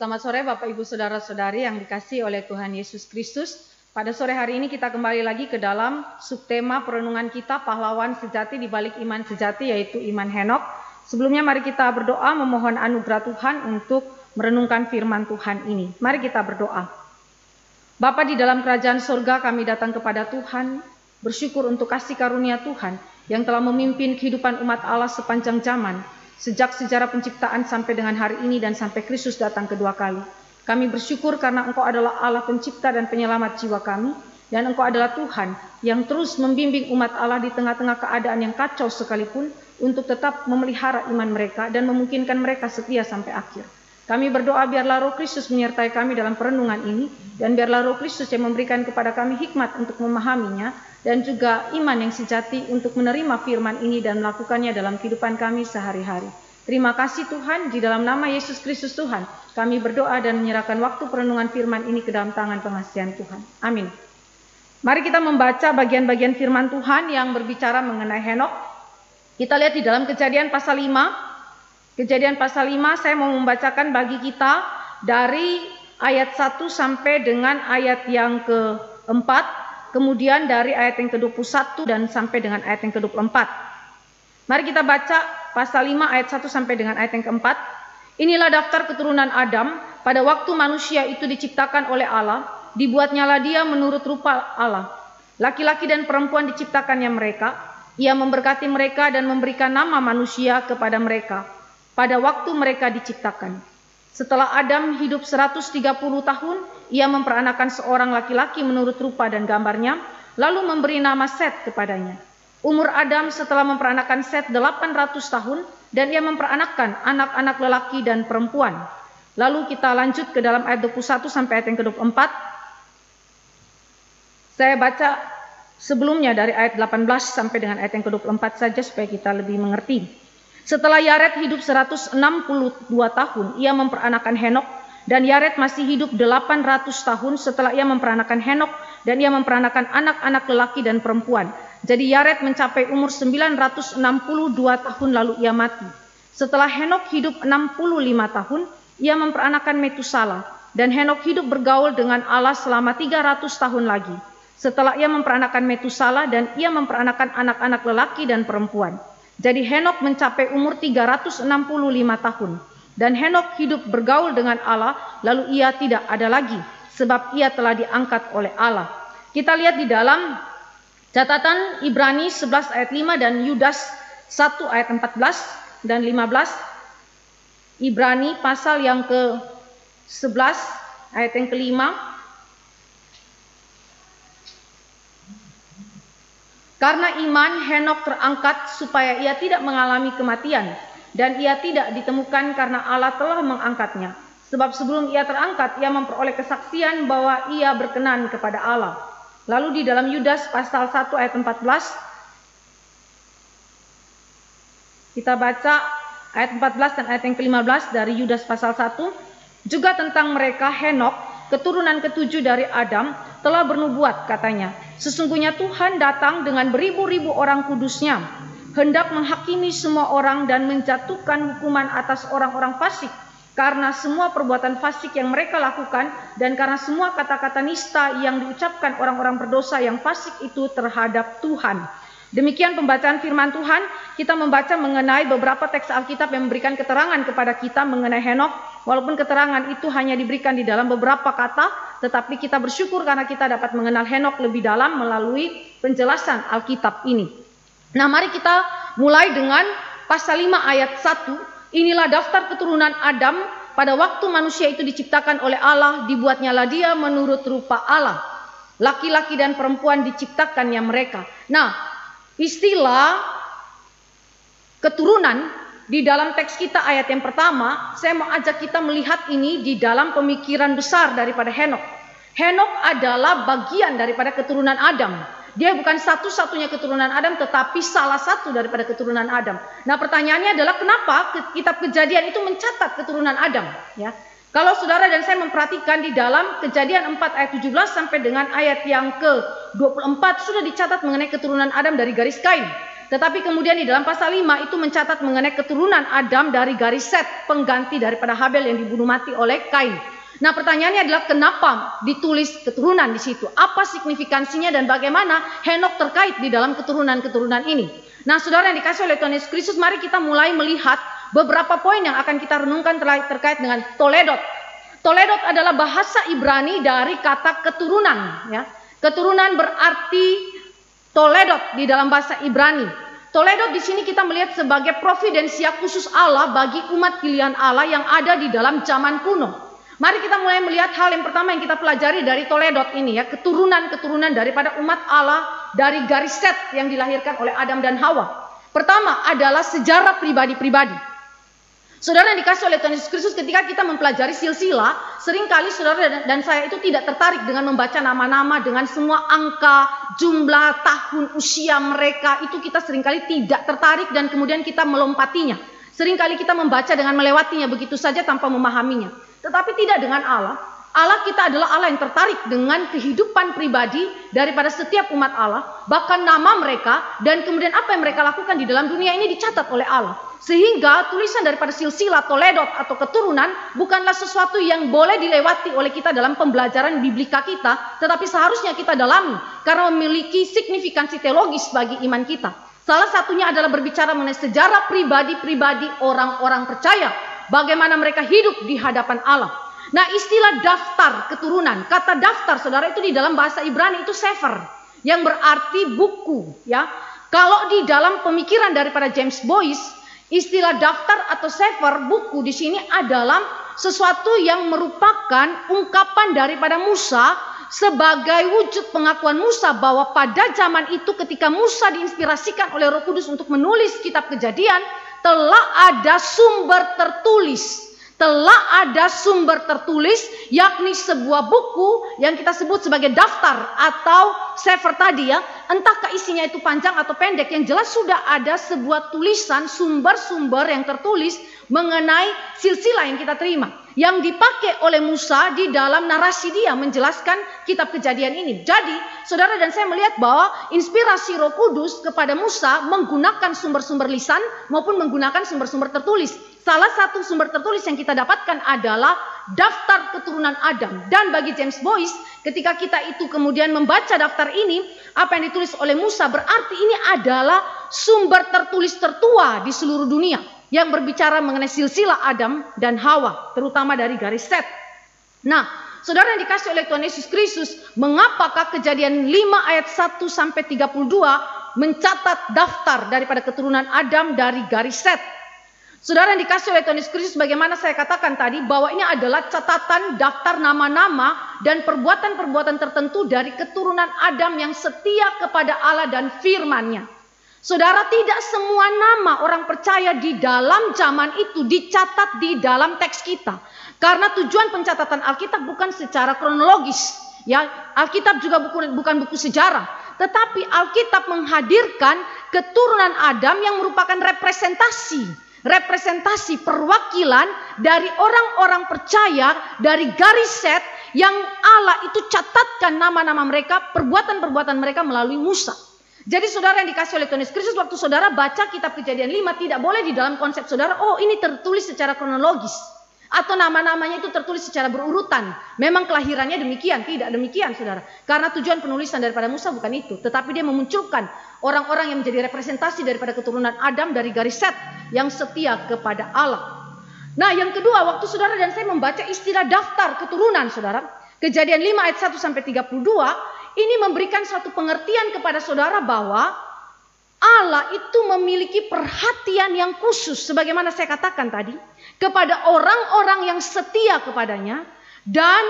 Selamat sore Bapak Ibu Saudara-saudari yang dikasih oleh Tuhan Yesus Kristus. Pada sore hari ini kita kembali lagi ke dalam subtema perenungan kita pahlawan sejati di balik iman sejati yaitu iman Henok. Sebelumnya mari kita berdoa memohon anugerah Tuhan untuk merenungkan firman Tuhan ini. Mari kita berdoa. Bapa di dalam kerajaan surga kami datang kepada Tuhan, bersyukur untuk kasih karunia Tuhan yang telah memimpin kehidupan umat Allah sepanjang zaman, sejak sejarah penciptaan sampai dengan hari ini dan sampai Kristus datang kedua kali. Kami bersyukur karena Engkau adalah Allah pencipta dan penyelamat jiwa kami, dan Engkau adalah Tuhan yang terus membimbing umat Allah di tengah-tengah keadaan yang kacau sekalipun untuk tetap memelihara iman mereka dan memungkinkan mereka setia sampai akhir. Kami berdoa biarlah roh Kristus menyertai kami dalam perenungan ini dan biarlah roh Kristus yang memberikan kepada kami hikmat untuk memahaminya dan juga iman yang sejati untuk menerima firman ini dan melakukannya dalam kehidupan kami sehari-hari. Terima kasih Tuhan, di dalam nama Yesus Kristus Tuhan, kami berdoa dan menyerahkan waktu perenungan firman ini ke dalam tangan pengasihan Tuhan. Amin. Mari kita membaca bagian-bagian firman Tuhan yang berbicara mengenai Henok. Kita lihat di dalam kejadian pasal 5, Kejadian pasal 5 saya mau membacakan bagi kita dari ayat 1 sampai dengan ayat yang keempat, kemudian dari ayat yang ke-21 dan sampai dengan ayat yang ke-24. Mari kita baca pasal 5 ayat 1 sampai dengan ayat yang keempat. Inilah daftar keturunan Adam pada waktu manusia itu diciptakan oleh Allah, dibuatnyalah dia menurut rupa Allah. Laki-laki dan perempuan diciptakannya mereka, ia memberkati mereka dan memberikan nama manusia kepada mereka pada waktu mereka diciptakan. Setelah Adam hidup 130 tahun, ia memperanakan seorang laki-laki menurut rupa dan gambarnya, lalu memberi nama Set kepadanya. Umur Adam setelah memperanakan Set 800 tahun, dan ia memperanakan anak-anak lelaki dan perempuan. Lalu kita lanjut ke dalam ayat 21 sampai ayat yang ke-24. Saya baca sebelumnya dari ayat 18 sampai dengan ayat yang ke-24 saja supaya kita lebih mengerti. Setelah Yaret hidup 162 tahun, ia memperanakan Henok dan Yaret masih hidup 800 tahun setelah ia memperanakan Henok dan ia memperanakan anak-anak lelaki dan perempuan. Jadi Yaret mencapai umur 962 tahun lalu ia mati. Setelah Henok hidup 65 tahun, ia memperanakan Metusala dan Henok hidup bergaul dengan Allah selama 300 tahun lagi. Setelah ia memperanakan Metusala dan ia memperanakan anak-anak lelaki dan perempuan. Jadi Henok mencapai umur 365 tahun. Dan Henok hidup bergaul dengan Allah, lalu ia tidak ada lagi, sebab ia telah diangkat oleh Allah. Kita lihat di dalam catatan Ibrani 11 ayat 5 dan Yudas 1 ayat 14 dan 15. Ibrani pasal yang ke 11 ayat yang kelima Karena iman Henok terangkat supaya ia tidak mengalami kematian dan ia tidak ditemukan karena Allah telah mengangkatnya. Sebab sebelum ia terangkat ia memperoleh kesaksian bahwa ia berkenan kepada Allah. Lalu di dalam Yudas pasal 1 ayat 14 kita baca ayat 14 dan ayat yang ke-15 dari Yudas pasal 1 juga tentang mereka Henok keturunan ketujuh dari Adam telah bernubuat katanya. Sesungguhnya Tuhan datang dengan beribu-ribu orang kudusnya, hendak menghakimi semua orang dan menjatuhkan hukuman atas orang-orang fasik karena semua perbuatan fasik yang mereka lakukan dan karena semua kata-kata nista yang diucapkan orang-orang berdosa yang fasik itu terhadap Tuhan. Demikian pembacaan firman Tuhan, kita membaca mengenai beberapa teks Alkitab yang memberikan keterangan kepada kita mengenai Henok. Walaupun keterangan itu hanya diberikan di dalam beberapa kata, tetapi kita bersyukur karena kita dapat mengenal Henok lebih dalam melalui penjelasan Alkitab ini. Nah mari kita mulai dengan pasal 5 ayat 1. Inilah daftar keturunan Adam pada waktu manusia itu diciptakan oleh Allah, dibuatnyalah dia menurut rupa Allah. Laki-laki dan perempuan diciptakannya mereka. Nah, Istilah keturunan di dalam teks kita ayat yang pertama, saya mau ajak kita melihat ini di dalam pemikiran besar daripada Henok. Henok adalah bagian daripada keturunan Adam. Dia bukan satu-satunya keturunan Adam, tetapi salah satu daripada keturunan Adam. Nah pertanyaannya adalah kenapa kitab kejadian itu mencatat keturunan Adam? Ya, kalau saudara dan saya memperhatikan di dalam kejadian 4 ayat 17 sampai dengan ayat yang ke-24 sudah dicatat mengenai keturunan Adam dari garis kain. Tetapi kemudian di dalam pasal 5 itu mencatat mengenai keturunan Adam dari garis Set, pengganti daripada Habel yang dibunuh mati oleh Kain. Nah pertanyaannya adalah kenapa ditulis keturunan di situ? Apa signifikansinya dan bagaimana Henok terkait di dalam keturunan-keturunan ini? Nah saudara yang dikasih oleh Tuhan Yesus Kristus, mari kita mulai melihat beberapa poin yang akan kita renungkan terkait dengan Toledot. Toledot adalah bahasa Ibrani dari kata keturunan. Ya. Keturunan berarti Toledot di dalam bahasa Ibrani. Toledot di sini kita melihat sebagai providensia khusus Allah bagi umat pilihan Allah yang ada di dalam zaman kuno. Mari kita mulai melihat hal yang pertama yang kita pelajari dari Toledot ini ya, keturunan-keturunan daripada umat Allah dari garis set yang dilahirkan oleh Adam dan Hawa. Pertama adalah sejarah pribadi-pribadi. Saudara yang dikasih oleh Tuhan Yesus Kristus ketika kita mempelajari silsilah, sering kali saudara dan saya itu tidak tertarik dengan membaca nama-nama dengan semua angka, jumlah, tahun, usia mereka. Itu kita sering kali tidak tertarik dan kemudian kita melompatinya. Seringkali kita membaca dengan melewatinya begitu saja tanpa memahaminya. Tetapi tidak dengan Allah. Allah kita adalah Allah yang tertarik dengan kehidupan pribadi daripada setiap umat Allah, bahkan nama mereka dan kemudian apa yang mereka lakukan di dalam dunia ini dicatat oleh Allah. Sehingga tulisan daripada silsilah Toledot atau keturunan bukanlah sesuatu yang boleh dilewati oleh kita dalam pembelajaran biblika kita, tetapi seharusnya kita dalami karena memiliki signifikansi teologis bagi iman kita. Salah satunya adalah berbicara mengenai sejarah pribadi-pribadi orang-orang percaya, bagaimana mereka hidup di hadapan Allah. Nah, istilah daftar keturunan, kata daftar Saudara itu di dalam bahasa Ibrani itu sefer yang berarti buku, ya. Kalau di dalam pemikiran daripada James Boyce Istilah daftar atau sefer buku di sini adalah sesuatu yang merupakan ungkapan daripada Musa sebagai wujud pengakuan Musa bahwa pada zaman itu ketika Musa diinspirasikan oleh Roh Kudus untuk menulis kitab Kejadian telah ada sumber tertulis. Telah ada sumber tertulis yakni sebuah buku yang kita sebut sebagai daftar atau sefer tadi ya. Entahkah isinya itu panjang atau pendek yang jelas sudah ada sebuah tulisan sumber-sumber yang tertulis mengenai silsilah yang kita terima yang dipakai oleh Musa di dalam narasi dia menjelaskan kitab kejadian ini. Jadi saudara dan saya melihat bahwa inspirasi roh kudus kepada Musa menggunakan sumber-sumber lisan maupun menggunakan sumber-sumber tertulis. Salah satu sumber tertulis yang kita dapatkan adalah daftar keturunan Adam. Dan bagi James Boyce, ketika kita itu kemudian membaca daftar ini, apa yang ditulis oleh Musa berarti ini adalah sumber tertulis tertua di seluruh dunia yang berbicara mengenai silsilah Adam dan Hawa, terutama dari garis set. Nah, saudara yang dikasih oleh Tuhan Yesus Kristus, mengapakah kejadian 5 ayat 1 sampai 32 mencatat daftar daripada keturunan Adam dari garis set? Saudara yang dikasih oleh Tuhan Yesus Kristus, bagaimana saya katakan tadi, bahwa ini adalah catatan daftar nama-nama dan perbuatan-perbuatan tertentu dari keturunan Adam yang setia kepada Allah dan firman-Nya. Saudara, tidak semua nama orang percaya di dalam zaman itu dicatat di dalam teks kita. Karena tujuan pencatatan Alkitab bukan secara kronologis. Ya, Alkitab juga bukan, bukan buku sejarah. Tetapi Alkitab menghadirkan keturunan Adam yang merupakan representasi representasi perwakilan dari orang-orang percaya dari garis set yang Allah itu catatkan nama-nama mereka, perbuatan-perbuatan mereka melalui Musa. Jadi saudara yang dikasih oleh Tuhan Yesus Kristus waktu saudara baca kitab kejadian 5 tidak boleh di dalam konsep saudara, oh ini tertulis secara kronologis. Atau nama-namanya itu tertulis secara berurutan. Memang kelahirannya demikian, tidak demikian saudara. Karena tujuan penulisan daripada Musa bukan itu. Tetapi dia memunculkan orang-orang yang menjadi representasi daripada keturunan Adam dari garis set yang setia kepada Allah. Nah yang kedua, waktu saudara dan saya membaca istilah daftar keturunan saudara. Kejadian 5 ayat 1 sampai 32 ini memberikan satu pengertian kepada saudara bahwa Allah itu memiliki perhatian yang khusus sebagaimana saya katakan tadi kepada orang-orang yang setia kepadanya dan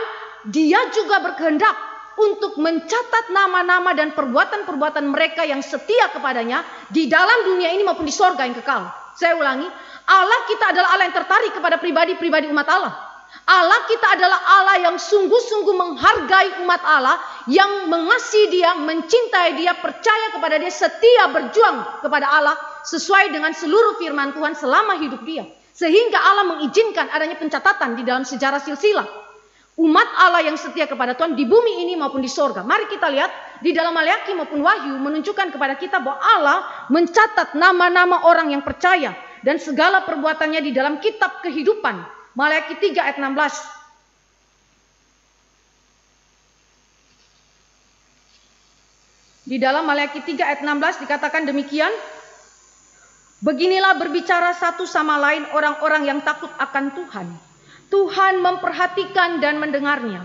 dia juga berkehendak untuk mencatat nama-nama dan perbuatan-perbuatan mereka yang setia kepadanya di dalam dunia ini maupun di sorga yang kekal. Saya ulangi, Allah kita adalah Allah yang tertarik kepada pribadi-pribadi umat Allah. Allah kita adalah Allah yang sungguh-sungguh menghargai umat Allah, yang mengasihi dia, mencintai dia, percaya kepada dia, setia berjuang kepada Allah sesuai dengan seluruh firman Tuhan selama hidup dia. Sehingga Allah mengizinkan adanya pencatatan di dalam sejarah silsilah. Umat Allah yang setia kepada Tuhan di bumi ini maupun di sorga. Mari kita lihat di dalam Maliaki maupun Wahyu menunjukkan kepada kita bahwa Allah mencatat nama-nama orang yang percaya dan segala perbuatannya di dalam kitab kehidupan. Maliaki 3 ayat 16. Di dalam Maliaki 3 ayat 16 dikatakan demikian. Beginilah berbicara satu sama lain orang-orang yang takut akan Tuhan. Tuhan memperhatikan dan mendengarnya.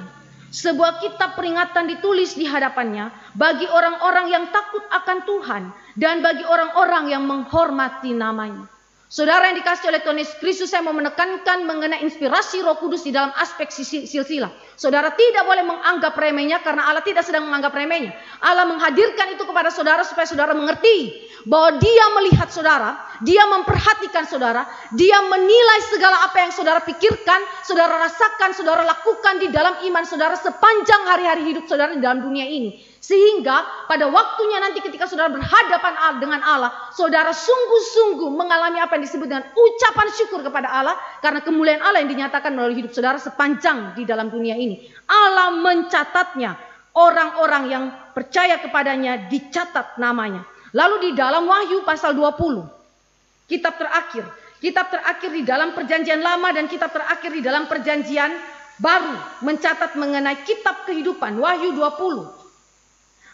Sebuah kitab peringatan ditulis di hadapannya bagi orang-orang yang takut akan Tuhan dan bagi orang-orang yang menghormati namanya. Saudara yang dikasih oleh Tuhan Yesus Kristus, saya mau menekankan mengenai inspirasi Roh Kudus di dalam aspek silsilah. Saudara tidak boleh menganggap remehnya karena Allah tidak sedang menganggap remehnya. Allah menghadirkan itu kepada saudara supaya saudara mengerti bahwa Dia melihat saudara, Dia memperhatikan saudara, Dia menilai segala apa yang saudara pikirkan, saudara rasakan, saudara lakukan di dalam iman saudara sepanjang hari-hari hidup saudara di dalam dunia ini. Sehingga pada waktunya nanti ketika saudara berhadapan dengan Allah, saudara sungguh-sungguh mengalami apa yang disebut dengan ucapan syukur kepada Allah karena kemuliaan Allah yang dinyatakan melalui hidup saudara sepanjang di dalam dunia ini. Allah mencatatnya. Orang-orang yang percaya kepadanya dicatat namanya. Lalu di dalam Wahyu pasal 20, kitab terakhir, kitab terakhir di dalam perjanjian lama dan kitab terakhir di dalam perjanjian baru mencatat mengenai kitab kehidupan Wahyu 20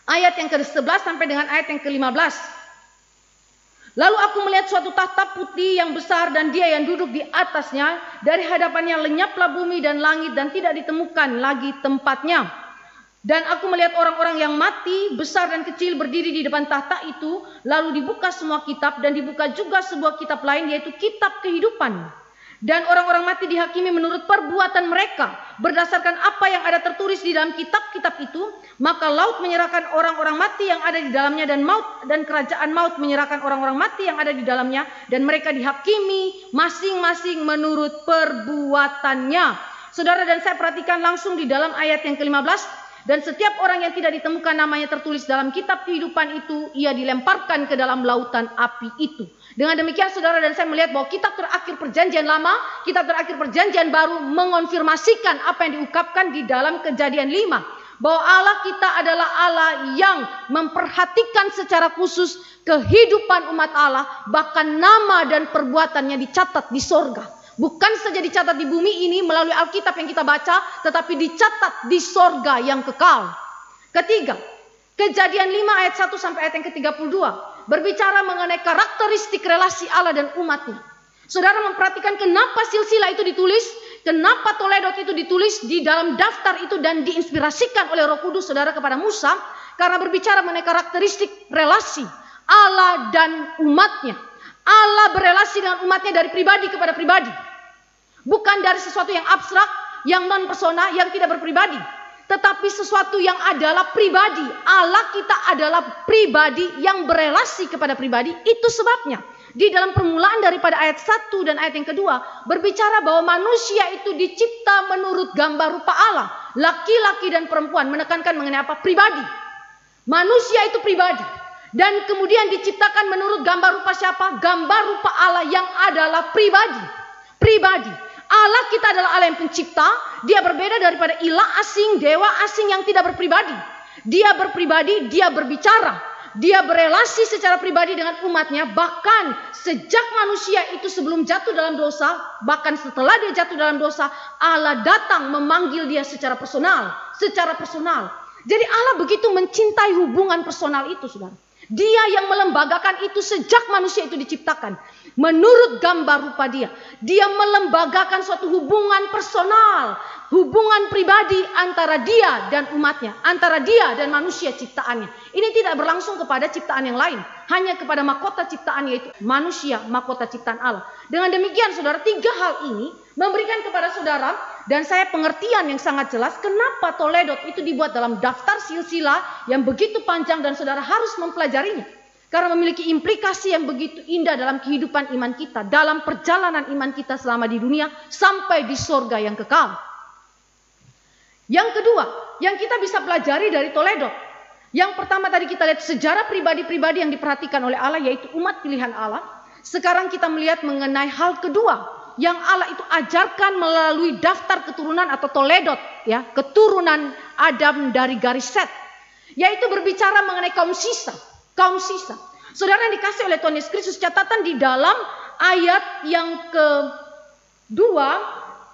ayat yang ke-11 sampai dengan ayat yang ke-15. Lalu aku melihat suatu tahta putih yang besar dan dia yang duduk di atasnya. Dari hadapannya lenyaplah bumi dan langit dan tidak ditemukan lagi tempatnya. Dan aku melihat orang-orang yang mati, besar dan kecil berdiri di depan tahta itu. Lalu dibuka semua kitab dan dibuka juga sebuah kitab lain yaitu kitab kehidupan. Dan orang-orang mati dihakimi menurut perbuatan mereka berdasarkan apa yang ada tertulis di dalam kitab-kitab itu, maka laut menyerahkan orang-orang mati yang ada di dalamnya dan maut dan kerajaan maut menyerahkan orang-orang mati yang ada di dalamnya dan mereka dihakimi masing-masing menurut perbuatannya. Saudara dan saya perhatikan langsung di dalam ayat yang ke-15 dan setiap orang yang tidak ditemukan namanya tertulis dalam kitab kehidupan itu ia dilemparkan ke dalam lautan api itu. Dengan demikian saudara dan saya melihat bahwa kitab terakhir perjanjian lama, kitab terakhir perjanjian baru mengonfirmasikan apa yang diungkapkan di dalam kejadian lima. Bahwa Allah kita adalah Allah yang memperhatikan secara khusus kehidupan umat Allah. Bahkan nama dan perbuatannya dicatat di sorga. Bukan saja dicatat di bumi ini melalui Alkitab yang kita baca, tetapi dicatat di sorga yang kekal. Ketiga, kejadian 5 ayat 1 sampai ayat yang ke-32 berbicara mengenai karakteristik relasi Allah dan umatnya. Saudara memperhatikan kenapa silsilah itu ditulis, kenapa Toledot itu ditulis di dalam daftar itu dan diinspirasikan oleh Roh Kudus saudara kepada Musa karena berbicara mengenai karakteristik relasi Allah dan umatnya. Allah berelasi dengan umatnya dari pribadi kepada pribadi. Bukan dari sesuatu yang abstrak, yang non persona, yang tidak berpribadi tetapi sesuatu yang adalah pribadi. Allah kita adalah pribadi yang berelasi kepada pribadi. Itu sebabnya di dalam permulaan daripada ayat 1 dan ayat yang kedua berbicara bahwa manusia itu dicipta menurut gambar rupa Allah. Laki-laki dan perempuan menekankan mengenai apa? Pribadi. Manusia itu pribadi. Dan kemudian diciptakan menurut gambar rupa siapa? Gambar rupa Allah yang adalah pribadi. Pribadi. Allah kita adalah Allah yang pencipta. Dia berbeda daripada ilah asing, dewa asing yang tidak berpribadi. Dia berpribadi, dia berbicara. Dia berelasi secara pribadi dengan umatnya. Bahkan sejak manusia itu sebelum jatuh dalam dosa. Bahkan setelah dia jatuh dalam dosa. Allah datang memanggil dia secara personal. Secara personal. Jadi Allah begitu mencintai hubungan personal itu saudara. Dia yang melembagakan itu sejak manusia itu diciptakan. Menurut gambar rupa dia. Dia melembagakan suatu hubungan personal. Hubungan pribadi antara dia dan umatnya. Antara dia dan manusia ciptaannya. Ini tidak berlangsung kepada ciptaan yang lain. Hanya kepada mahkota ciptaan yaitu manusia mahkota ciptaan Allah. Dengan demikian saudara tiga hal ini memberikan kepada saudara dan saya pengertian yang sangat jelas kenapa Toledot itu dibuat dalam daftar silsilah yang begitu panjang dan saudara harus mempelajarinya. Karena memiliki implikasi yang begitu indah dalam kehidupan iman kita, dalam perjalanan iman kita selama di dunia sampai di sorga yang kekal. Yang kedua, yang kita bisa pelajari dari Toledot. Yang pertama tadi kita lihat sejarah pribadi-pribadi yang diperhatikan oleh Allah yaitu umat pilihan Allah. Sekarang kita melihat mengenai hal kedua yang Allah itu ajarkan melalui daftar keturunan atau toledot ya keturunan Adam dari garis set yaitu berbicara mengenai kaum sisa, kaum sisa. Saudara yang dikasih oleh Tuhan Yesus Kristus catatan di dalam ayat yang kedua,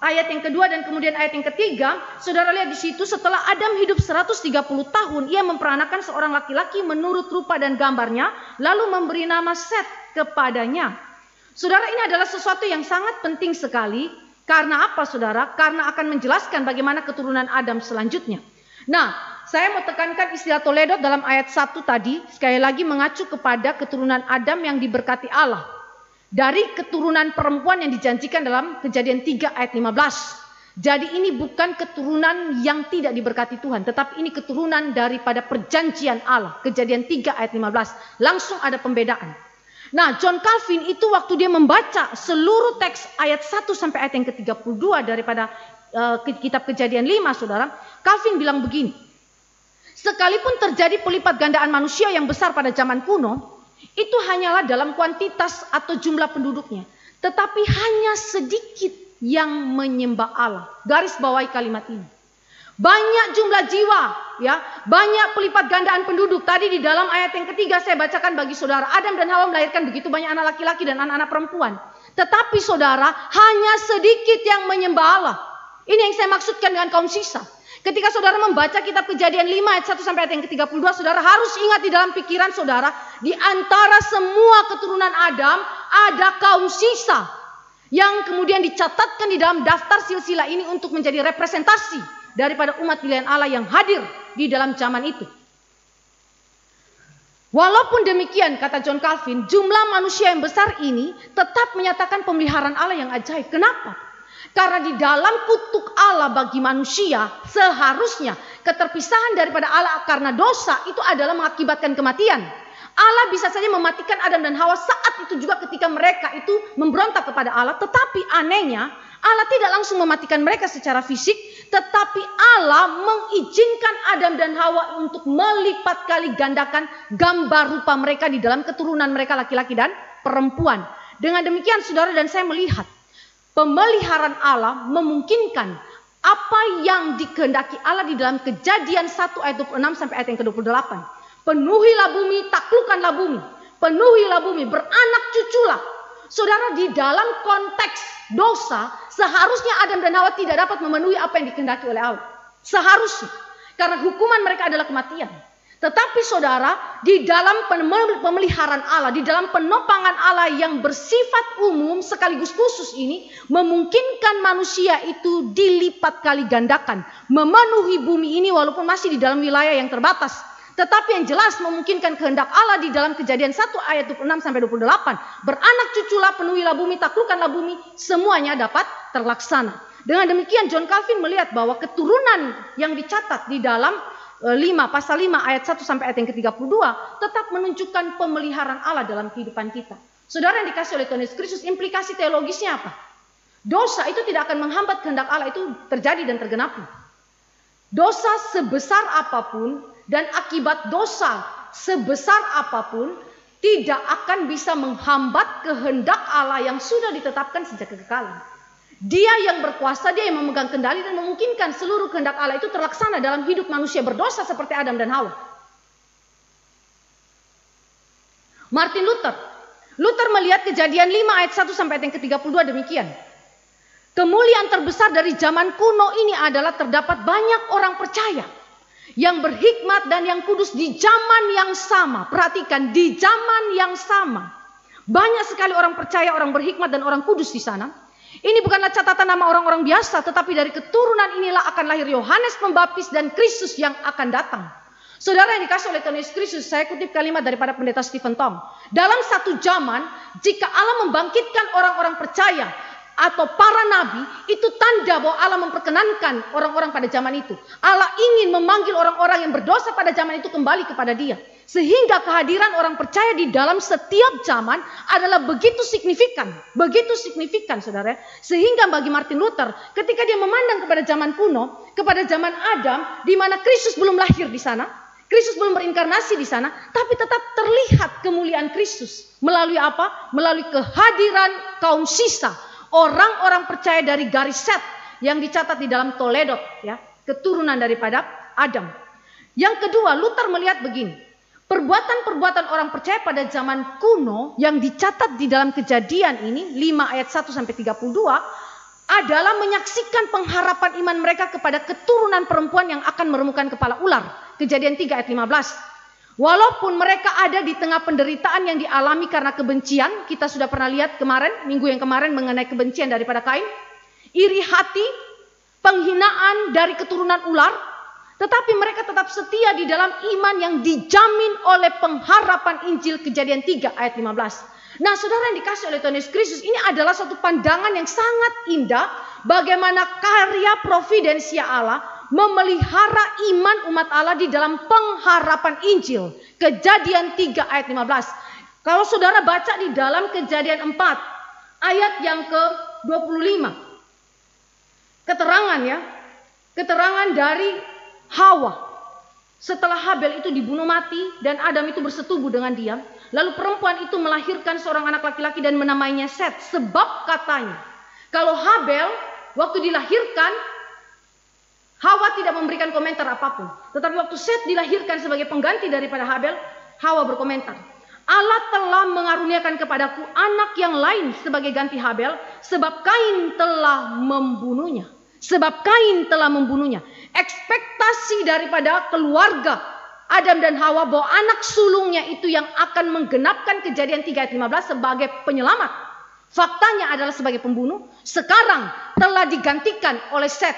ayat yang kedua dan kemudian ayat yang ketiga, saudara lihat di situ setelah Adam hidup 130 tahun, ia memperanakan seorang laki-laki menurut rupa dan gambarnya, lalu memberi nama Set kepadanya. Saudara ini adalah sesuatu yang sangat penting sekali karena apa saudara? Karena akan menjelaskan bagaimana keturunan Adam selanjutnya. Nah, saya mau tekankan istilah Toledo dalam ayat 1 tadi, sekali lagi mengacu kepada keturunan Adam yang diberkati Allah. Dari keturunan perempuan yang dijanjikan dalam kejadian 3 ayat 15. Jadi ini bukan keturunan yang tidak diberkati Tuhan, tetapi ini keturunan daripada perjanjian Allah. Kejadian 3 ayat 15. Langsung ada pembedaan. Nah, John Calvin itu waktu dia membaca seluruh teks ayat 1 sampai ayat yang ke-32 daripada uh, kitab Kejadian 5, Saudara, Calvin bilang begini. Sekalipun terjadi pelipat gandaan manusia yang besar pada zaman kuno, itu hanyalah dalam kuantitas atau jumlah penduduknya, tetapi hanya sedikit yang menyembah Allah. Garis bawahi kalimat ini. Banyak jumlah jiwa, ya, banyak pelipat gandaan penduduk. Tadi di dalam ayat yang ketiga saya bacakan bagi saudara, Adam dan Hawa melahirkan begitu banyak anak laki-laki dan anak-anak perempuan. Tetapi saudara, hanya sedikit yang menyembah Allah. Ini yang saya maksudkan dengan kaum sisa. Ketika saudara membaca kitab kejadian 5 ayat 1 sampai ayat yang ke-32, saudara harus ingat di dalam pikiran saudara, di antara semua keturunan Adam, ada kaum sisa yang kemudian dicatatkan di dalam daftar silsilah ini untuk menjadi representasi daripada umat pilihan Allah yang hadir di dalam zaman itu. Walaupun demikian, kata John Calvin, jumlah manusia yang besar ini tetap menyatakan pemeliharaan Allah yang ajaib. Kenapa? Karena di dalam kutuk Allah bagi manusia seharusnya keterpisahan daripada Allah karena dosa itu adalah mengakibatkan kematian. Allah bisa saja mematikan Adam dan Hawa saat itu juga ketika mereka itu memberontak kepada Allah. Tetapi anehnya Allah tidak langsung mematikan mereka secara fisik. Tetapi Allah mengizinkan Adam dan Hawa untuk melipat kali gandakan gambar rupa mereka di dalam keturunan mereka laki-laki dan perempuan. Dengan demikian saudara dan saya melihat pemeliharaan Allah memungkinkan apa yang dikehendaki Allah di dalam kejadian 1 ayat 26 sampai ayat yang ke-28. Penuhilah bumi, taklukkanlah bumi. Penuhilah bumi, beranak cuculah. Saudara di dalam konteks dosa, seharusnya Adam dan Hawa tidak dapat memenuhi apa yang dikehendaki oleh Allah. Seharusnya. Karena hukuman mereka adalah kematian. Tetapi saudara, di dalam pemeliharaan Allah, di dalam penopangan Allah yang bersifat umum sekaligus khusus ini, memungkinkan manusia itu dilipat kali gandakan, memenuhi bumi ini walaupun masih di dalam wilayah yang terbatas. Tetapi yang jelas memungkinkan kehendak Allah di dalam kejadian 1 ayat 26 sampai 28. Beranak cuculah, penuhilah bumi, taklukkanlah bumi, semuanya dapat terlaksana. Dengan demikian John Calvin melihat bahwa keturunan yang dicatat di dalam 5 eh, pasal 5 ayat 1 sampai ayat yang ke-32 tetap menunjukkan pemeliharaan Allah dalam kehidupan kita. Saudara yang dikasih oleh Tuhan Yesus Kristus, implikasi teologisnya apa? Dosa itu tidak akan menghambat kehendak Allah itu terjadi dan tergenapi. Dosa sebesar apa pun dan akibat dosa sebesar apa pun tidak akan bisa menghambat kehendak Allah yang sudah ditetapkan sejak kekekalan. Dia yang berkuasa, dia yang memegang kendali dan memungkinkan seluruh kehendak Allah itu terlaksana dalam hidup manusia berdosa seperti Adam dan Hawa. Martin Luther. Luther melihat kejadian 5 ayat 1 sampai ayat yang ke-32 demikian. Kemuliaan terbesar dari zaman kuno ini adalah terdapat banyak orang percaya yang berhikmat dan yang kudus di zaman yang sama. Perhatikan, di zaman yang sama. Banyak sekali orang percaya, orang berhikmat dan orang kudus di sana ini bukanlah catatan nama orang-orang biasa, tetapi dari keturunan inilah akan lahir Yohanes Pembaptis dan Kristus yang akan datang. Saudara yang dikasih oleh Tuhan Yesus Kristus, saya kutip kalimat daripada pendeta Stephen Tom. Dalam satu zaman, jika Allah membangkitkan orang-orang percaya atau para nabi, itu tanda bahwa Allah memperkenankan orang-orang pada zaman itu. Allah ingin memanggil orang-orang yang berdosa pada zaman itu kembali kepada dia. Sehingga kehadiran orang percaya di dalam setiap zaman adalah begitu signifikan. Begitu signifikan saudara. Sehingga bagi Martin Luther ketika dia memandang kepada zaman kuno, kepada zaman Adam di mana Kristus belum lahir di sana. Kristus belum berinkarnasi di sana, tapi tetap terlihat kemuliaan Kristus melalui apa? Melalui kehadiran kaum sisa, orang-orang percaya dari garis set yang dicatat di dalam Toledo, ya, keturunan daripada Adam. Yang kedua, Luther melihat begini. Perbuatan-perbuatan orang percaya pada zaman kuno yang dicatat di dalam kejadian ini 5 ayat 1 sampai 32 adalah menyaksikan pengharapan iman mereka kepada keturunan perempuan yang akan meremukan kepala ular. Kejadian 3 ayat 15. Walaupun mereka ada di tengah penderitaan yang dialami karena kebencian, kita sudah pernah lihat kemarin, minggu yang kemarin mengenai kebencian daripada Kain, iri hati, penghinaan dari keturunan ular, tetapi mereka tetap setia di dalam iman yang dijamin oleh pengharapan Injil kejadian 3 ayat 15. Nah saudara yang dikasih oleh Tuhan Yesus Kristus ini adalah satu pandangan yang sangat indah. Bagaimana karya providensia Allah memelihara iman umat Allah di dalam pengharapan Injil. Kejadian 3 ayat 15. Kalau saudara baca di dalam kejadian 4 ayat yang ke 25. Keterangan ya. Keterangan dari Hawa. Setelah Habel itu dibunuh mati dan Adam itu bersetubuh dengan dia, lalu perempuan itu melahirkan seorang anak laki-laki dan menamainya Set. Sebab katanya, kalau Habel waktu dilahirkan, Hawa tidak memberikan komentar apa pun. Tetapi waktu Set dilahirkan sebagai pengganti daripada Habel, Hawa berkomentar. Allah telah mengaruniakan kepadaku anak yang lain sebagai ganti Habel, sebab Kain telah membunuhnya. Sebab Kain telah membunuhnya. Ekspektasi daripada keluarga Adam dan Hawa bahwa anak sulungnya itu yang akan menggenapkan kejadian 3 ayat 15 sebagai penyelamat. Faktanya adalah sebagai pembunuh. Sekarang telah digantikan oleh Set.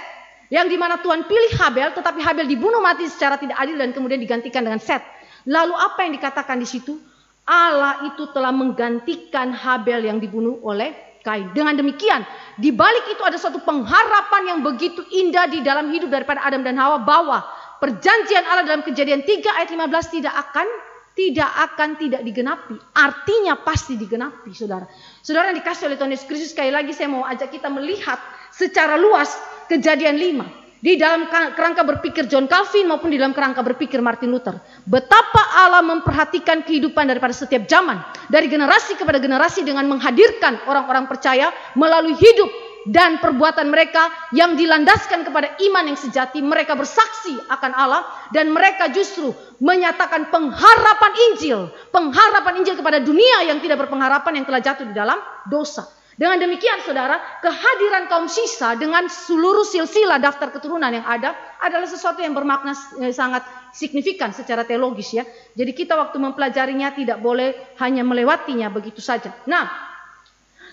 Yang di mana Tuhan pilih Habel tetapi Habel dibunuh mati secara tidak adil dan kemudian digantikan dengan Set. Lalu apa yang dikatakan di situ? Allah itu telah menggantikan Habel yang dibunuh oleh Kain. Dengan demikian, di balik itu ada satu pengharapan yang begitu indah di dalam hidup daripada Adam dan Hawa bahwa perjanjian Allah dalam kejadian 3 ayat 15 tidak akan tidak akan tidak digenapi. Artinya pasti digenapi, saudara. Saudara yang dikasih oleh Tuhan Yesus Kristus, sekali lagi saya mau ajak kita melihat secara luas kejadian 5. Di dalam kerangka berpikir John Calvin maupun di dalam kerangka berpikir Martin Luther. Betapa Allah memperhatikan kehidupan daripada setiap zaman. Dari generasi kepada generasi dengan menghadirkan orang-orang percaya melalui hidup dan perbuatan mereka yang dilandaskan kepada iman yang sejati. Mereka bersaksi akan Allah dan mereka justru menyatakan pengharapan Injil. Pengharapan Injil kepada dunia yang tidak berpengharapan yang telah jatuh di dalam dosa. Dengan demikian saudara, kehadiran kaum sisa dengan seluruh silsilah daftar keturunan yang ada adalah sesuatu yang bermakna eh, sangat signifikan secara teologis ya. Jadi kita waktu mempelajarinya tidak boleh hanya melewatinya begitu saja. Nah,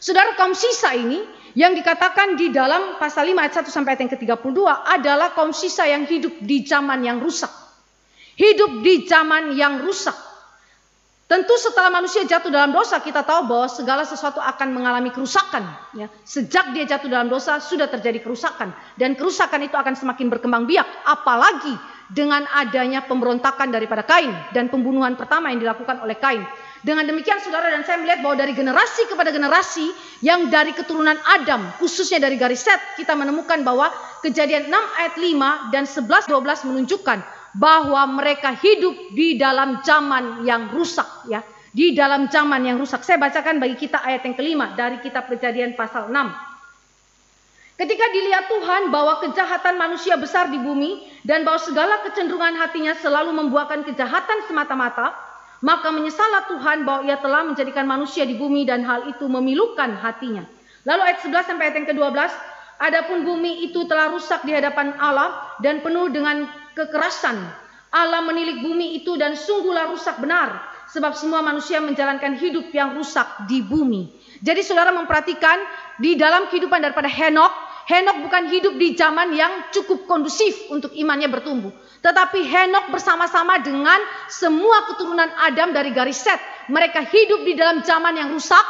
saudara kaum sisa ini yang dikatakan di dalam pasal 5 ayat 1 sampai ayat yang ke-32 adalah kaum sisa yang hidup di zaman yang rusak. Hidup di zaman yang rusak. Tentu setelah manusia jatuh dalam dosa kita tahu bahwa segala sesuatu akan mengalami kerusakan. Ya. Sejak dia jatuh dalam dosa sudah terjadi kerusakan. Dan kerusakan itu akan semakin berkembang biak. Apalagi dengan adanya pemberontakan daripada Kain. Dan pembunuhan pertama yang dilakukan oleh Kain. Dengan demikian saudara dan saya melihat bahwa dari generasi kepada generasi yang dari keturunan Adam. Khususnya dari garis set kita menemukan bahwa kejadian 6 ayat 5 dan 11-12 menunjukkan bahwa mereka hidup di dalam zaman yang rusak ya. Di dalam zaman yang rusak. Saya bacakan bagi kita ayat yang kelima dari kitab kejadian pasal 6 ketika dilihat Tuhan bahwa kejahatan manusia besar di bumi dan bahwa segala kecenderungan hatinya selalu membuahkan kejahatan semata-mata maka menyesallah Tuhan bahwa ia telah menjadikan manusia di bumi dan hal itu memilukan hatinya. Lalu ayat 11 sampai ayat yang ke-12 Adapun bumi itu telah rusak di hadapan Allah dan penuh dengan kekerasan. Allah menilik bumi itu dan sungguhlah rusak benar. Sebab semua manusia menjalankan hidup yang rusak di bumi. Jadi saudara memperhatikan di dalam kehidupan daripada Henok. Henok bukan hidup di zaman yang cukup kondusif untuk imannya bertumbuh. Tetapi Henok bersama-sama dengan semua keturunan Adam dari garis set. Mereka hidup di dalam zaman yang rusak.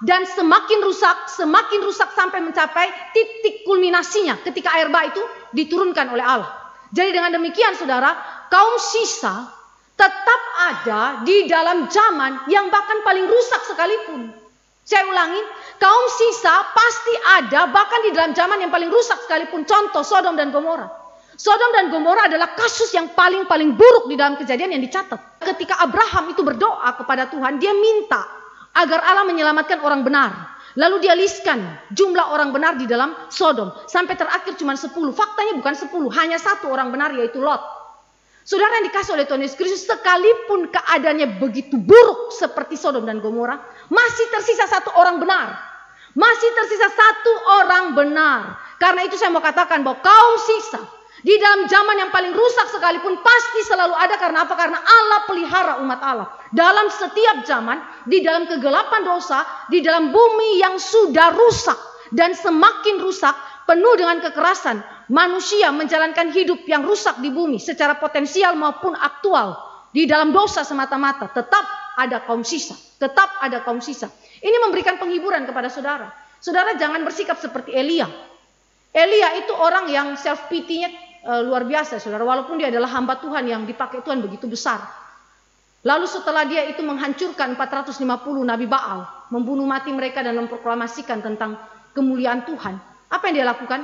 Dan semakin rusak, semakin rusak sampai mencapai titik kulminasinya ketika air bah itu diturunkan oleh Allah. Jadi dengan demikian saudara, kaum sisa tetap ada di dalam zaman yang bahkan paling rusak sekalipun. Saya ulangi, kaum sisa pasti ada bahkan di dalam zaman yang paling rusak sekalipun. Contoh Sodom dan Gomora. Sodom dan Gomora adalah kasus yang paling-paling buruk di dalam kejadian yang dicatat. Ketika Abraham itu berdoa kepada Tuhan, dia minta agar Allah menyelamatkan orang benar. Lalu dia listkan jumlah orang benar di dalam Sodom. Sampai terakhir cuma 10. Faktanya bukan 10, hanya satu orang benar yaitu Lot. Saudara yang dikasih oleh Tuhan Yesus Kristus sekalipun keadaannya begitu buruk seperti Sodom dan Gomora, masih tersisa satu orang benar. Masih tersisa satu orang benar. Karena itu saya mau katakan bahwa kaum sisa di dalam zaman yang paling rusak sekalipun pasti selalu ada karena apa? Karena Allah pelihara umat Allah. Dalam setiap zaman, di dalam kegelapan dosa, di dalam bumi yang sudah rusak dan semakin rusak, penuh dengan kekerasan, manusia menjalankan hidup yang rusak di bumi secara potensial maupun aktual di dalam dosa semata-mata, tetap ada kaum sisa, tetap ada kaum sisa. Ini memberikan penghiburan kepada saudara. Saudara jangan bersikap seperti Elia. Elia itu orang yang self pity-nya uh, luar biasa saudara. Walaupun dia adalah hamba Tuhan yang dipakai Tuhan begitu besar. Lalu setelah dia itu menghancurkan 450 nabi Baal membunuh mati mereka dan memproklamasikan tentang kemuliaan Tuhan apa yang dia lakukan?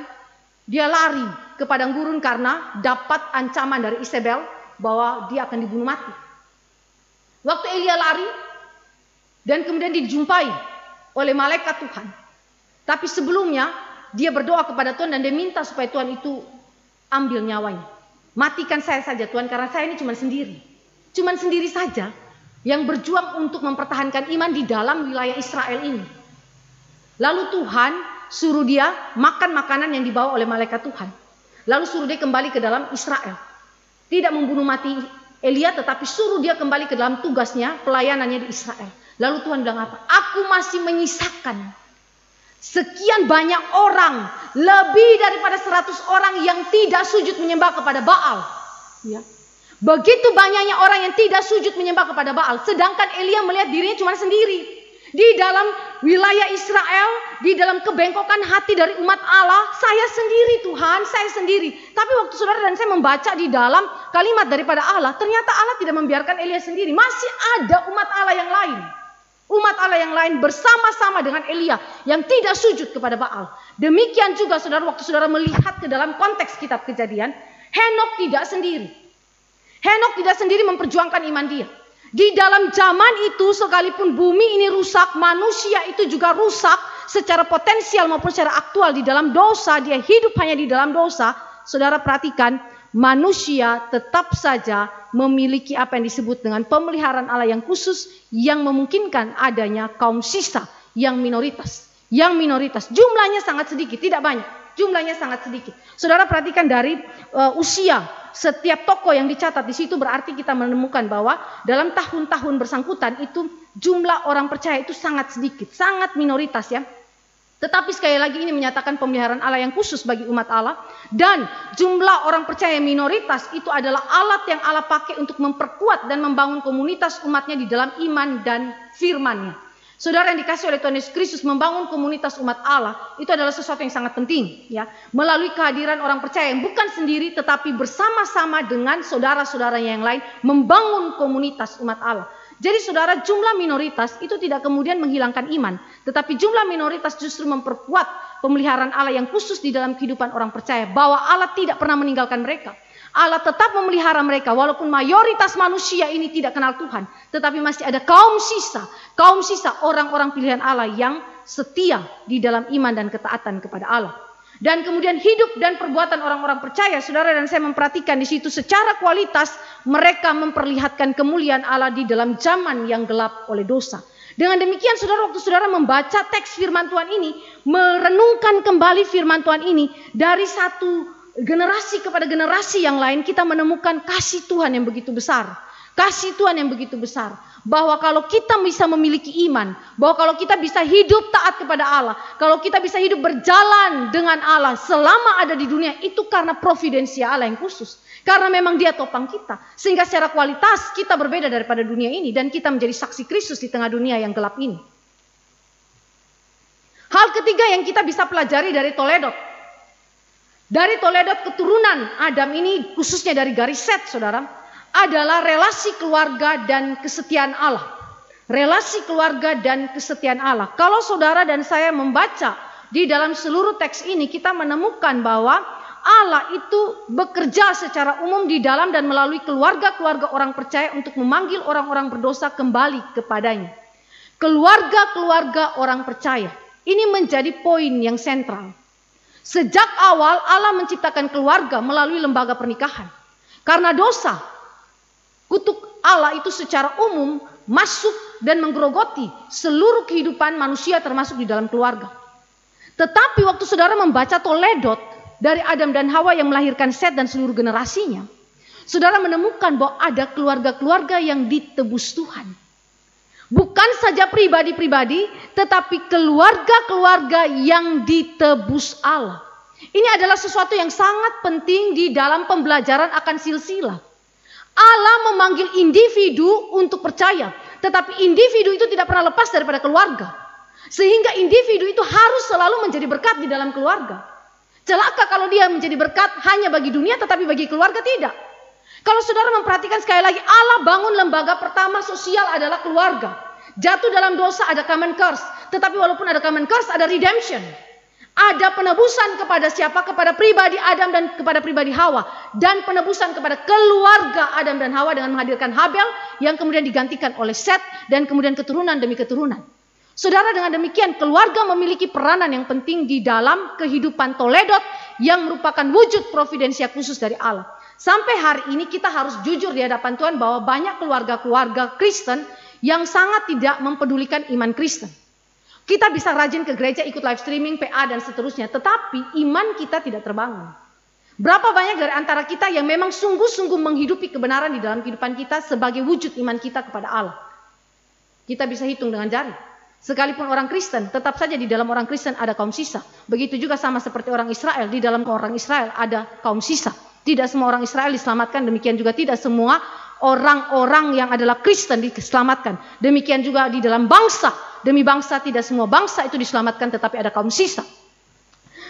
Dia lari ke padang gurun karena dapat ancaman dari Isabel bahwa dia akan dibunuh mati. Waktu Elia lari dan kemudian dijumpai oleh malaikat Tuhan. Tapi sebelumnya dia berdoa kepada Tuhan dan dia minta supaya Tuhan itu ambil nyawanya. Matikan saya saja Tuhan karena saya ini cuma sendiri. Cuma sendiri saja yang berjuang untuk mempertahankan iman di dalam wilayah Israel ini. Lalu Tuhan suruh dia makan makanan yang dibawa oleh malaikat Tuhan. Lalu suruh dia kembali ke dalam Israel. Tidak membunuh mati Elia tetapi suruh dia kembali ke dalam tugasnya, pelayanannya di Israel. Lalu Tuhan bilang apa? Aku masih menyisakan Sekian banyak orang, lebih daripada 100 orang yang tidak sujud menyembah kepada Baal. Ya. Begitu banyaknya orang yang tidak sujud menyembah kepada Baal, sedangkan Elia melihat dirinya cuma sendiri. Di dalam wilayah Israel, di dalam kebengkokan hati dari umat Allah, saya sendiri Tuhan, saya sendiri. Tapi waktu saudara dan saya membaca di dalam kalimat daripada Allah, ternyata Allah tidak membiarkan Elia sendiri. Masih ada umat Allah yang lain. Umat Allah yang lain bersama-sama dengan Elia yang tidak sujud kepada Baal. Demikian juga saudara waktu saudara melihat ke dalam konteks kitab kejadian, Henok tidak sendiri. Henok tidak sendiri memperjuangkan iman dia. Di dalam zaman itu sekalipun bumi ini rusak, manusia itu juga rusak secara potensial maupun secara aktual di dalam dosa, dia hidup hanya di dalam dosa. Saudara perhatikan, manusia tetap saja memiliki apa yang disebut dengan pemeliharaan Allah yang khusus yang memungkinkan adanya kaum sisa yang minoritas. Yang minoritas jumlahnya sangat sedikit, tidak banyak. Jumlahnya sangat sedikit. Saudara perhatikan dari uh, usia setiap toko yang dicatat di situ berarti kita menemukan bahwa dalam tahun-tahun bersangkutan itu jumlah orang percaya itu sangat sedikit, sangat minoritas ya. Tetapi sekali lagi ini menyatakan pemeliharaan Allah yang khusus bagi umat Allah dan jumlah orang percaya minoritas itu adalah alat yang Allah pakai untuk memperkuat dan membangun komunitas umatnya di dalam iman dan firman-Nya. Saudara yang dikasih oleh Tuhan Yesus Kristus membangun komunitas umat Allah itu adalah sesuatu yang sangat penting ya melalui kehadiran orang percaya yang bukan sendiri tetapi bersama-sama dengan saudara-saudaranya yang lain membangun komunitas umat Allah. Jadi saudara jumlah minoritas itu tidak kemudian menghilangkan iman. Tetapi jumlah minoritas justru memperkuat pemeliharaan Allah yang khusus di dalam kehidupan orang percaya. Bahwa Allah tidak pernah meninggalkan mereka. Allah tetap memelihara mereka walaupun mayoritas manusia ini tidak kenal Tuhan. Tetapi masih ada kaum sisa. Kaum sisa orang-orang pilihan Allah yang setia di dalam iman dan ketaatan kepada Allah. Dan kemudian hidup dan perbuatan orang-orang percaya, saudara dan saya memperhatikan di situ secara kualitas mereka memperlihatkan kemuliaan Allah di dalam zaman yang gelap oleh dosa. Dengan demikian saudara waktu saudara membaca teks firman Tuhan ini, merenungkan kembali firman Tuhan ini dari satu generasi kepada generasi yang lain kita menemukan kasih Tuhan yang begitu besar. Kasih Tuhan yang begitu besar bahwa kalau kita bisa memiliki iman, bahwa kalau kita bisa hidup taat kepada Allah, kalau kita bisa hidup berjalan dengan Allah selama ada di dunia itu karena providensia Allah yang khusus. Karena memang dia topang kita. Sehingga secara kualitas kita berbeda daripada dunia ini dan kita menjadi saksi Kristus di tengah dunia yang gelap ini. Hal ketiga yang kita bisa pelajari dari Toledo. Dari Toledo keturunan Adam ini khususnya dari garis set saudara adalah relasi keluarga dan kesetiaan Allah. Relasi keluarga dan kesetiaan Allah. Kalau saudara dan saya membaca di dalam seluruh teks ini kita menemukan bahwa Allah itu bekerja secara umum di dalam dan melalui keluarga-keluarga orang percaya untuk memanggil orang-orang berdosa kembali kepadanya. Keluarga-keluarga orang percaya. Ini menjadi poin yang sentral. Sejak awal Allah menciptakan keluarga melalui lembaga pernikahan. Karena dosa, kutuk Allah itu secara umum masuk dan menggerogoti seluruh kehidupan manusia termasuk di dalam keluarga. Tetapi waktu saudara membaca Toledot dari Adam dan Hawa yang melahirkan Set dan seluruh generasinya, saudara menemukan bahwa ada keluarga-keluarga yang ditebus Tuhan. Bukan saja pribadi-pribadi, tetapi keluarga-keluarga yang ditebus Allah. Ini adalah sesuatu yang sangat penting di dalam pembelajaran akan silsilah. Allah memanggil individu untuk percaya, tetapi individu itu tidak pernah lepas daripada keluarga. Sehingga individu itu harus selalu menjadi berkat di dalam keluarga. Celaka kalau dia menjadi berkat hanya bagi dunia tetapi bagi keluarga tidak. Kalau saudara memperhatikan sekali lagi, Allah bangun lembaga pertama sosial adalah keluarga. Jatuh dalam dosa ada common curse. Tetapi walaupun ada common curse ada redemption. Ada penebusan kepada siapa? Kepada pribadi Adam dan kepada pribadi Hawa. Dan penebusan kepada keluarga Adam dan Hawa dengan menghadirkan Habel yang kemudian digantikan oleh Set dan kemudian keturunan demi keturunan. Saudara dengan demikian keluarga memiliki peranan yang penting di dalam kehidupan Toledot yang merupakan wujud providensia khusus dari Allah. Sampai hari ini kita harus jujur di hadapan Tuhan bahwa banyak keluarga-keluarga Kristen yang sangat tidak mempedulikan iman Kristen. Kita bisa rajin ke gereja, ikut live streaming, PA dan seterusnya. Tetapi iman kita tidak terbangun. Berapa banyak dari antara kita yang memang sungguh-sungguh menghidupi kebenaran di dalam kehidupan kita sebagai wujud iman kita kepada Allah. Kita bisa hitung dengan jari. Sekalipun orang Kristen, tetap saja di dalam orang Kristen ada kaum sisa. Begitu juga sama seperti orang Israel, di dalam orang Israel ada kaum sisa. Tidak semua orang Israel diselamatkan, demikian juga tidak semua orang-orang yang adalah Kristen diselamatkan. Demikian juga di dalam bangsa Demi bangsa tidak semua bangsa itu diselamatkan tetapi ada kaum sisa.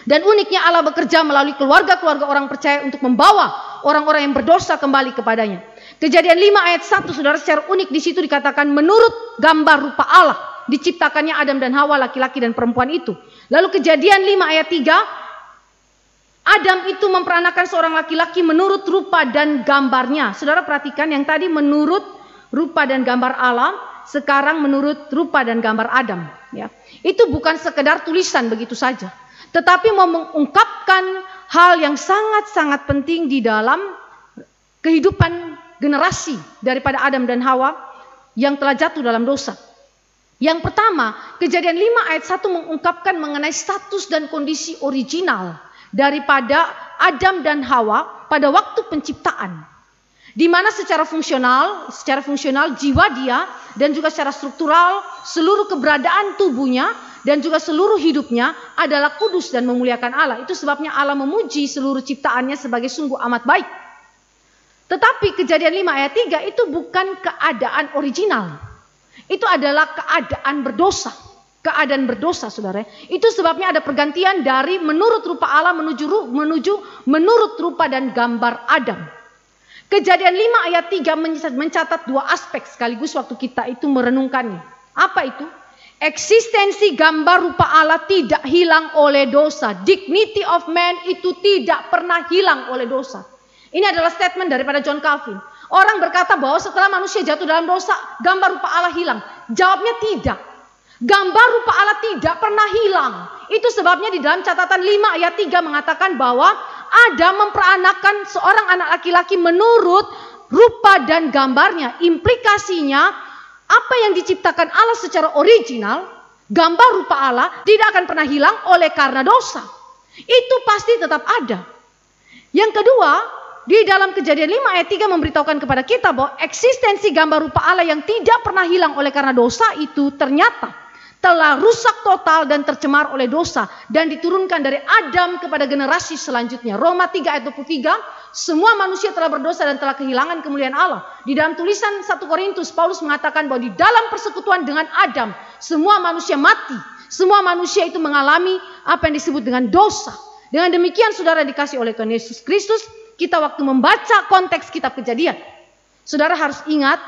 Dan uniknya Allah bekerja melalui keluarga-keluarga orang percaya untuk membawa orang-orang yang berdosa kembali kepadanya. Kejadian 5 ayat 1 Saudara secara unik di situ dikatakan menurut gambar rupa Allah diciptakannya Adam dan Hawa laki-laki dan perempuan itu. Lalu kejadian 5 ayat 3 Adam itu memperanakan seorang laki-laki menurut rupa dan gambarnya. Saudara perhatikan yang tadi menurut rupa dan gambar Allah sekarang menurut rupa dan gambar Adam. Ya. Itu bukan sekedar tulisan begitu saja. Tetapi mau mengungkapkan hal yang sangat-sangat penting di dalam kehidupan generasi daripada Adam dan Hawa yang telah jatuh dalam dosa. Yang pertama, kejadian 5 ayat 1 mengungkapkan mengenai status dan kondisi original daripada Adam dan Hawa pada waktu penciptaan. Di mana secara fungsional, secara fungsional jiwa dia dan juga secara struktural seluruh keberadaan tubuhnya dan juga seluruh hidupnya adalah kudus dan memuliakan Allah. Itu sebabnya Allah memuji seluruh ciptaannya sebagai sungguh amat baik. Tetapi kejadian 5 ayat 3 itu bukan keadaan original. Itu adalah keadaan berdosa. Keadaan berdosa saudara. Itu sebabnya ada pergantian dari menurut rupa Allah menuju menuju menurut rupa dan gambar Adam. Kejadian 5 ayat 3 mencatat dua aspek sekaligus waktu kita itu merenungkannya. Apa itu? Eksistensi gambar rupa Allah tidak hilang oleh dosa. Dignity of man itu tidak pernah hilang oleh dosa. Ini adalah statement daripada John Calvin. Orang berkata bahwa setelah manusia jatuh dalam dosa, gambar rupa Allah hilang. Jawabnya tidak. Gambar rupa Allah tidak pernah hilang. Itu sebabnya di dalam catatan 5 ayat 3 mengatakan bahwa ada memperanakan seorang anak laki-laki menurut rupa dan gambarnya. Implikasinya apa yang diciptakan Allah secara original, gambar rupa Allah tidak akan pernah hilang oleh karena dosa. Itu pasti tetap ada. Yang kedua, di dalam kejadian 5 ayat 3 memberitahukan kepada kita bahwa eksistensi gambar rupa Allah yang tidak pernah hilang oleh karena dosa itu ternyata telah rusak total dan tercemar oleh dosa dan diturunkan dari Adam kepada generasi selanjutnya. Roma 3 ayat 23, semua manusia telah berdosa dan telah kehilangan kemuliaan Allah. Di dalam tulisan 1 Korintus Paulus mengatakan bahwa di dalam persekutuan dengan Adam semua manusia mati. Semua manusia itu mengalami apa yang disebut dengan dosa. Dengan demikian saudara dikasih oleh Tuhan Yesus Kristus, kita waktu membaca konteks kitab kejadian. Saudara harus ingat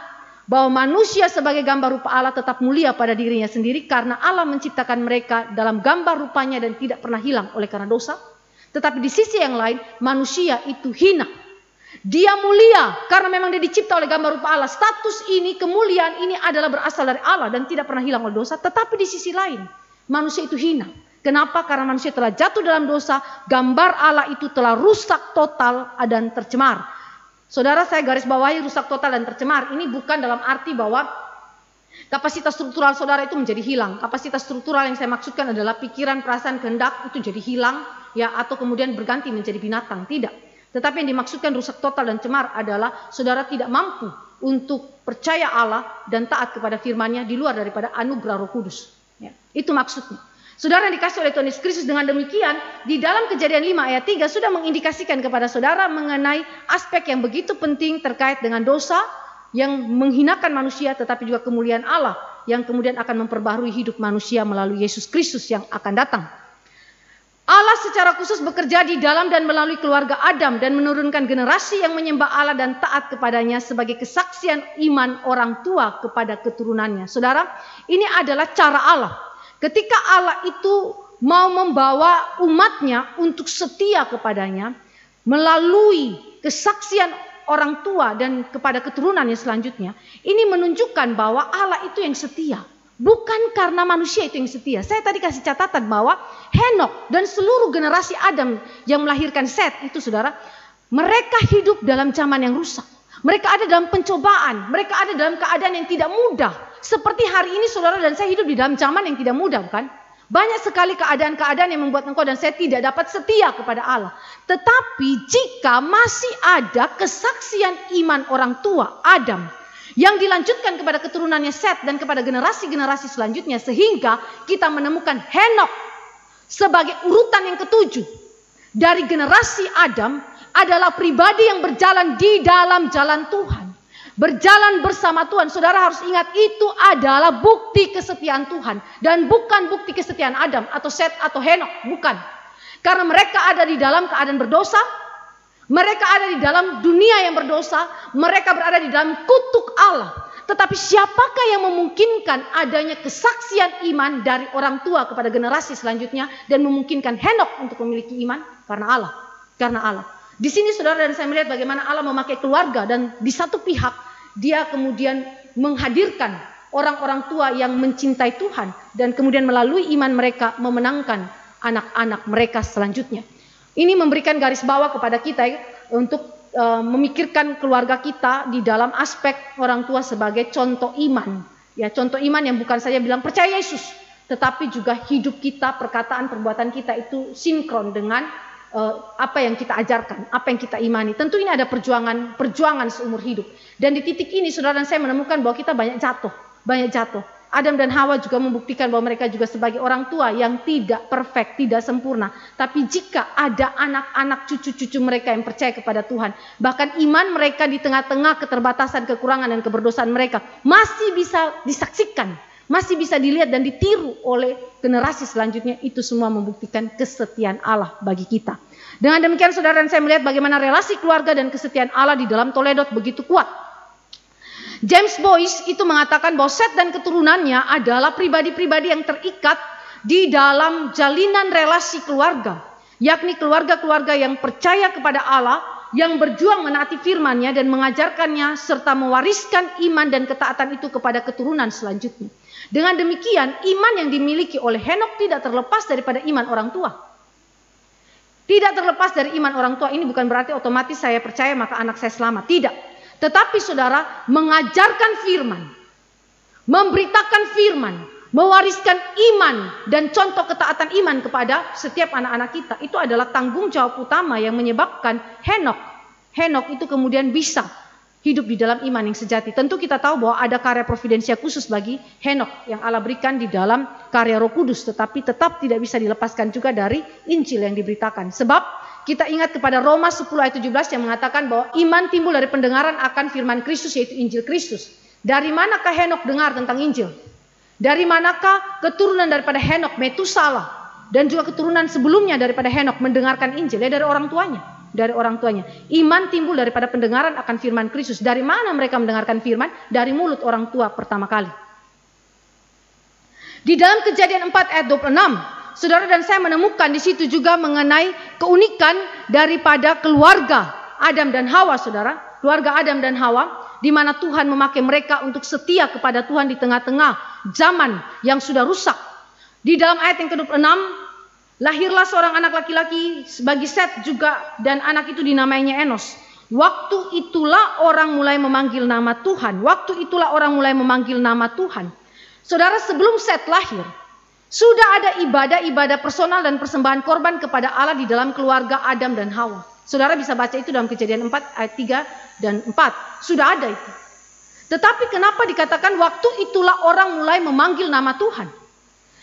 bahwa manusia sebagai gambar rupa Allah tetap mulia pada dirinya sendiri karena Allah menciptakan mereka dalam gambar rupanya dan tidak pernah hilang oleh karena dosa. Tetapi di sisi yang lain manusia itu hina. Dia mulia karena memang dia dicipta oleh gambar rupa Allah. Status ini, kemuliaan ini adalah berasal dari Allah dan tidak pernah hilang oleh dosa. Tetapi di sisi lain manusia itu hina. Kenapa? Karena manusia telah jatuh dalam dosa, gambar Allah itu telah rusak total dan tercemar. Saudara saya garis bawahi rusak total dan tercemar. Ini bukan dalam arti bahwa kapasitas struktural saudara itu menjadi hilang. Kapasitas struktural yang saya maksudkan adalah pikiran, perasaan, kehendak itu jadi hilang ya atau kemudian berganti menjadi binatang. Tidak. Tetapi yang dimaksudkan rusak total dan cemar adalah saudara tidak mampu untuk percaya Allah dan taat kepada firman-Nya di luar daripada anugerah Roh Kudus. Ya, itu maksudnya. Saudara yang dikasih oleh Tuhan Yesus Kristus dengan demikian di dalam kejadian 5 ayat 3 sudah mengindikasikan kepada saudara mengenai aspek yang begitu penting terkait dengan dosa yang menghinakan manusia tetapi juga kemuliaan Allah yang kemudian akan memperbaharui hidup manusia melalui Yesus Kristus yang akan datang. Allah secara khusus bekerja di dalam dan melalui keluarga Adam dan menurunkan generasi yang menyembah Allah dan taat kepadanya sebagai kesaksian iman orang tua kepada keturunannya. Saudara, ini adalah cara Allah. Ketika Allah itu mau membawa umatnya untuk setia kepadanya melalui kesaksian orang tua dan kepada keturunannya selanjutnya, ini menunjukkan bahwa Allah itu yang setia. Bukan karena manusia itu yang setia. Saya tadi kasih catatan bahwa Henok dan seluruh generasi Adam yang melahirkan Set itu saudara, mereka hidup dalam zaman yang rusak. Mereka ada dalam pencobaan, mereka ada dalam keadaan yang tidak mudah. Seperti hari ini saudara dan saya hidup di dalam zaman yang tidak mudah bukan? Banyak sekali keadaan-keadaan yang membuat engkau dan saya tidak dapat setia kepada Allah. Tetapi jika masih ada kesaksian iman orang tua Adam yang dilanjutkan kepada keturunannya Set dan kepada generasi-generasi selanjutnya sehingga kita menemukan Henok sebagai urutan yang ketujuh dari generasi Adam adalah pribadi yang berjalan di dalam jalan Tuhan. Berjalan bersama Tuhan, saudara harus ingat itu adalah bukti kesetiaan Tuhan dan bukan bukti kesetiaan Adam atau Set atau Henok, bukan. Karena mereka ada di dalam keadaan berdosa, mereka ada di dalam dunia yang berdosa, mereka berada di dalam kutuk Allah. Tetapi siapakah yang memungkinkan adanya kesaksian iman dari orang tua kepada generasi selanjutnya dan memungkinkan Henok untuk memiliki iman? Karena Allah. Karena Allah. Di sini saudara dan saya melihat bagaimana Allah memakai keluarga dan di satu pihak dia kemudian menghadirkan orang-orang tua yang mencintai Tuhan dan kemudian melalui iman mereka memenangkan anak-anak mereka selanjutnya. Ini memberikan garis bawah kepada kita ya, untuk uh, memikirkan keluarga kita di dalam aspek orang tua sebagai contoh iman. Ya, contoh iman yang bukan saja bilang percaya Yesus, tetapi juga hidup kita, perkataan, perbuatan kita itu sinkron dengan apa yang kita ajarkan, apa yang kita imani. Tentu ini ada perjuangan, perjuangan seumur hidup. Dan di titik ini saudara dan saya menemukan bahwa kita banyak jatuh, banyak jatuh. Adam dan Hawa juga membuktikan bahwa mereka juga sebagai orang tua yang tidak perfect, tidak sempurna. Tapi jika ada anak-anak cucu-cucu mereka yang percaya kepada Tuhan, bahkan iman mereka di tengah-tengah keterbatasan, kekurangan dan keberdosaan mereka masih bisa disaksikan, masih bisa dilihat dan ditiru oleh generasi selanjutnya. Itu semua membuktikan kesetiaan Allah bagi kita. Dengan demikian saudara dan saya melihat bagaimana relasi keluarga dan kesetiaan Allah di dalam Toledot begitu kuat. James Boyce itu mengatakan bahwa Seth dan keturunannya adalah pribadi-pribadi yang terikat di dalam jalinan relasi keluarga, yakni keluarga-keluarga yang percaya kepada Allah, yang berjuang menaati firman-Nya dan mengajarkannya serta mewariskan iman dan ketaatan itu kepada keturunan selanjutnya. Dengan demikian, iman yang dimiliki oleh Henok tidak terlepas daripada iman orang tua. Tidak terlepas dari iman orang tua ini bukan berarti otomatis saya percaya maka anak saya selamat. Tidak. Tetapi saudara mengajarkan firman, memberitakan firman, mewariskan iman dan contoh ketaatan iman kepada setiap anak-anak kita. Itu adalah tanggung jawab utama yang menyebabkan Henok. Henok itu kemudian bisa hidup di dalam iman yang sejati. Tentu kita tahu bahwa ada karya providensia khusus bagi Henok yang Allah berikan di dalam karya Roh Kudus, tetapi tetap tidak bisa dilepaskan juga dari Injil yang diberitakan. Sebab kita ingat kepada Roma 10 ayat 17 yang mengatakan bahwa iman timbul dari pendengaran akan firman Kristus yaitu Injil Kristus. Dari manakah Henok dengar tentang Injil? Dari manakah keturunan daripada Henok Metusala dan juga keturunan sebelumnya daripada Henok mendengarkan Injil? Ya dari orang tuanya, dari orang tuanya. Iman timbul daripada pendengaran akan firman Kristus. Dari mana mereka mendengarkan firman? Dari mulut orang tua pertama kali. Di dalam Kejadian 4 ayat 26 saudara dan saya menemukan di situ juga mengenai keunikan daripada keluarga Adam dan Hawa, saudara. Keluarga Adam dan Hawa, di mana Tuhan memakai mereka untuk setia kepada Tuhan di tengah-tengah zaman yang sudah rusak. Di dalam ayat yang ke-26, lahirlah seorang anak laki-laki bagi Set juga dan anak itu dinamainya Enos. Waktu itulah orang mulai memanggil nama Tuhan. Waktu itulah orang mulai memanggil nama Tuhan. Saudara, sebelum Set lahir, sudah ada ibadah-ibadah personal dan persembahan korban kepada Allah di dalam keluarga Adam dan Hawa. Saudara bisa baca itu dalam kejadian 4 ayat 3 dan 4. Sudah ada itu. Tetapi kenapa dikatakan waktu itulah orang mulai memanggil nama Tuhan?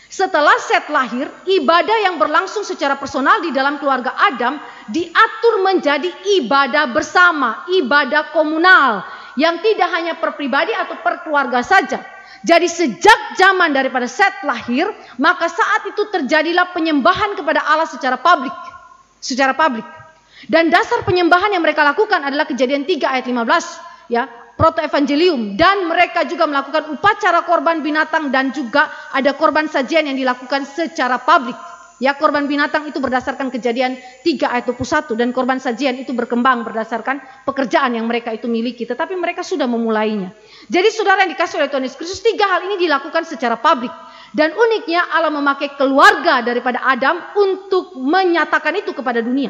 Setelah Set lahir, ibadah yang berlangsung secara personal di dalam keluarga Adam diatur menjadi ibadah bersama, ibadah komunal yang tidak hanya per pribadi atau per keluarga saja. Jadi sejak zaman daripada Set lahir, maka saat itu terjadilah penyembahan kepada Allah secara publik. Secara publik. Dan dasar penyembahan yang mereka lakukan adalah kejadian 3 ayat 15. Ya, proto evangelium dan mereka juga melakukan upacara korban binatang dan juga ada korban sajian yang dilakukan secara publik. Ya korban binatang itu berdasarkan kejadian 3 ayat 21 dan korban sajian itu berkembang berdasarkan pekerjaan yang mereka itu miliki. Tetapi mereka sudah memulainya. Jadi saudara yang dikasih oleh Tuhan Yesus Kristus tiga hal ini dilakukan secara publik. Dan uniknya Allah memakai keluarga daripada Adam untuk menyatakan itu kepada dunia.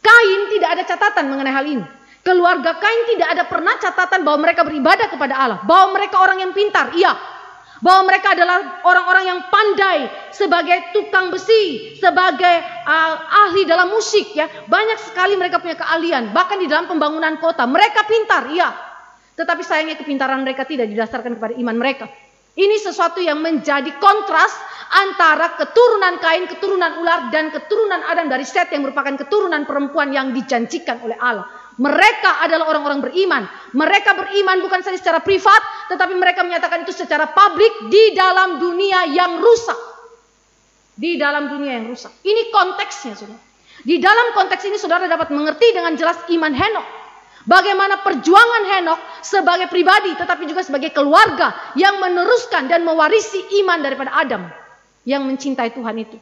Kain tidak ada catatan mengenai hal ini. Keluarga Kain tidak ada pernah catatan bahwa mereka beribadah kepada Allah, bahwa mereka orang yang pintar. Iya, bahwa mereka adalah orang-orang yang pandai sebagai tukang besi, sebagai uh, ahli dalam musik ya. Banyak sekali mereka punya keahlian, bahkan di dalam pembangunan kota. Mereka pintar, iya. Tetapi sayangnya kepintaran mereka tidak didasarkan kepada iman mereka. Ini sesuatu yang menjadi kontras antara keturunan Kain, keturunan ular dan keturunan Adam dari Set yang merupakan keturunan perempuan yang dijanjikan oleh Allah. Mereka adalah orang-orang beriman. Mereka beriman bukan saja secara privat, tetapi mereka menyatakan itu secara publik di dalam dunia yang rusak. Di dalam dunia yang rusak. Ini konteksnya, saudara. Di dalam konteks ini saudara dapat mengerti dengan jelas iman Henok. Bagaimana perjuangan Henok sebagai pribadi tetapi juga sebagai keluarga yang meneruskan dan mewarisi iman daripada Adam yang mencintai Tuhan itu.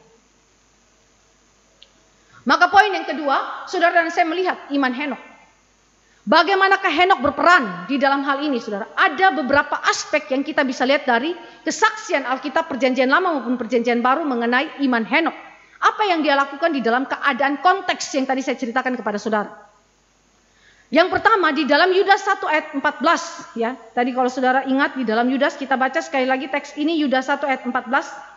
Maka poin yang kedua, saudara dan saya melihat iman Henok. Bagaimanakah Henok berperan di dalam hal ini, saudara? Ada beberapa aspek yang kita bisa lihat dari kesaksian Alkitab Perjanjian Lama maupun Perjanjian Baru mengenai iman Henok. Apa yang dia lakukan di dalam keadaan konteks yang tadi saya ceritakan kepada saudara? Yang pertama di dalam Yudas 1 ayat 14 ya. Tadi kalau saudara ingat di dalam Yudas kita baca sekali lagi teks ini Yudas 1 ayat 14.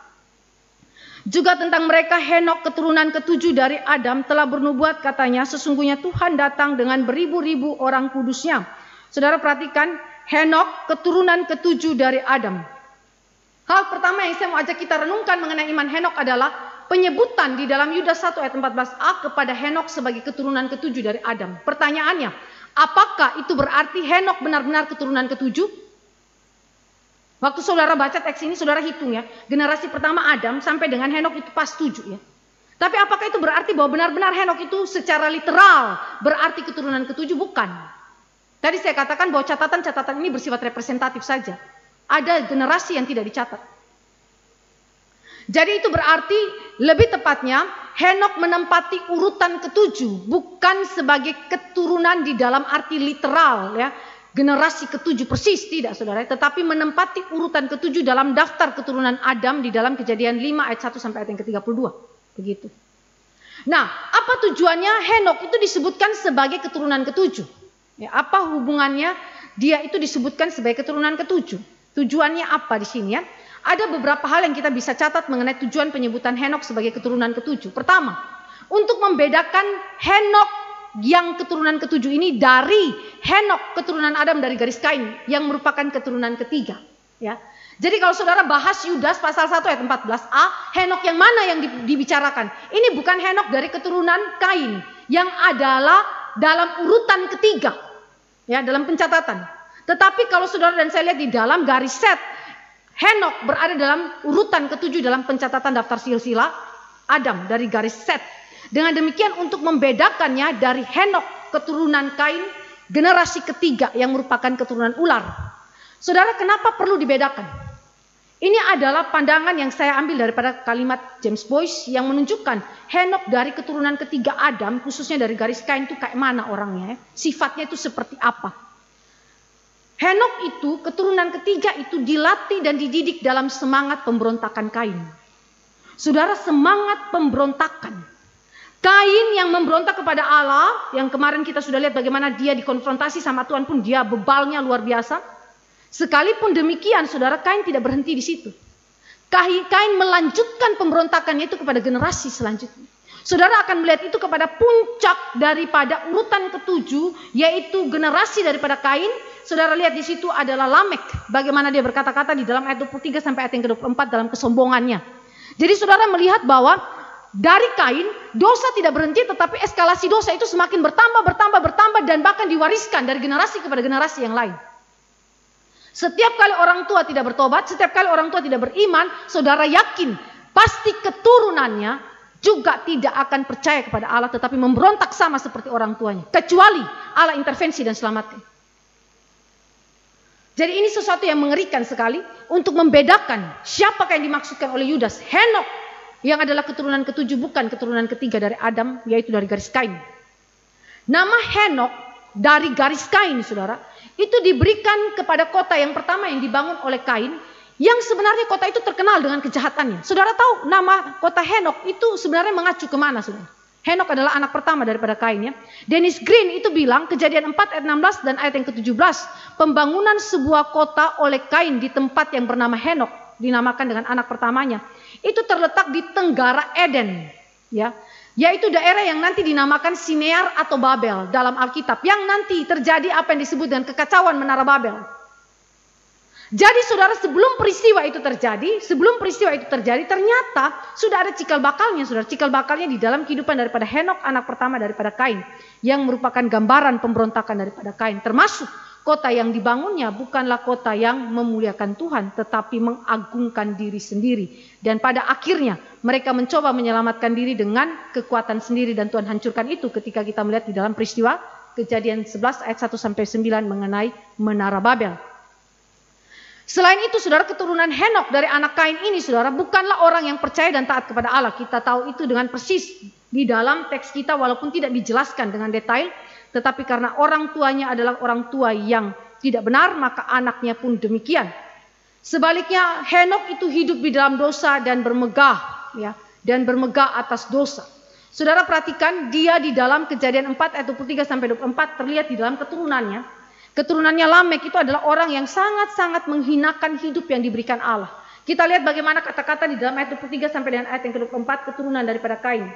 Juga tentang mereka Henok keturunan ketujuh dari Adam telah bernubuat katanya sesungguhnya Tuhan datang dengan beribu-ribu orang kudusnya. Saudara perhatikan Henok keturunan ketujuh dari Adam. Hal pertama yang saya mau ajak kita renungkan mengenai iman Henok adalah penyebutan di dalam Yudas 1 ayat 14a kepada Henok sebagai keturunan ketujuh dari Adam. Pertanyaannya, apakah itu berarti Henok benar-benar keturunan ketujuh? Waktu saudara baca teks ini, saudara hitung ya. Generasi pertama Adam sampai dengan Henok itu pas tujuh ya. Tapi apakah itu berarti bahwa benar-benar Henok itu secara literal berarti keturunan ketujuh? Bukan. Tadi saya katakan bahwa catatan-catatan ini bersifat representatif saja. Ada generasi yang tidak dicatat. Jadi itu berarti lebih tepatnya Henok menempati urutan ketujuh bukan sebagai keturunan di dalam arti literal ya generasi ketujuh persis tidak saudara. Tetapi menempati urutan ketujuh dalam daftar keturunan Adam di dalam kejadian 5 ayat 1 sampai ayat yang ke-32 begitu. Nah apa tujuannya Henok itu disebutkan sebagai keturunan ketujuh? Ya, apa hubungannya dia itu disebutkan sebagai keturunan ketujuh? Tujuannya apa di sini ya? Ada beberapa hal yang kita bisa catat mengenai tujuan penyebutan Henok sebagai keturunan ketujuh. Pertama untuk membedakan Henok yang keturunan ketujuh ini dari Henok keturunan Adam dari garis Kain yang merupakan keturunan ketiga ya. Jadi kalau saudara bahas Yudas pasal 1 ayat 14a, Henok yang mana yang dibicarakan? Ini bukan Henok dari keturunan Kain yang adalah dalam urutan ketiga ya dalam pencatatan. Tetapi kalau saudara dan saya lihat di dalam garis set Henok berada dalam urutan ketujuh dalam pencatatan daftar silsilah Adam dari garis set dengan demikian untuk membedakannya dari Henok keturunan Kain generasi ketiga yang merupakan keturunan ular. Saudara kenapa perlu dibedakan? Ini adalah pandangan yang saya ambil daripada kalimat James Boyce yang menunjukkan Henok dari keturunan ketiga Adam, khususnya dari garis kain itu kayak mana orangnya, ya? sifatnya itu seperti apa. Henok itu, keturunan ketiga itu dilatih dan dididik dalam semangat pemberontakan kain. Saudara, semangat pemberontakan Kain yang memberontak kepada Allah, yang kemarin kita sudah lihat bagaimana dia dikonfrontasi sama Tuhan pun dia bebalnya luar biasa. Sekalipun demikian, saudara Kain tidak berhenti di situ. Kain melanjutkan pemberontakannya itu kepada generasi selanjutnya. Saudara akan melihat itu kepada puncak daripada urutan ketujuh, yaitu generasi daripada Kain. Saudara lihat di situ adalah Lamek. Bagaimana dia berkata-kata di dalam ayat 23 sampai ayat yang ke-24 dalam kesombongannya. Jadi saudara melihat bahwa dari Kain, dosa tidak berhenti tetapi eskalasi dosa itu semakin bertambah, bertambah, bertambah dan bahkan diwariskan dari generasi kepada generasi yang lain. Setiap kali orang tua tidak bertobat, setiap kali orang tua tidak beriman, saudara yakin pasti keturunannya juga tidak akan percaya kepada Allah tetapi memberontak sama seperti orang tuanya. Kecuali Allah intervensi dan selamatkan. Jadi ini sesuatu yang mengerikan sekali untuk membedakan siapakah yang dimaksudkan oleh Yudas. Henok yang adalah keturunan ketujuh bukan keturunan ketiga dari Adam yaitu dari garis kain. Nama Henok dari garis kain saudara itu diberikan kepada kota yang pertama yang dibangun oleh Kain yang sebenarnya kota itu terkenal dengan kejahatannya. Saudara tahu nama kota Henok itu sebenarnya mengacu ke mana saudara? Henok adalah anak pertama daripada Kain ya. Dennis Green itu bilang kejadian 4 ayat 16 dan ayat yang ke-17. Pembangunan sebuah kota oleh Kain di tempat yang bernama Henok dinamakan dengan anak pertamanya itu terletak di Tenggara Eden, ya, yaitu daerah yang nanti dinamakan Sinear atau Babel dalam Alkitab, yang nanti terjadi apa yang disebut dengan kekacauan menara Babel. Jadi saudara sebelum peristiwa itu terjadi, sebelum peristiwa itu terjadi ternyata sudah ada cikal bakalnya saudara. Cikal bakalnya di dalam kehidupan daripada Henok anak pertama daripada Kain. Yang merupakan gambaran pemberontakan daripada Kain. Termasuk Kota yang dibangunnya bukanlah kota yang memuliakan Tuhan, tetapi mengagungkan diri sendiri. Dan pada akhirnya mereka mencoba menyelamatkan diri dengan kekuatan sendiri dan Tuhan hancurkan itu ketika kita melihat di dalam peristiwa kejadian 11 ayat 1 sampai 9 mengenai menara Babel. Selain itu saudara keturunan Henok dari anak Kain ini saudara bukanlah orang yang percaya dan taat kepada Allah. Kita tahu itu dengan persis di dalam teks kita walaupun tidak dijelaskan dengan detail tetapi karena orang tuanya adalah orang tua yang tidak benar, maka anaknya pun demikian. Sebaliknya, Henok itu hidup di dalam dosa dan bermegah, ya, dan bermegah atas dosa. Saudara perhatikan, dia di dalam kejadian 4 ayat 23 sampai 24 terlihat di dalam keturunannya. Keturunannya Lamek itu adalah orang yang sangat-sangat menghinakan hidup yang diberikan Allah. Kita lihat bagaimana kata-kata di dalam ayat 23 sampai dengan ayat yang ke-24 keturunan daripada Kain.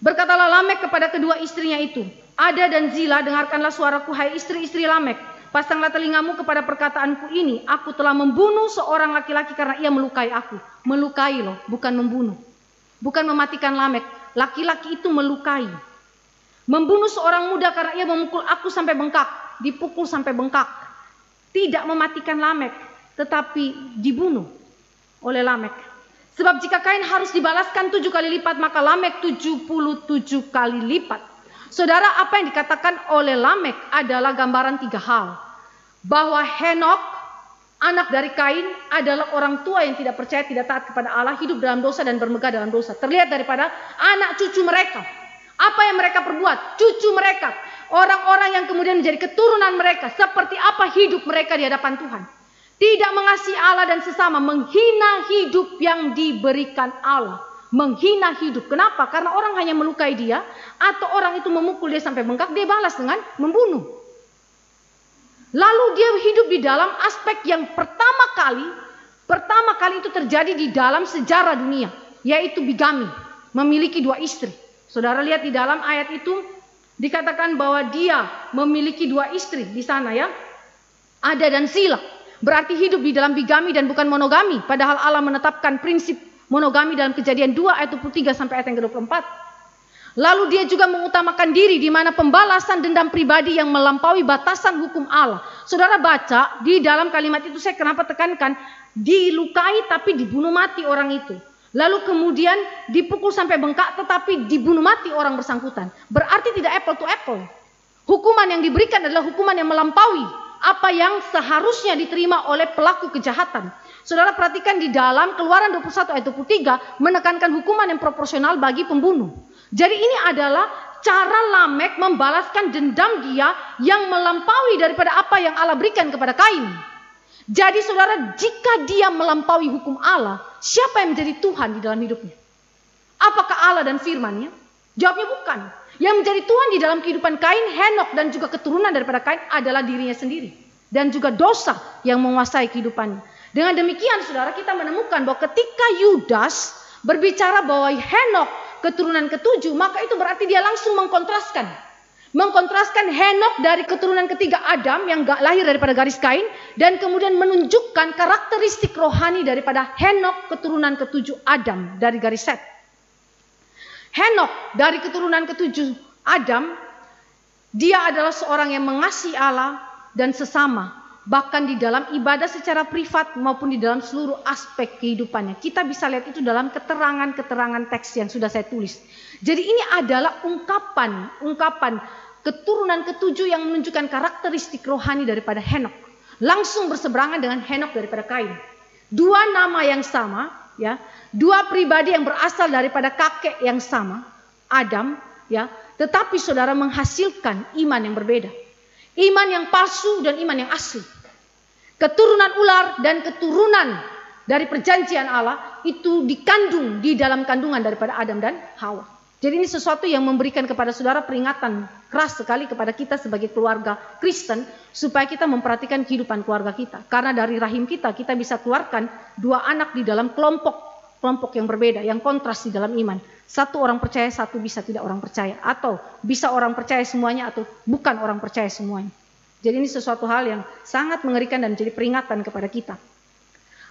Berkatalah Lamek kepada kedua istrinya itu, Ada dan Zila, dengarkanlah suaraku, hai istri-istri Lamek. Pasanglah telingamu kepada perkataanku ini. Aku telah membunuh seorang laki-laki karena ia melukai aku. Melukai loh, bukan membunuh. Bukan mematikan Lamek. Laki-laki itu melukai. Membunuh seorang muda karena ia memukul aku sampai bengkak. Dipukul sampai bengkak. Tidak mematikan Lamek, tetapi dibunuh oleh Lamek. Sebab jika kain harus dibalaskan tujuh kali lipat, maka Lamek tujuh puluh tujuh kali lipat. Saudara, apa yang dikatakan oleh Lamek adalah gambaran tiga hal. Bahwa Henok, anak dari Kain, adalah orang tua yang tidak percaya, tidak taat kepada Allah, hidup dalam dosa dan bermegah dalam dosa. Terlihat daripada anak cucu mereka. Apa yang mereka perbuat? Cucu mereka. Orang-orang yang kemudian menjadi keturunan mereka. Seperti apa hidup mereka di hadapan Tuhan. Tidak mengasihi Allah dan sesama, menghina hidup yang diberikan Allah. Menghina hidup. Kenapa? Karena orang hanya melukai dia atau orang itu memukul dia sampai bengkak, dia balas dengan membunuh. Lalu dia hidup di dalam aspek yang pertama kali, pertama kali itu terjadi di dalam sejarah dunia, yaitu bigami, memiliki dua istri. Saudara lihat di dalam ayat itu dikatakan bahwa dia memiliki dua istri di sana ya. Ada dan Sila. Berarti hidup di dalam bigami dan bukan monogami. Padahal Allah menetapkan prinsip monogami dalam kejadian 2 ayat 23 sampai ayat yang ke-24. Lalu dia juga mengutamakan diri di mana pembalasan dendam pribadi yang melampaui batasan hukum Allah. Saudara baca di dalam kalimat itu saya kenapa tekankan dilukai tapi dibunuh mati orang itu. Lalu kemudian dipukul sampai bengkak tetapi dibunuh mati orang bersangkutan. Berarti tidak apple to apple. Hukuman yang diberikan adalah hukuman yang melampaui apa yang seharusnya diterima oleh pelaku kejahatan. Saudara perhatikan di dalam keluaran 21 ayat 23 menekankan hukuman yang proporsional bagi pembunuh. Jadi ini adalah cara Lamek membalaskan dendam dia yang melampaui daripada apa yang Allah berikan kepada Kain. Jadi saudara jika dia melampaui hukum Allah, siapa yang menjadi Tuhan di dalam hidupnya? Apakah Allah dan firmannya? Jawabnya bukan. Yang menjadi Tuhan di dalam kehidupan Kain, Henok dan juga keturunan daripada Kain adalah dirinya sendiri. Dan juga dosa yang menguasai kehidupannya. Dengan demikian saudara kita menemukan bahwa ketika Yudas berbicara bahwa Henok keturunan ketujuh, maka itu berarti dia langsung mengkontraskan. Mengkontraskan Henok dari keturunan ketiga Adam yang gak lahir daripada garis kain. Dan kemudian menunjukkan karakteristik rohani daripada Henok keturunan ketujuh Adam dari garis Set. Henok dari keturunan ketujuh Adam, dia adalah seorang yang mengasihi Allah dan sesama bahkan di dalam ibadah secara privat maupun di dalam seluruh aspek kehidupannya. Kita bisa lihat itu dalam keterangan-keterangan teks yang sudah saya tulis. Jadi ini adalah ungkapan, ungkapan keturunan ketujuh yang menunjukkan karakteristik rohani daripada Henok. Langsung berseberangan dengan Henok daripada Kain. Dua nama yang sama, ya, dua pribadi yang berasal daripada kakek yang sama, Adam, ya, tetapi saudara menghasilkan iman yang berbeda. Iman yang palsu dan iman yang asli. Keturunan ular dan keturunan dari perjanjian Allah itu dikandung di dalam kandungan daripada Adam dan Hawa. Jadi ini sesuatu yang memberikan kepada saudara peringatan keras sekali kepada kita sebagai keluarga Kristen supaya kita memperhatikan kehidupan keluarga kita. Karena dari rahim kita kita bisa keluarkan dua anak di dalam kelompok kelompok yang berbeda, yang kontras di dalam iman. Satu orang percaya, satu bisa tidak orang percaya. Atau bisa orang percaya semuanya atau bukan orang percaya semuanya. Jadi ini sesuatu hal yang sangat mengerikan dan jadi peringatan kepada kita.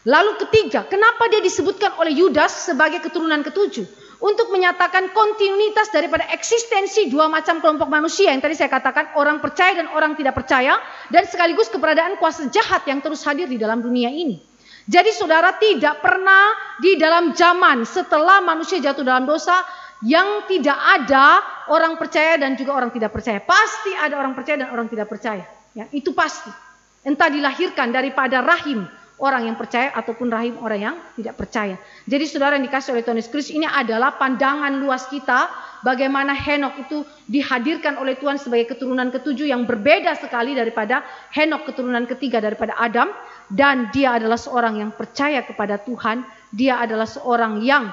Lalu ketiga, kenapa dia disebutkan oleh Yudas sebagai keturunan ketujuh? Untuk menyatakan kontinuitas daripada eksistensi dua macam kelompok manusia yang tadi saya katakan orang percaya dan orang tidak percaya dan sekaligus keberadaan kuasa jahat yang terus hadir di dalam dunia ini. Jadi saudara tidak pernah di dalam zaman setelah manusia jatuh dalam dosa yang tidak ada orang percaya dan juga orang tidak percaya. Pasti ada orang percaya dan orang tidak percaya. Ya, itu pasti. Entah dilahirkan daripada rahim orang yang percaya ataupun rahim orang yang tidak percaya. Jadi saudara yang dikasih oleh Tuhan Yesus Kristus ini adalah pandangan luas kita bagaimana Henok itu dihadirkan oleh Tuhan sebagai keturunan ketujuh yang berbeda sekali daripada Henok keturunan ketiga daripada Adam dan dia adalah seorang yang percaya kepada Tuhan, dia adalah seorang yang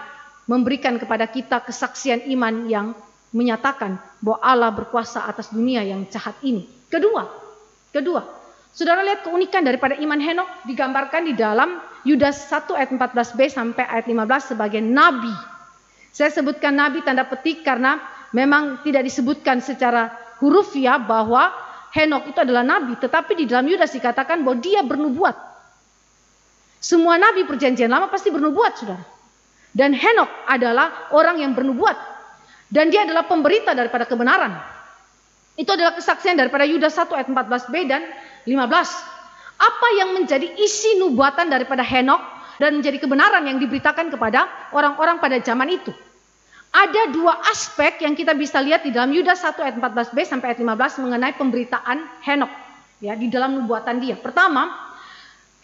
memberikan kepada kita kesaksian iman yang menyatakan bahwa Allah berkuasa atas dunia yang jahat ini. Kedua, kedua, Saudara lihat keunikan daripada iman Henok digambarkan di dalam Yudas 1 ayat 14b sampai ayat 15 sebagai nabi. Saya sebutkan nabi tanda petik karena memang tidak disebutkan secara huruf ya bahwa Henok itu adalah nabi, tetapi di dalam Yudas dikatakan bahwa dia bernubuat. Semua nabi perjanjian lama pasti bernubuat, saudara. Dan Henok adalah orang yang bernubuat. Dan dia adalah pemberita daripada kebenaran. Itu adalah kesaksian daripada Yudas 1 ayat 14b dan 15. Apa yang menjadi isi nubuatan daripada Henok dan menjadi kebenaran yang diberitakan kepada orang-orang pada zaman itu? Ada dua aspek yang kita bisa lihat di dalam Yudas 1 ayat 14b sampai ayat 15 mengenai pemberitaan Henok ya di dalam nubuatan dia. Pertama,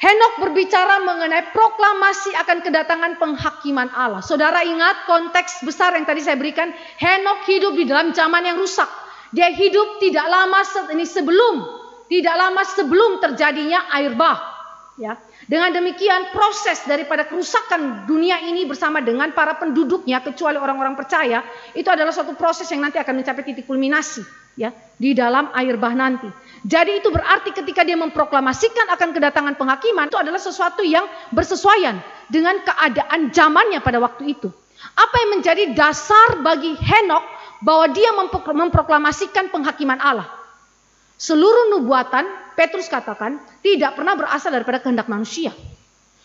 Henok berbicara mengenai proklamasi akan kedatangan penghakiman Allah. Saudara ingat konteks besar yang tadi saya berikan, Henok hidup di dalam zaman yang rusak. Dia hidup tidak lama ini sebelum tidak lama sebelum terjadinya air bah. Ya. Dengan demikian proses daripada kerusakan dunia ini bersama dengan para penduduknya kecuali orang-orang percaya itu adalah suatu proses yang nanti akan mencapai titik kulminasi ya di dalam air bah nanti. Jadi itu berarti ketika dia memproklamasikan akan kedatangan penghakiman itu adalah sesuatu yang bersesuaian dengan keadaan zamannya pada waktu itu. Apa yang menjadi dasar bagi Henok bahwa dia memproklamasikan penghakiman Allah? Seluruh nubuatan, Petrus katakan, tidak pernah berasal daripada kehendak manusia.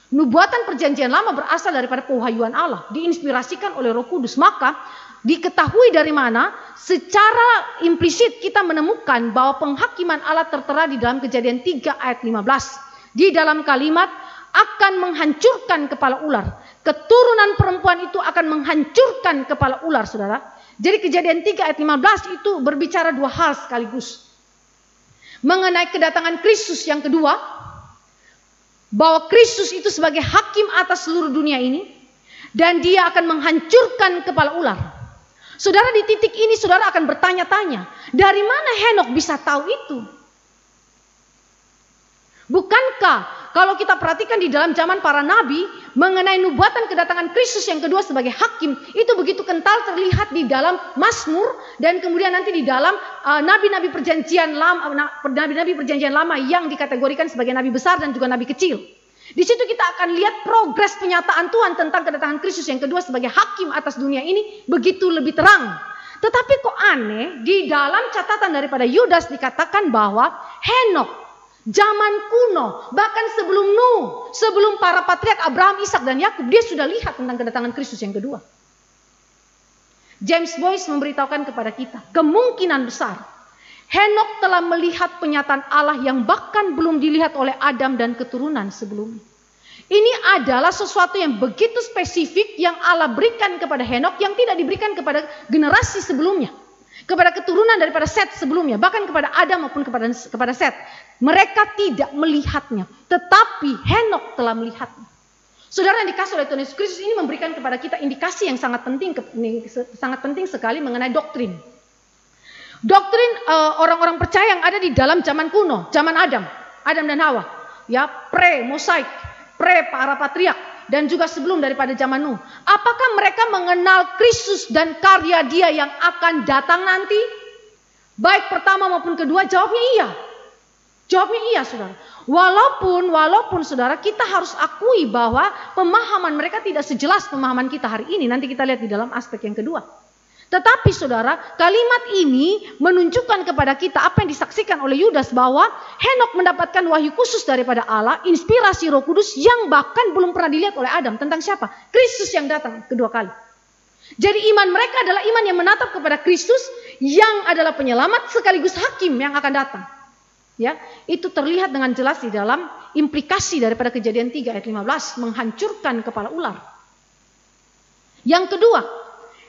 Nubuatan perjanjian lama berasal daripada pewahyuan Allah, diinspirasikan oleh roh kudus. Maka diketahui dari mana secara implisit kita menemukan bahwa penghakiman Allah tertera di dalam kejadian 3 ayat 15. Di dalam kalimat akan menghancurkan kepala ular. Keturunan perempuan itu akan menghancurkan kepala ular saudara. Jadi kejadian 3 ayat 15 itu berbicara dua hal sekaligus mengenai kedatangan Kristus yang kedua, bahwa Kristus itu sebagai hakim atas seluruh dunia ini, dan dia akan menghancurkan kepala ular. Saudara di titik ini saudara akan bertanya-tanya, dari mana Henok bisa tahu itu? Bukankah kalau kita perhatikan di dalam zaman para nabi, mengenai nubuatan kedatangan Kristus yang kedua sebagai hakim itu begitu kental terlihat di dalam Mazmur dan kemudian nanti di dalam uh, nabi-nabi uh, perjanjian lama nabi-nabi perjanjian lama yang dikategorikan sebagai nabi besar dan juga nabi kecil. Di situ kita akan lihat progres penyataan Tuhan tentang kedatangan Kristus yang kedua sebagai hakim atas dunia ini begitu lebih terang. Tetapi kok aneh, di dalam catatan daripada Yudas dikatakan bahwa Henok Zaman kuno, bahkan sebelum Nuh, sebelum para patriark Abraham, Ishak dan Yakub, dia sudah lihat tentang kedatangan Kristus yang kedua. James Boyce memberitahukan kepada kita, kemungkinan besar Henok telah melihat penyataan Allah yang bahkan belum dilihat oleh Adam dan keturunan sebelumnya. Ini adalah sesuatu yang begitu spesifik yang Allah berikan kepada Henok yang tidak diberikan kepada generasi sebelumnya kepada keturunan daripada Set sebelumnya, bahkan kepada Adam maupun kepada kepada Set. Mereka tidak melihatnya, tetapi Henok telah melihatnya. Saudara yang dikasih oleh Tuhan Yesus Kristus ini memberikan kepada kita indikasi yang sangat penting sangat penting sekali mengenai doktrin. Doktrin eh, orang-orang percaya yang ada di dalam zaman kuno, zaman Adam, Adam dan Hawa, ya pre mosaik, pre para patriark, dan juga sebelum daripada zaman Nuh. Apakah mereka mengenal Kristus dan karya dia yang akan datang nanti? Baik pertama maupun kedua jawabnya iya. Jawabnya iya saudara. Walaupun, walaupun saudara kita harus akui bahwa pemahaman mereka tidak sejelas pemahaman kita hari ini. Nanti kita lihat di dalam aspek yang kedua. Tetapi saudara, kalimat ini menunjukkan kepada kita apa yang disaksikan oleh Yudas bahwa Henok mendapatkan wahyu khusus daripada Allah, inspirasi Roh Kudus yang bahkan belum pernah dilihat oleh Adam. Tentang siapa? Kristus yang datang kedua kali. Jadi iman mereka adalah iman yang menatap kepada Kristus yang adalah penyelamat sekaligus hakim yang akan datang. Ya, itu terlihat dengan jelas di dalam implikasi daripada kejadian 3 ayat 15 menghancurkan kepala ular. Yang kedua,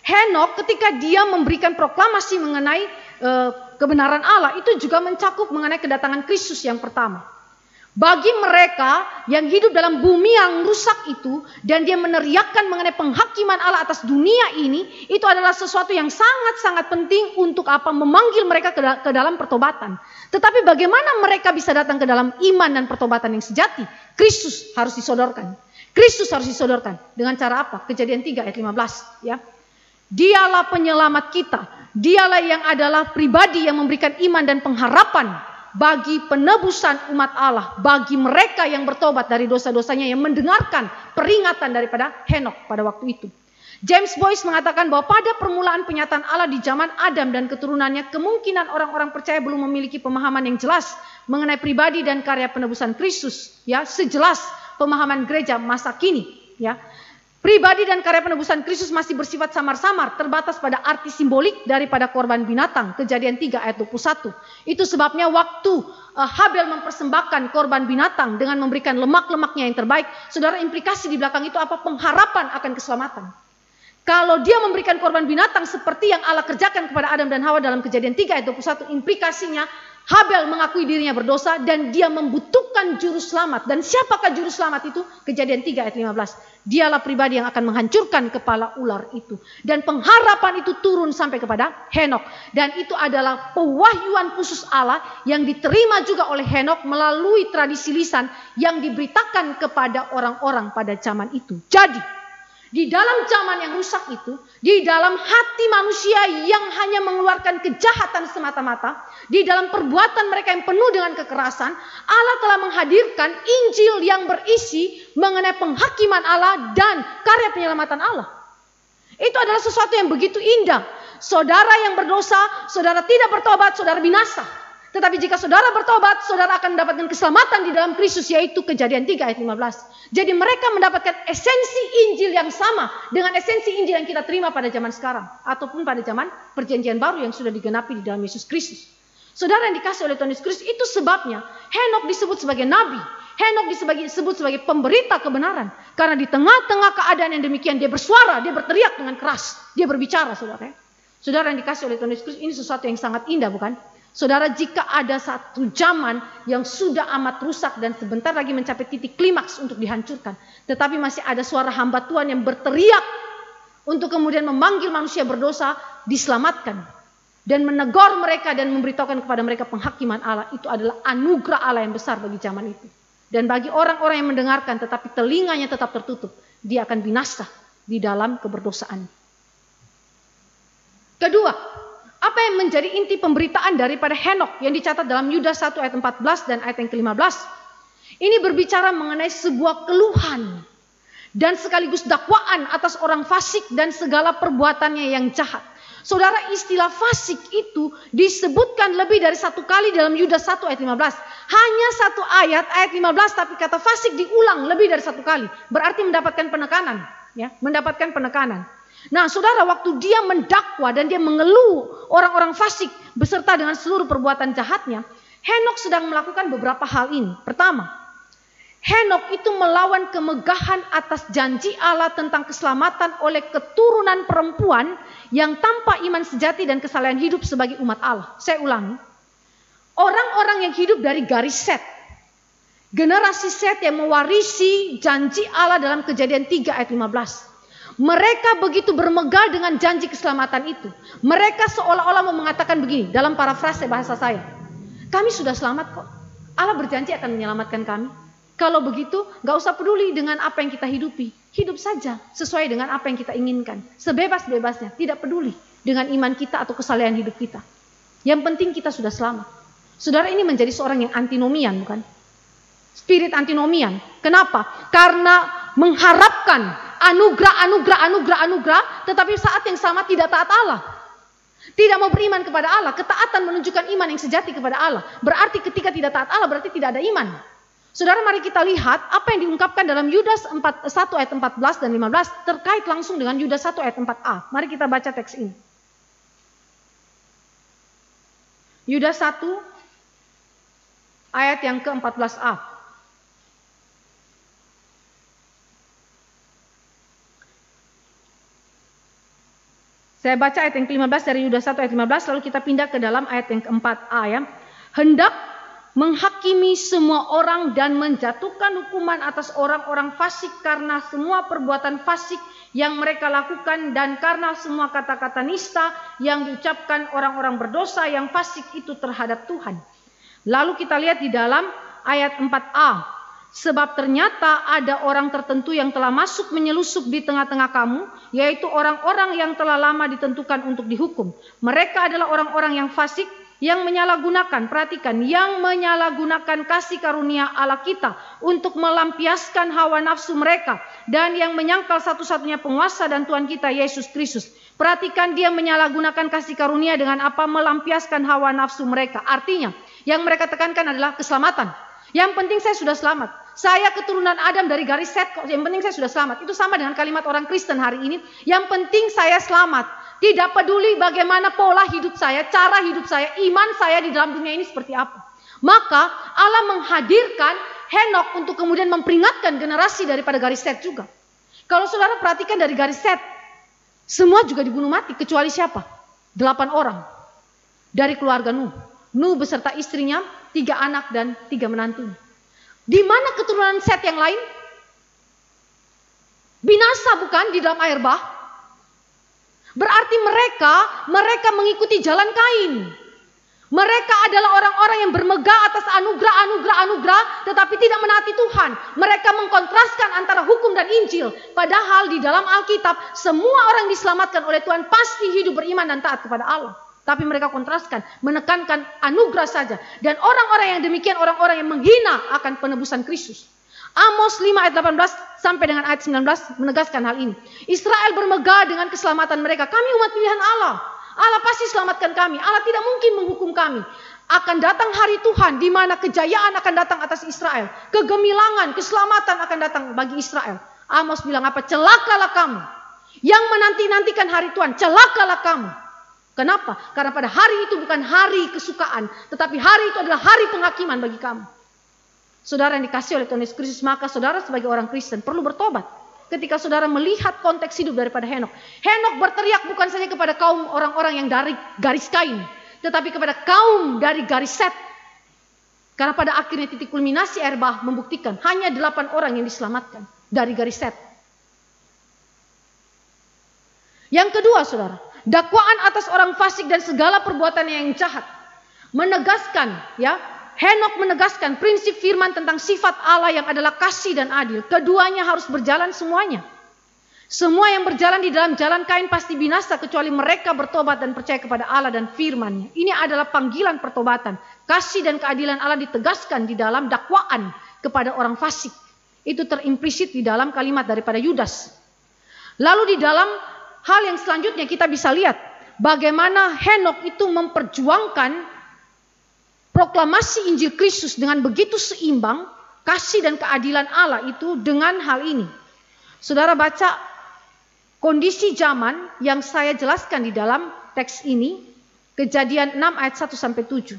Henok ketika dia memberikan proklamasi mengenai e, kebenaran Allah itu juga mencakup mengenai kedatangan Kristus yang pertama. Bagi mereka yang hidup dalam bumi yang rusak itu dan dia meneriakkan mengenai penghakiman Allah atas dunia ini, itu adalah sesuatu yang sangat-sangat penting untuk apa memanggil mereka ke, dalam pertobatan. Tetapi bagaimana mereka bisa datang ke dalam iman dan pertobatan yang sejati? Kristus harus disodorkan. Kristus harus disodorkan dengan cara apa? Kejadian 3 ayat 15 ya. Dialah penyelamat kita. Dialah yang adalah pribadi yang memberikan iman dan pengharapan bagi penebusan umat Allah, bagi mereka yang bertobat dari dosa-dosanya yang mendengarkan peringatan daripada Henok pada waktu itu. James Boyce mengatakan bahwa pada permulaan penyataan Allah di zaman Adam dan keturunannya, kemungkinan orang-orang percaya belum memiliki pemahaman yang jelas mengenai pribadi dan karya penebusan Kristus, ya, sejelas pemahaman gereja masa kini, ya. Pribadi dan karya penebusan Kristus masih bersifat samar-samar, terbatas pada arti simbolik daripada korban binatang. Kejadian 3 ayat 21. Itu sebabnya waktu uh, Habel mempersembahkan korban binatang dengan memberikan lemak-lemaknya yang terbaik, saudara implikasi di belakang itu apa? Pengharapan akan keselamatan. Kalau dia memberikan korban binatang seperti yang Allah kerjakan kepada Adam dan Hawa dalam kejadian 3 ayat 21, implikasinya Habel mengakui dirinya berdosa dan dia membutuhkan juru selamat. Dan siapakah juru selamat itu? Kejadian 3 ayat 15. Dialah pribadi yang akan menghancurkan kepala ular itu. Dan pengharapan itu turun sampai kepada Henok. Dan itu adalah pewahyuan khusus Allah yang diterima juga oleh Henok melalui tradisi lisan yang diberitakan kepada orang-orang pada zaman itu. Jadi di dalam zaman yang rusak itu, di dalam hati manusia yang hanya mengeluarkan kejahatan semata-mata, di dalam perbuatan mereka yang penuh dengan kekerasan, Allah telah menghadirkan Injil yang berisi mengenai penghakiman Allah dan karya penyelamatan Allah. Itu adalah sesuatu yang begitu indah. Saudara yang berdosa, saudara tidak bertobat, saudara binasa. Tetapi jika saudara bertobat, saudara akan mendapatkan keselamatan di dalam Kristus yaitu kejadian 3 ayat 15. Jadi mereka mendapatkan esensi Injil yang sama dengan esensi Injil yang kita terima pada zaman sekarang. Ataupun pada zaman perjanjian baru yang sudah digenapi di dalam Yesus Kristus. Saudara yang dikasih oleh Tuhan Yesus Kristus itu sebabnya Henok disebut sebagai nabi. Henok disebut sebagai pemberita kebenaran. Karena di tengah-tengah keadaan yang demikian dia bersuara, dia berteriak dengan keras. Dia berbicara saudara. Saudara yang dikasih oleh Tuhan Yesus Kristus ini sesuatu yang sangat indah bukan? Saudara, jika ada satu zaman yang sudah amat rusak dan sebentar lagi mencapai titik klimaks untuk dihancurkan, tetapi masih ada suara hamba Tuhan yang berteriak untuk kemudian memanggil manusia berdosa diselamatkan dan menegur mereka dan memberitahukan kepada mereka penghakiman Allah itu adalah anugerah Allah yang besar bagi zaman itu. Dan bagi orang-orang yang mendengarkan tetapi telinganya tetap tertutup, dia akan binasa di dalam keberdosaan. Kedua, apa yang menjadi inti pemberitaan daripada Henok yang dicatat dalam Yudas 1 ayat 14 dan ayat yang ke-15? Ini berbicara mengenai sebuah keluhan dan sekaligus dakwaan atas orang fasik dan segala perbuatannya yang jahat. Saudara istilah fasik itu disebutkan lebih dari satu kali dalam Yudas 1 ayat 15. Hanya satu ayat ayat 15 tapi kata fasik diulang lebih dari satu kali. Berarti mendapatkan penekanan, ya, mendapatkan penekanan. Nah, saudara waktu dia mendakwa dan dia mengeluh orang-orang fasik beserta dengan seluruh perbuatan jahatnya, Henok sedang melakukan beberapa hal ini. Pertama, Henok itu melawan kemegahan atas janji Allah tentang keselamatan oleh keturunan perempuan yang tanpa iman sejati dan kesalahan hidup sebagai umat Allah. Saya ulangi. Orang-orang yang hidup dari garis set. Generasi set yang mewarisi janji Allah dalam kejadian 3 ayat 15. Mereka begitu bermegah dengan janji keselamatan itu. Mereka seolah-olah mau mengatakan begini dalam parafrase bahasa saya. Kami sudah selamat kok. Allah berjanji akan menyelamatkan kami. Kalau begitu, gak usah peduli dengan apa yang kita hidupi. Hidup saja sesuai dengan apa yang kita inginkan. Sebebas-bebasnya, tidak peduli dengan iman kita atau kesalahan hidup kita. Yang penting kita sudah selamat. Saudara ini menjadi seorang yang antinomian, bukan? Spirit antinomian. Kenapa? Karena mengharapkan anugerah, anugerah, anugerah, anugerah, tetapi saat yang sama tidak taat Allah. Tidak mau beriman kepada Allah. Ketaatan menunjukkan iman yang sejati kepada Allah. Berarti ketika tidak taat Allah berarti tidak ada iman. Saudara mari kita lihat apa yang diungkapkan dalam Yudas 4, 1 ayat 14 dan 15 terkait langsung dengan Yudas 1 ayat 4a. Mari kita baca teks ini. Yudas 1 ayat yang ke-14a. Saya baca ayat yang ke-15 dari Yudas 1 ayat 15 lalu kita pindah ke dalam ayat yang ke-4a ya. Hendak menghakimi semua orang dan menjatuhkan hukuman atas orang-orang fasik karena semua perbuatan fasik yang mereka lakukan dan karena semua kata-kata nista yang diucapkan orang-orang berdosa yang fasik itu terhadap Tuhan. Lalu kita lihat di dalam ayat 4a. Sebab ternyata ada orang tertentu yang telah masuk menyelusup di tengah-tengah kamu, yaitu orang-orang yang telah lama ditentukan untuk dihukum. Mereka adalah orang-orang yang fasik, yang menyalahgunakan, perhatikan, yang menyalahgunakan kasih karunia Allah kita untuk melampiaskan hawa nafsu mereka dan yang menyangkal satu-satunya penguasa dan Tuhan kita Yesus Kristus. Perhatikan dia menyalahgunakan kasih karunia dengan apa melampiaskan hawa nafsu mereka. Artinya, yang mereka tekankan adalah keselamatan. Yang penting saya sudah selamat. Saya keturunan Adam dari garis set. Yang penting saya sudah selamat. Itu sama dengan kalimat orang Kristen hari ini. Yang penting saya selamat. Tidak peduli bagaimana pola hidup saya, cara hidup saya, iman saya di dalam dunia ini seperti apa. Maka Allah menghadirkan Henok untuk kemudian memperingatkan generasi daripada garis set juga. Kalau saudara perhatikan dari garis set, semua juga dibunuh mati kecuali siapa? Delapan orang dari keluarga Nuh. Nuh beserta istrinya, tiga anak dan tiga menantunya. Di mana keturunan set yang lain? Binasa bukan di dalam air bah? Berarti mereka, mereka mengikuti jalan kain. Mereka adalah orang-orang yang bermegah atas anugerah, anugerah, anugerah, tetapi tidak menaati Tuhan. Mereka mengkontraskan antara hukum dan Injil. Padahal di dalam Alkitab, semua orang diselamatkan oleh Tuhan pasti hidup beriman dan taat kepada Allah. Tapi mereka kontraskan, menekankan anugerah saja. Dan orang-orang yang demikian, orang-orang yang menghina akan penebusan Kristus. Amos 5 ayat 18 sampai dengan ayat 19 menegaskan hal ini. Israel bermegah dengan keselamatan mereka. Kami umat pilihan Allah. Allah pasti selamatkan kami. Allah tidak mungkin menghukum kami. Akan datang hari Tuhan di mana kejayaan akan datang atas Israel. Kegemilangan, keselamatan akan datang bagi Israel. Amos bilang apa? Celakalah kamu. Yang menanti-nantikan hari Tuhan, celakalah kamu. Kenapa? Karena pada hari itu bukan hari kesukaan, tetapi hari itu adalah hari penghakiman bagi kamu saudara yang dikasih oleh Tuhan Yesus Kristus, maka saudara sebagai orang Kristen perlu bertobat. Ketika saudara melihat konteks hidup daripada Henok. Henok berteriak bukan saja kepada kaum orang-orang yang dari garis kain. Tetapi kepada kaum dari garis set. Karena pada akhirnya titik kulminasi air bah membuktikan hanya delapan orang yang diselamatkan dari garis set. Yang kedua saudara, dakwaan atas orang fasik dan segala perbuatan yang jahat. Menegaskan ya Henok menegaskan prinsip firman tentang sifat Allah yang adalah kasih dan adil. Keduanya harus berjalan semuanya. Semua yang berjalan di dalam jalan kain pasti binasa kecuali mereka bertobat dan percaya kepada Allah dan firman-Nya. Ini adalah panggilan pertobatan. Kasih dan keadilan Allah ditegaskan di dalam dakwaan kepada orang fasik. Itu terimplisit di dalam kalimat daripada Yudas. Lalu di dalam hal yang selanjutnya kita bisa lihat bagaimana Henok itu memperjuangkan proklamasi Injil Kristus dengan begitu seimbang kasih dan keadilan Allah itu dengan hal ini. Saudara baca kondisi zaman yang saya jelaskan di dalam teks ini, Kejadian 6 ayat 1 sampai 7.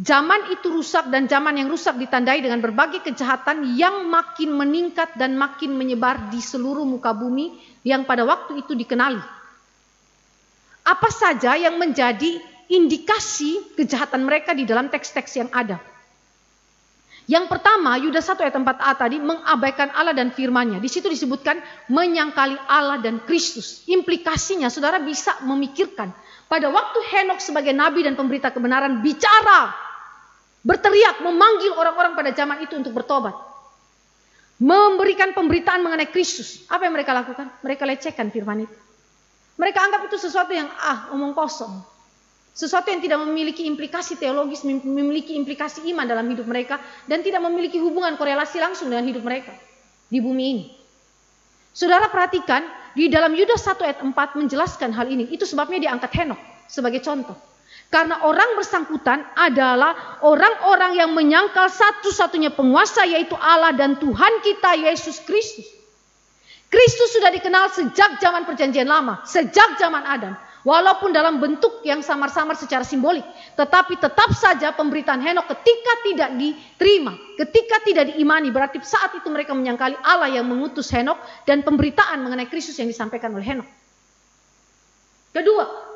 Zaman itu rusak dan zaman yang rusak ditandai dengan berbagai kejahatan yang makin meningkat dan makin menyebar di seluruh muka bumi yang pada waktu itu dikenali. Apa saja yang menjadi indikasi kejahatan mereka di dalam teks-teks yang ada? Yang pertama, Yudas 1 ayat 4a tadi mengabaikan Allah dan firman-Nya. Di situ disebutkan menyangkali Allah dan Kristus. Implikasinya saudara bisa memikirkan pada waktu Henok sebagai nabi dan pemberita kebenaran bicara berteriak, memanggil orang-orang pada zaman itu untuk bertobat. Memberikan pemberitaan mengenai Kristus. Apa yang mereka lakukan? Mereka lecehkan firman itu. Mereka anggap itu sesuatu yang ah, omong kosong. Sesuatu yang tidak memiliki implikasi teologis, memiliki implikasi iman dalam hidup mereka, dan tidak memiliki hubungan korelasi langsung dengan hidup mereka di bumi ini. Saudara perhatikan, di dalam Yudas 1 ayat 4 menjelaskan hal ini. Itu sebabnya diangkat Henok sebagai contoh. Karena orang bersangkutan adalah orang-orang yang menyangkal satu-satunya penguasa yaitu Allah dan Tuhan kita Yesus Kristus. Kristus sudah dikenal sejak zaman perjanjian lama, sejak zaman Adam. Walaupun dalam bentuk yang samar-samar secara simbolik. Tetapi tetap saja pemberitaan Henok ketika tidak diterima. Ketika tidak diimani. Berarti saat itu mereka menyangkali Allah yang mengutus Henok. Dan pemberitaan mengenai Kristus yang disampaikan oleh Henok. Kedua,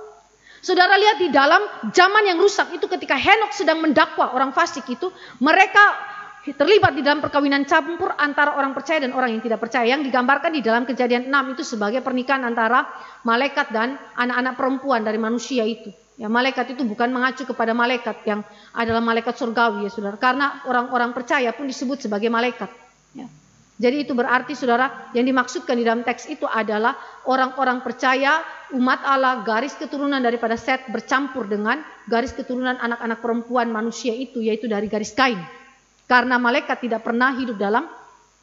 Saudara lihat di dalam zaman yang rusak itu ketika Henok sedang mendakwa orang fasik itu, mereka terlibat di dalam perkawinan campur antara orang percaya dan orang yang tidak percaya yang digambarkan di dalam kejadian 6 itu sebagai pernikahan antara malaikat dan anak-anak perempuan dari manusia itu. Ya, malaikat itu bukan mengacu kepada malaikat yang adalah malaikat surgawi ya Saudara, karena orang-orang percaya pun disebut sebagai malaikat. Ya. Jadi itu berarti saudara yang dimaksudkan di dalam teks itu adalah orang-orang percaya umat Allah garis keturunan daripada Set bercampur dengan garis keturunan anak-anak perempuan manusia itu yaitu dari garis Kain. Karena malaikat tidak pernah hidup dalam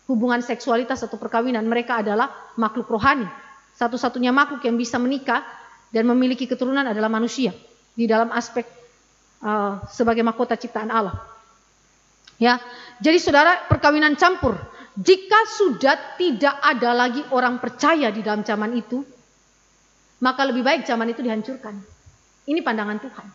hubungan seksualitas atau perkawinan, mereka adalah makhluk rohani. Satu-satunya makhluk yang bisa menikah dan memiliki keturunan adalah manusia di dalam aspek uh, sebagai mahkota ciptaan Allah. Ya, jadi saudara perkawinan campur jika sudah tidak ada lagi orang percaya di dalam zaman itu, maka lebih baik zaman itu dihancurkan. Ini pandangan Tuhan.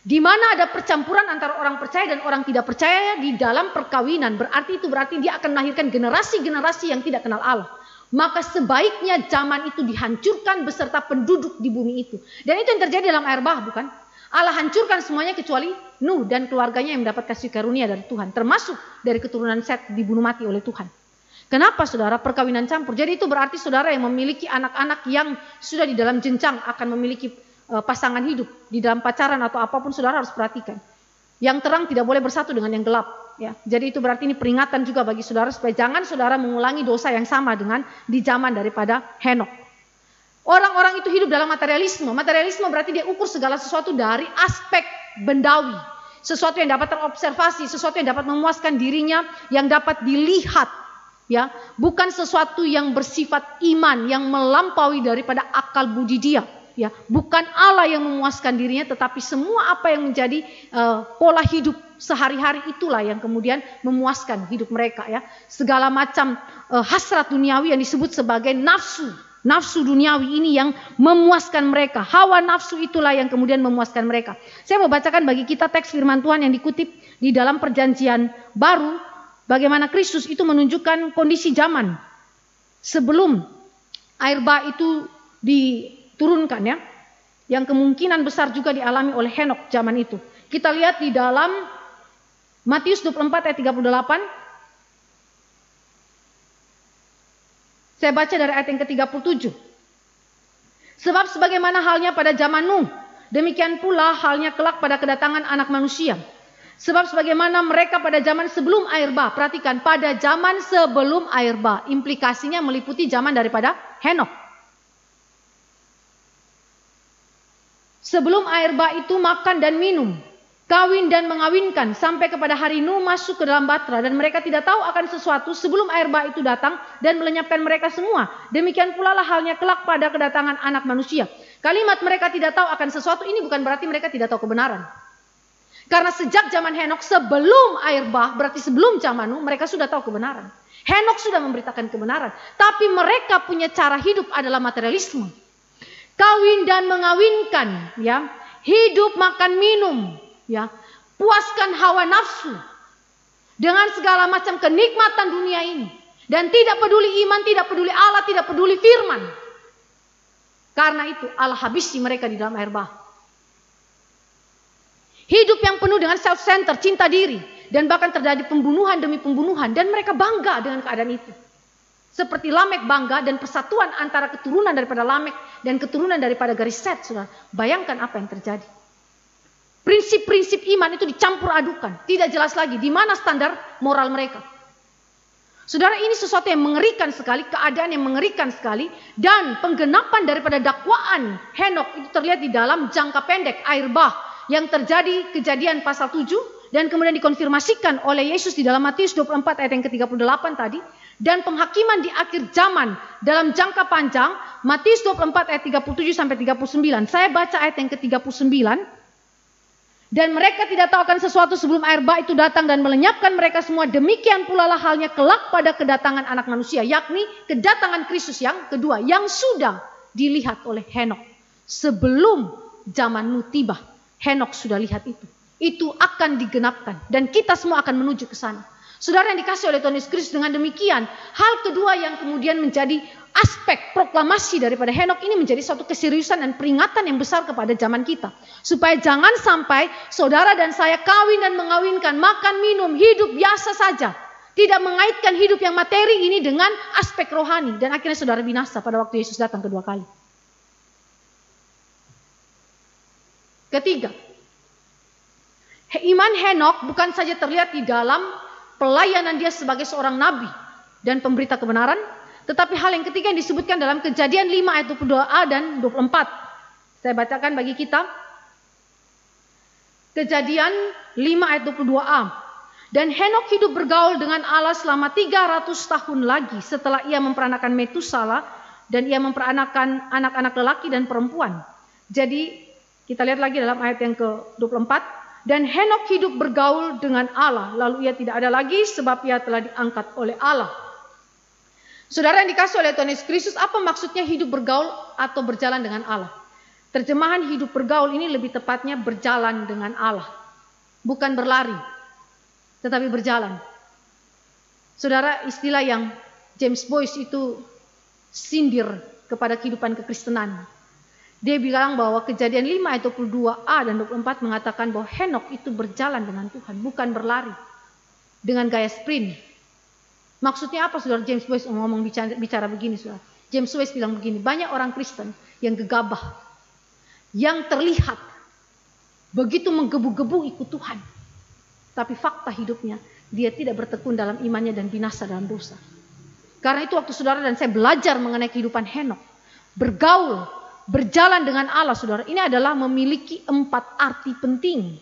Di mana ada percampuran antara orang percaya dan orang tidak percaya di dalam perkawinan, berarti itu berarti dia akan melahirkan generasi-generasi yang tidak kenal Allah. Maka sebaiknya zaman itu dihancurkan beserta penduduk di bumi itu. Dan itu yang terjadi dalam air bah, bukan? Allah hancurkan semuanya kecuali Nuh dan keluarganya yang mendapat kasih karunia dari Tuhan. Termasuk dari keturunan Set dibunuh mati oleh Tuhan. Kenapa saudara perkawinan campur? Jadi itu berarti saudara yang memiliki anak-anak yang sudah di dalam jenjang akan memiliki uh, pasangan hidup. Di dalam pacaran atau apa pun saudara harus perhatikan. Yang terang tidak boleh bersatu dengan yang gelap. Ya, jadi itu berarti ini peringatan juga bagi saudara supaya jangan saudara mengulangi dosa yang sama dengan di zaman daripada Henok. Orang-orang itu hidup dalam materialisme. Materialisme berarti dia ukur segala sesuatu dari aspek bendawi. Sesuatu yang dapat terobservasi, sesuatu yang dapat memuaskan dirinya, yang dapat dilihat. Ya, bukan sesuatu yang bersifat iman yang melampaui daripada akal budi dia. Ya, bukan Allah yang memuaskan dirinya, tetapi semua apa yang menjadi uh, pola hidup sehari-hari itulah yang kemudian memuaskan hidup mereka. Ya, segala macam uh, hasrat duniawi yang disebut sebagai nafsu Nafsu duniawi ini yang memuaskan mereka. Hawa nafsu itulah yang kemudian memuaskan mereka. Saya mau bacakan bagi kita teks firman Tuhan yang dikutip di dalam perjanjian baru. Bagaimana Kristus itu menunjukkan kondisi zaman. Sebelum air bah itu diturunkan ya. Yang kemungkinan besar juga dialami oleh Henok zaman itu. Kita lihat di dalam Matius 24 ayat 38. Saya baca dari ayat yang ke-37. Sebab sebagaimana halnya pada zaman Nuh, demikian pula halnya kelak pada kedatangan anak manusia. Sebab sebagaimana mereka pada zaman sebelum air bah, perhatikan pada zaman sebelum air bah, implikasinya meliputi zaman daripada Henok. Sebelum air bah itu makan dan minum, kawin dan mengawinkan sampai kepada hari Nuh masuk ke dalam batra dan mereka tidak tahu akan sesuatu sebelum air bah itu datang dan melenyapkan mereka semua. Demikian pula lah halnya kelak pada kedatangan anak manusia. Kalimat mereka tidak tahu akan sesuatu ini bukan berarti mereka tidak tahu kebenaran. Karena sejak zaman Henok sebelum air bah, berarti sebelum zaman Nuh, mereka sudah tahu kebenaran. Henok sudah memberitakan kebenaran. Tapi mereka punya cara hidup adalah materialisme. Kawin dan mengawinkan, ya. Hidup, makan, minum, ya. Puaskan hawa nafsu dengan segala macam kenikmatan dunia ini. Dan tidak peduli iman, tidak peduli Allah, tidak peduli firman. Karena itu Allah habisi mereka di dalam air bah. Hidup yang penuh dengan self-center, cinta diri. Dan bahkan terjadi pembunuhan demi pembunuhan. Dan mereka bangga dengan keadaan itu. Seperti Lamek bangga dan persatuan antara keturunan daripada Lamek dan keturunan daripada garis set. Bayangkan apa yang terjadi. Prinsip-prinsip iman itu dicampur adukan. Tidak jelas lagi di mana standar moral mereka. Saudara ini sesuatu yang mengerikan sekali, keadaan yang mengerikan sekali. Dan penggenapan daripada dakwaan Henok itu terlihat di dalam jangka pendek air bah yang terjadi kejadian pasal 7 dan kemudian dikonfirmasikan oleh Yesus di dalam Matius 24 ayat yang ke-38 tadi dan penghakiman di akhir zaman dalam jangka panjang Matius 24 ayat 37 sampai 39. Saya baca ayat yang ke-39 dan mereka tidak tahu akan sesuatu sebelum air bah itu datang dan melenyapkan mereka semua. Demikian pula lah halnya kelak pada kedatangan anak manusia. Yakni kedatangan Kristus yang kedua. Yang sudah dilihat oleh Henok. Sebelum zaman tiba. Henok sudah lihat itu. Itu akan digenapkan dan kita semua akan menuju ke sana. Saudara yang dikasih oleh Tuhan Yesus Kristus dengan demikian, hal kedua yang kemudian menjadi aspek proklamasi daripada Henok ini menjadi suatu keseriusan dan peringatan yang besar kepada zaman kita. Supaya jangan sampai saudara dan saya kawin dan mengawinkan, makan, minum, hidup biasa saja. Tidak mengaitkan hidup yang materi ini dengan aspek rohani. Dan akhirnya saudara binasa pada waktu Yesus datang kedua kali. Ketiga, iman Henok bukan saja terlihat di dalam pelayanan dia sebagai seorang nabi dan pemberita kebenaran, tetapi hal yang ketiga yang disebutkan dalam kejadian 5 ayat 22a dan 24. Saya bacakan bagi kita. Kejadian 5 ayat 22a. Dan Henok hidup bergaul dengan Allah selama 300 tahun lagi setelah ia memperanakan Metusala dan ia memperanakan anak-anak lelaki dan perempuan. Jadi kita lihat lagi dalam ayat yang ke-24. Dan Henok hidup bergaul dengan Allah. Lalu ia tidak ada lagi sebab ia telah diangkat oleh Allah. Saudara yang dikasih oleh Tuhan Yesus Kristus, apa maksudnya hidup bergaul atau berjalan dengan Allah? Terjemahan hidup bergaul ini lebih tepatnya berjalan dengan Allah. Bukan berlari, tetapi berjalan. Saudara, istilah yang James Boyce itu sindir kepada kehidupan kekristenan. Dia bilang bahwa kejadian 5 ayat 22a dan 24 mengatakan bahwa Henok itu berjalan dengan Tuhan, bukan berlari. Dengan gaya sprint. Maksudnya apa saudara James Boyce ngomong bicara, bicara begini saudara. James Boyce bilang begini, banyak orang Kristen yang gegabah. Yang terlihat begitu menggebu-gebu ikut Tuhan. Tapi fakta hidupnya, dia tidak bertekun dalam imannya dan binasa dalam dosa. Karena itu waktu saudara dan saya belajar mengenai kehidupan Henok. Bergaul Berjalan dengan Allah, saudara, ini adalah memiliki empat arti penting.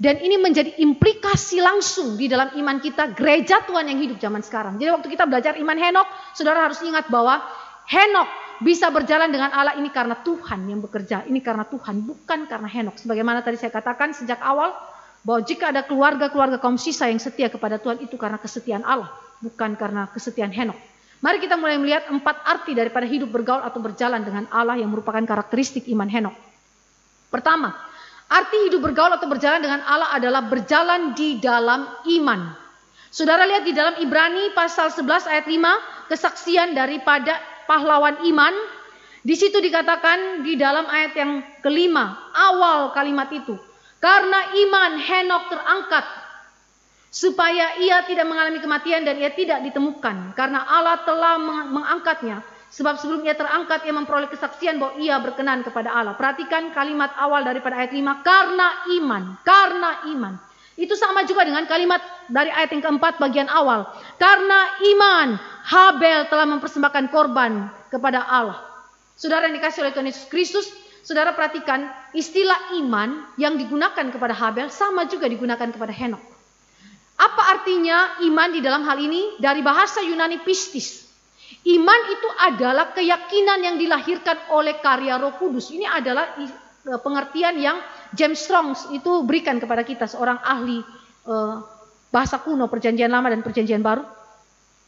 Dan ini menjadi implikasi langsung di dalam iman kita gereja Tuhan yang hidup zaman sekarang. Jadi waktu kita belajar iman Henok, saudara harus ingat bahwa Henok bisa berjalan dengan Allah ini karena Tuhan yang bekerja. Ini karena Tuhan, bukan karena Henok. Sebagaimana tadi saya katakan sejak awal, bahwa jika ada keluarga-keluarga kaum sisa yang setia kepada Tuhan itu karena kesetiaan Allah, bukan karena kesetiaan Henok. Mari kita mulai melihat empat arti daripada hidup bergaul atau berjalan dengan Allah yang merupakan karakteristik iman Henok. Pertama, arti hidup bergaul atau berjalan dengan Allah adalah berjalan di dalam iman. Saudara lihat di dalam Ibrani pasal 11 ayat 5, kesaksian daripada pahlawan iman. Di situ dikatakan di dalam ayat yang kelima, awal kalimat itu. Karena iman Henok terangkat supaya ia tidak mengalami kematian dan ia tidak ditemukan karena Allah telah mengangkatnya sebab sebelum ia terangkat ia memperoleh kesaksian bahwa ia berkenan kepada Allah. Perhatikan kalimat awal daripada ayat 5 karena iman, karena iman. Itu sama juga dengan kalimat dari ayat yang keempat bagian awal. Karena iman Habel telah mempersembahkan korban kepada Allah. Saudara yang dikasih oleh Tuhan Yesus Kristus, saudara perhatikan istilah iman yang digunakan kepada Habel sama juga digunakan kepada Henok. Apa artinya iman di dalam hal ini? Dari bahasa Yunani pistis. Iman itu adalah keyakinan yang dilahirkan oleh karya Roh Kudus. Ini adalah Eh, pengertian yang James Strong itu berikan kepada kita seorang ahli uh, bahasa kuno perjanjian lama dan perjanjian baru.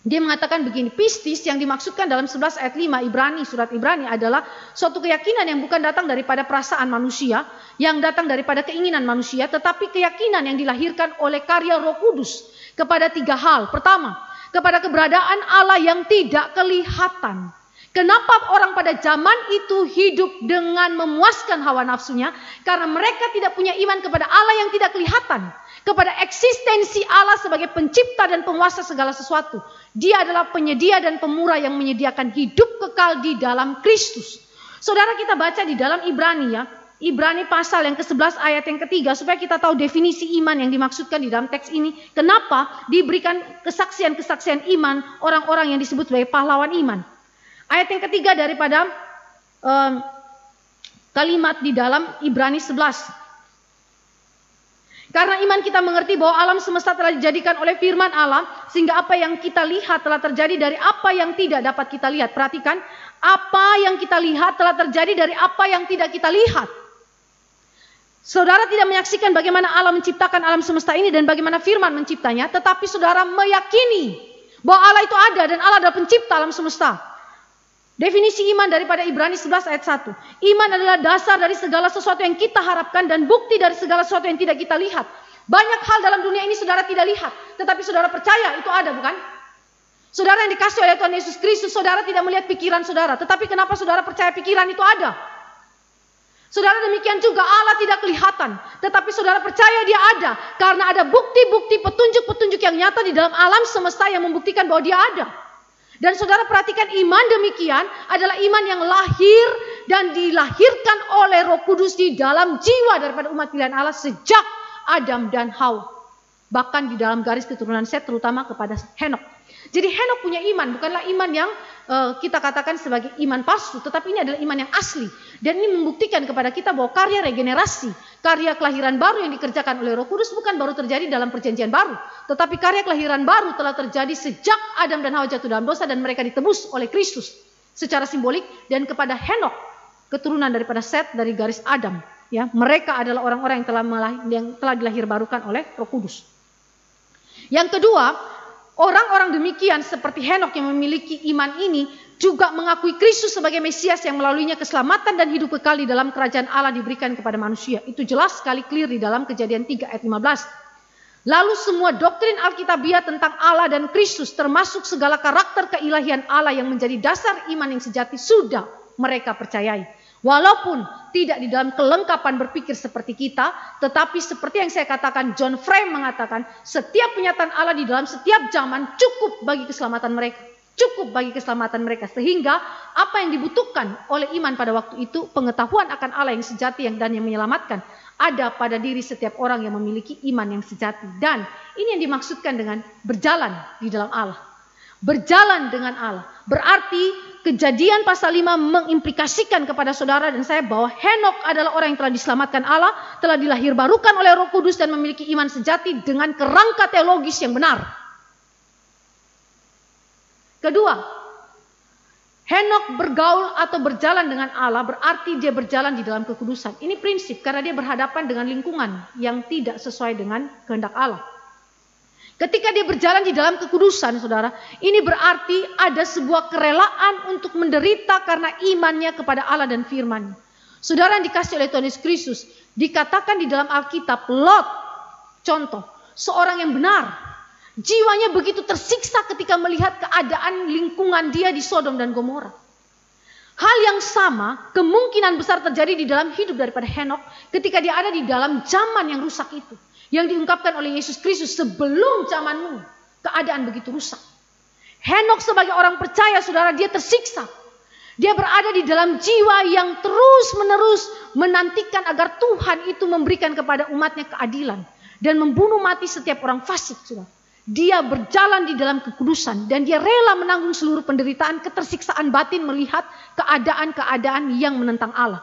Dia mengatakan begini, pistis yang dimaksudkan dalam 11 ayat 5 Ibrani, surat Ibrani adalah suatu keyakinan yang bukan datang daripada perasaan manusia, yang datang daripada keinginan manusia, tetapi keyakinan yang dilahirkan oleh karya roh kudus kepada tiga hal. Pertama, kepada keberadaan Allah yang tidak kelihatan. Kenapa orang pada zaman itu hidup dengan memuaskan hawa nafsunya? Karena mereka tidak punya iman kepada Allah yang tidak kelihatan. Kepada eksistensi Allah sebagai pencipta dan penguasa segala sesuatu. Dia adalah penyedia dan pemurah yang menyediakan hidup kekal di dalam Kristus. Saudara kita baca di dalam Ibrani ya. Ibrani pasal yang ke-11 ayat yang ketiga supaya kita tahu definisi iman yang dimaksudkan di dalam teks ini. Kenapa diberikan kesaksian-kesaksian iman orang-orang yang disebut sebagai pahlawan iman. Ayat yang ketiga daripada um, kalimat di dalam Ibrani 11. Karena iman kita mengerti bahwa alam semesta telah dijadikan oleh firman Allah, sehingga apa yang kita lihat telah terjadi dari apa yang tidak dapat kita lihat. Perhatikan, apa yang kita lihat telah terjadi dari apa yang tidak kita lihat. Saudara tidak menyaksikan bagaimana Allah menciptakan alam semesta ini dan bagaimana firman menciptanya, tetapi saudara meyakini bahwa Allah itu ada dan Allah adalah pencipta alam semesta. Definisi iman daripada Ibrani 11 ayat 1. Iman adalah dasar dari segala sesuatu yang kita harapkan dan bukti dari segala sesuatu yang tidak kita lihat. Banyak hal dalam dunia ini saudara tidak lihat, tetapi saudara percaya itu ada, bukan? Saudara yang dikasih oleh Tuhan Yesus Kristus, saudara tidak melihat pikiran saudara, tetapi kenapa saudara percaya pikiran itu ada? Saudara demikian juga Allah tidak kelihatan, tetapi saudara percaya dia ada karena ada bukti-bukti petunjuk-petunjuk yang nyata di dalam alam semesta yang membuktikan bahwa dia ada. Dan saudara perhatikan iman demikian adalah iman yang lahir dan dilahirkan oleh Roh Kudus di dalam jiwa daripada umat pilihan Allah sejak Adam dan Hawa. Bahkan di dalam garis keturunan Set terutama kepada Henok. Jadi Henok punya iman, bukanlah iman yang uh, kita katakan sebagai iman palsu, tetapi ini adalah iman yang asli. Dan ini membuktikan kepada kita bahwa karya regenerasi, karya kelahiran baru yang dikerjakan oleh Roh Kudus bukan baru terjadi dalam perjanjian baru, tetapi karya kelahiran baru telah terjadi sejak Adam dan Hawa jatuh dalam dosa dan mereka ditebus oleh Kristus secara simbolik dan kepada Henok keturunan daripada Set dari garis Adam ya mereka adalah orang-orang yang telah yang telah dilahir barukan oleh Roh Kudus. Yang kedua, Orang-orang demikian seperti Henok yang memiliki iman ini juga mengakui Kristus sebagai Mesias yang melaluinya keselamatan dan hidup kekal di dalam kerajaan Allah diberikan kepada manusia. Itu jelas sekali clear di dalam kejadian 3 ayat 15. Lalu semua doktrin Alkitabiah tentang Allah dan Kristus termasuk segala karakter keilahian Allah yang menjadi dasar iman yang sejati sudah mereka percayai. Walaupun tidak di dalam kelengkapan berpikir seperti kita, tetapi seperti yang saya katakan, John Frame mengatakan, setiap penyataan Allah di dalam setiap zaman cukup bagi keselamatan mereka. Cukup bagi keselamatan mereka. Sehingga apa yang dibutuhkan oleh iman pada waktu itu, pengetahuan akan Allah yang sejati yang dan yang menyelamatkan, ada pada diri setiap orang yang memiliki iman yang sejati. Dan ini yang dimaksudkan dengan berjalan di dalam Allah. Berjalan dengan Allah. Berarti kejadian pasal 5 mengimplikasikan kepada saudara dan saya bahwa Henok adalah orang yang telah diselamatkan Allah, telah dilahirbarukan oleh Roh Kudus dan memiliki iman sejati dengan kerangka teologis yang benar. Kedua, Henok bergaul atau berjalan dengan Allah berarti dia berjalan di dalam kekudusan. Ini prinsip karena dia berhadapan dengan lingkungan yang tidak sesuai dengan kehendak Allah. Ketika dia berjalan di dalam kekudusan, saudara, ini berarti ada sebuah kerelaan untuk menderita karena imannya kepada Allah dan firman. Saudara yang dikasih oleh Tuhan Yesus Kristus, dikatakan di dalam Alkitab, Lot, contoh, seorang yang benar, jiwanya begitu tersiksa ketika melihat keadaan lingkungan dia di Sodom dan Gomora. Hal yang sama kemungkinan besar terjadi di dalam hidup daripada Henok ketika dia ada di dalam zaman yang rusak itu yang diungkapkan oleh Yesus Kristus sebelum zamanmu keadaan begitu rusak. Henok sebagai orang percaya saudara dia tersiksa. Dia berada di dalam jiwa yang terus menerus menantikan agar Tuhan itu memberikan kepada umatnya keadilan. dan membunuh mati setiap orang fasik, saudara. Dia berjalan di dalam kekudusan dan dia rela menanggung seluruh penderitaan, ketersiksaan batin melihat keadaan-keadaan yang menentang Allah.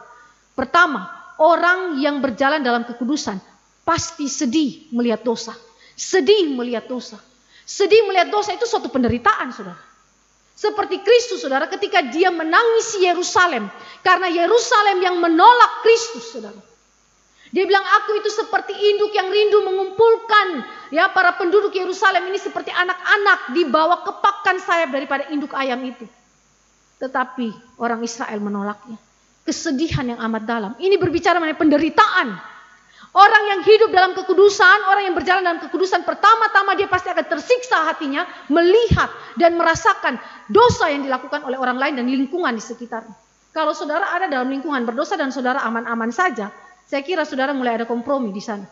Pertama, orang yang berjalan dalam kekudusan pasti sedih melihat dosa. Sedih melihat dosa. Sedih melihat dosa itu suatu penderitaan, saudara. Seperti Kristus, saudara, ketika dia menangisi Yerusalem. Karena Yerusalem yang menolak Kristus, saudara. Dia bilang aku itu seperti induk yang rindu mengumpulkan ya para penduduk Yerusalem ini seperti anak-anak dibawa kepakan sayap daripada induk ayam itu. Tetapi orang Israel menolaknya. Kesedihan yang amat dalam. Ini berbicara mengenai penderitaan. Orang yang hidup dalam kekudusan, orang yang berjalan dalam kekudusan, pertama-tama dia pasti akan tersiksa hatinya melihat dan merasakan dosa yang dilakukan oleh orang lain dan lingkungan di sekitarnya. Kalau saudara ada dalam lingkungan berdosa dan saudara aman-aman saja, saya kira saudara mulai ada kompromi di sana.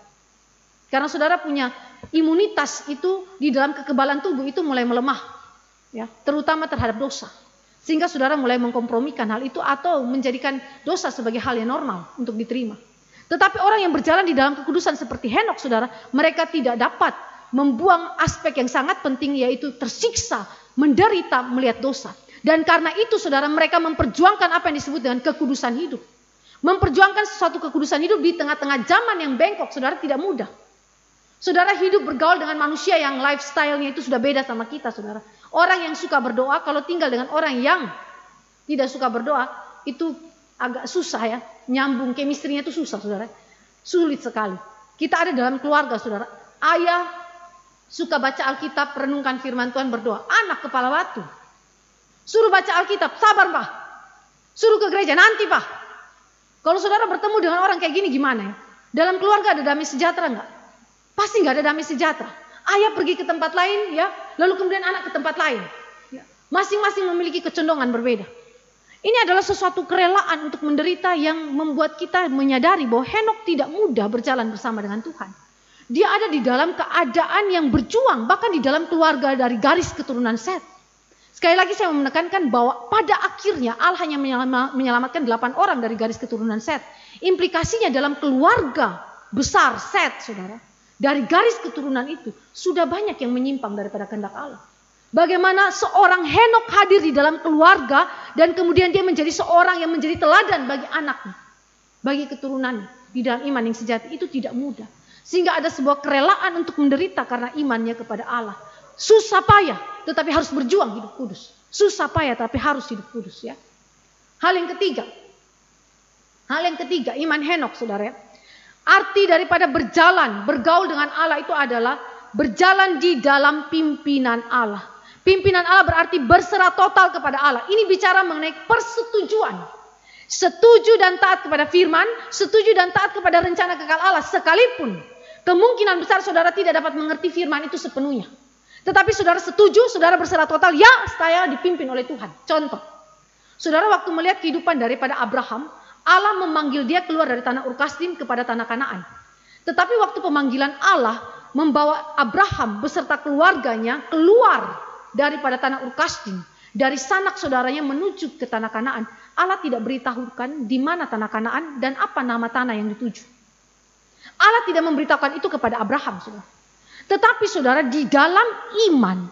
Karena saudara punya imunitas itu di dalam kekebalan tubuh itu mulai melemah. ya, Terutama terhadap dosa. Sehingga saudara mulai mengkompromikan hal itu atau menjadikan dosa sebagai hal yang normal untuk diterima. Tetapi orang yang berjalan di dalam kekudusan seperti Henok saudara, mereka tidak dapat membuang aspek yang sangat penting yaitu tersiksa, menderita melihat dosa. Dan karena itu saudara mereka memperjuangkan apa yang disebut dengan kekudusan hidup. Memperjuangkan sesuatu kekudusan hidup di tengah-tengah zaman yang bengkok, saudara tidak mudah. Saudara hidup bergaul dengan manusia yang lifestyle-nya itu sudah beda sama kita, saudara. Orang yang suka berdoa, kalau tinggal dengan orang yang tidak suka berdoa, itu agak susah ya. Nyambung kemistrinya itu susah, saudara. Sulit sekali. Kita ada dalam keluarga, saudara. Ayah suka baca Alkitab, renungkan firman Tuhan, berdoa. Anak kepala batu. Suruh baca Alkitab, sabar pak. Suruh ke gereja, nanti pak. Kalau saudara bertemu dengan orang kayak gini gimana ya? Dalam keluarga ada damai sejahtera enggak? Pasti enggak ada damai sejahtera. Ayah pergi ke tempat lain ya, lalu kemudian anak ke tempat lain. Ya, masing-masing memiliki kecondongan berbeda. Ini adalah sesuatu kerelaan untuk menderita yang membuat kita menyadari bahwa Henok tidak mudah berjalan bersama dengan Tuhan. Dia ada di dalam keadaan yang berjuang, bahkan di dalam keluarga dari garis keturunan Seth. Sekali lagi saya menekankan bahwa pada akhirnya Allah hanya menyelamatkan delapan orang dari garis keturunan Set. Implikasinya dalam keluarga besar Set, saudara. Dari garis keturunan itu sudah banyak yang menyimpang daripada kehendak Allah. Bagaimana seorang Henok hadir di dalam keluarga dan kemudian dia menjadi seorang yang menjadi teladan bagi anaknya. Bagi keturunannya di dalam iman yang sejati itu tidak mudah. Sehingga ada sebuah kerelaan untuk menderita karena imannya kepada Allah. Susah payah, tetapi harus berjuang hidup kudus. Susah payah, tapi harus hidup kudus ya. Hal yang ketiga, hal yang ketiga, iman Henok, saudara ya. Arti daripada berjalan, bergaul dengan Allah itu adalah berjalan di dalam pimpinan Allah. Pimpinan Allah berarti berserah total kepada Allah. Ini bicara mengenai persetujuan. Setuju dan taat kepada firman, setuju dan taat kepada rencana kekal Allah sekalipun. Kemungkinan besar saudara tidak dapat mengerti firman itu sepenuhnya. Tetapi saudara setuju, saudara berserah total, ya saya dipimpin oleh Tuhan. Contoh, saudara waktu melihat kehidupan daripada Abraham, Allah memanggil dia keluar dari tanah Urkasdim kepada tanah Kanaan. Tetapi waktu pemanggilan Allah membawa Abraham beserta keluarganya keluar daripada tanah Urkasdim, dari sanak saudaranya menuju ke tanah Kanaan. Allah tidak beritahukan di mana tanah Kanaan dan apa nama tanah yang dituju. Allah tidak memberitahukan itu kepada Abraham, saudara. Tetapi saudara di dalam iman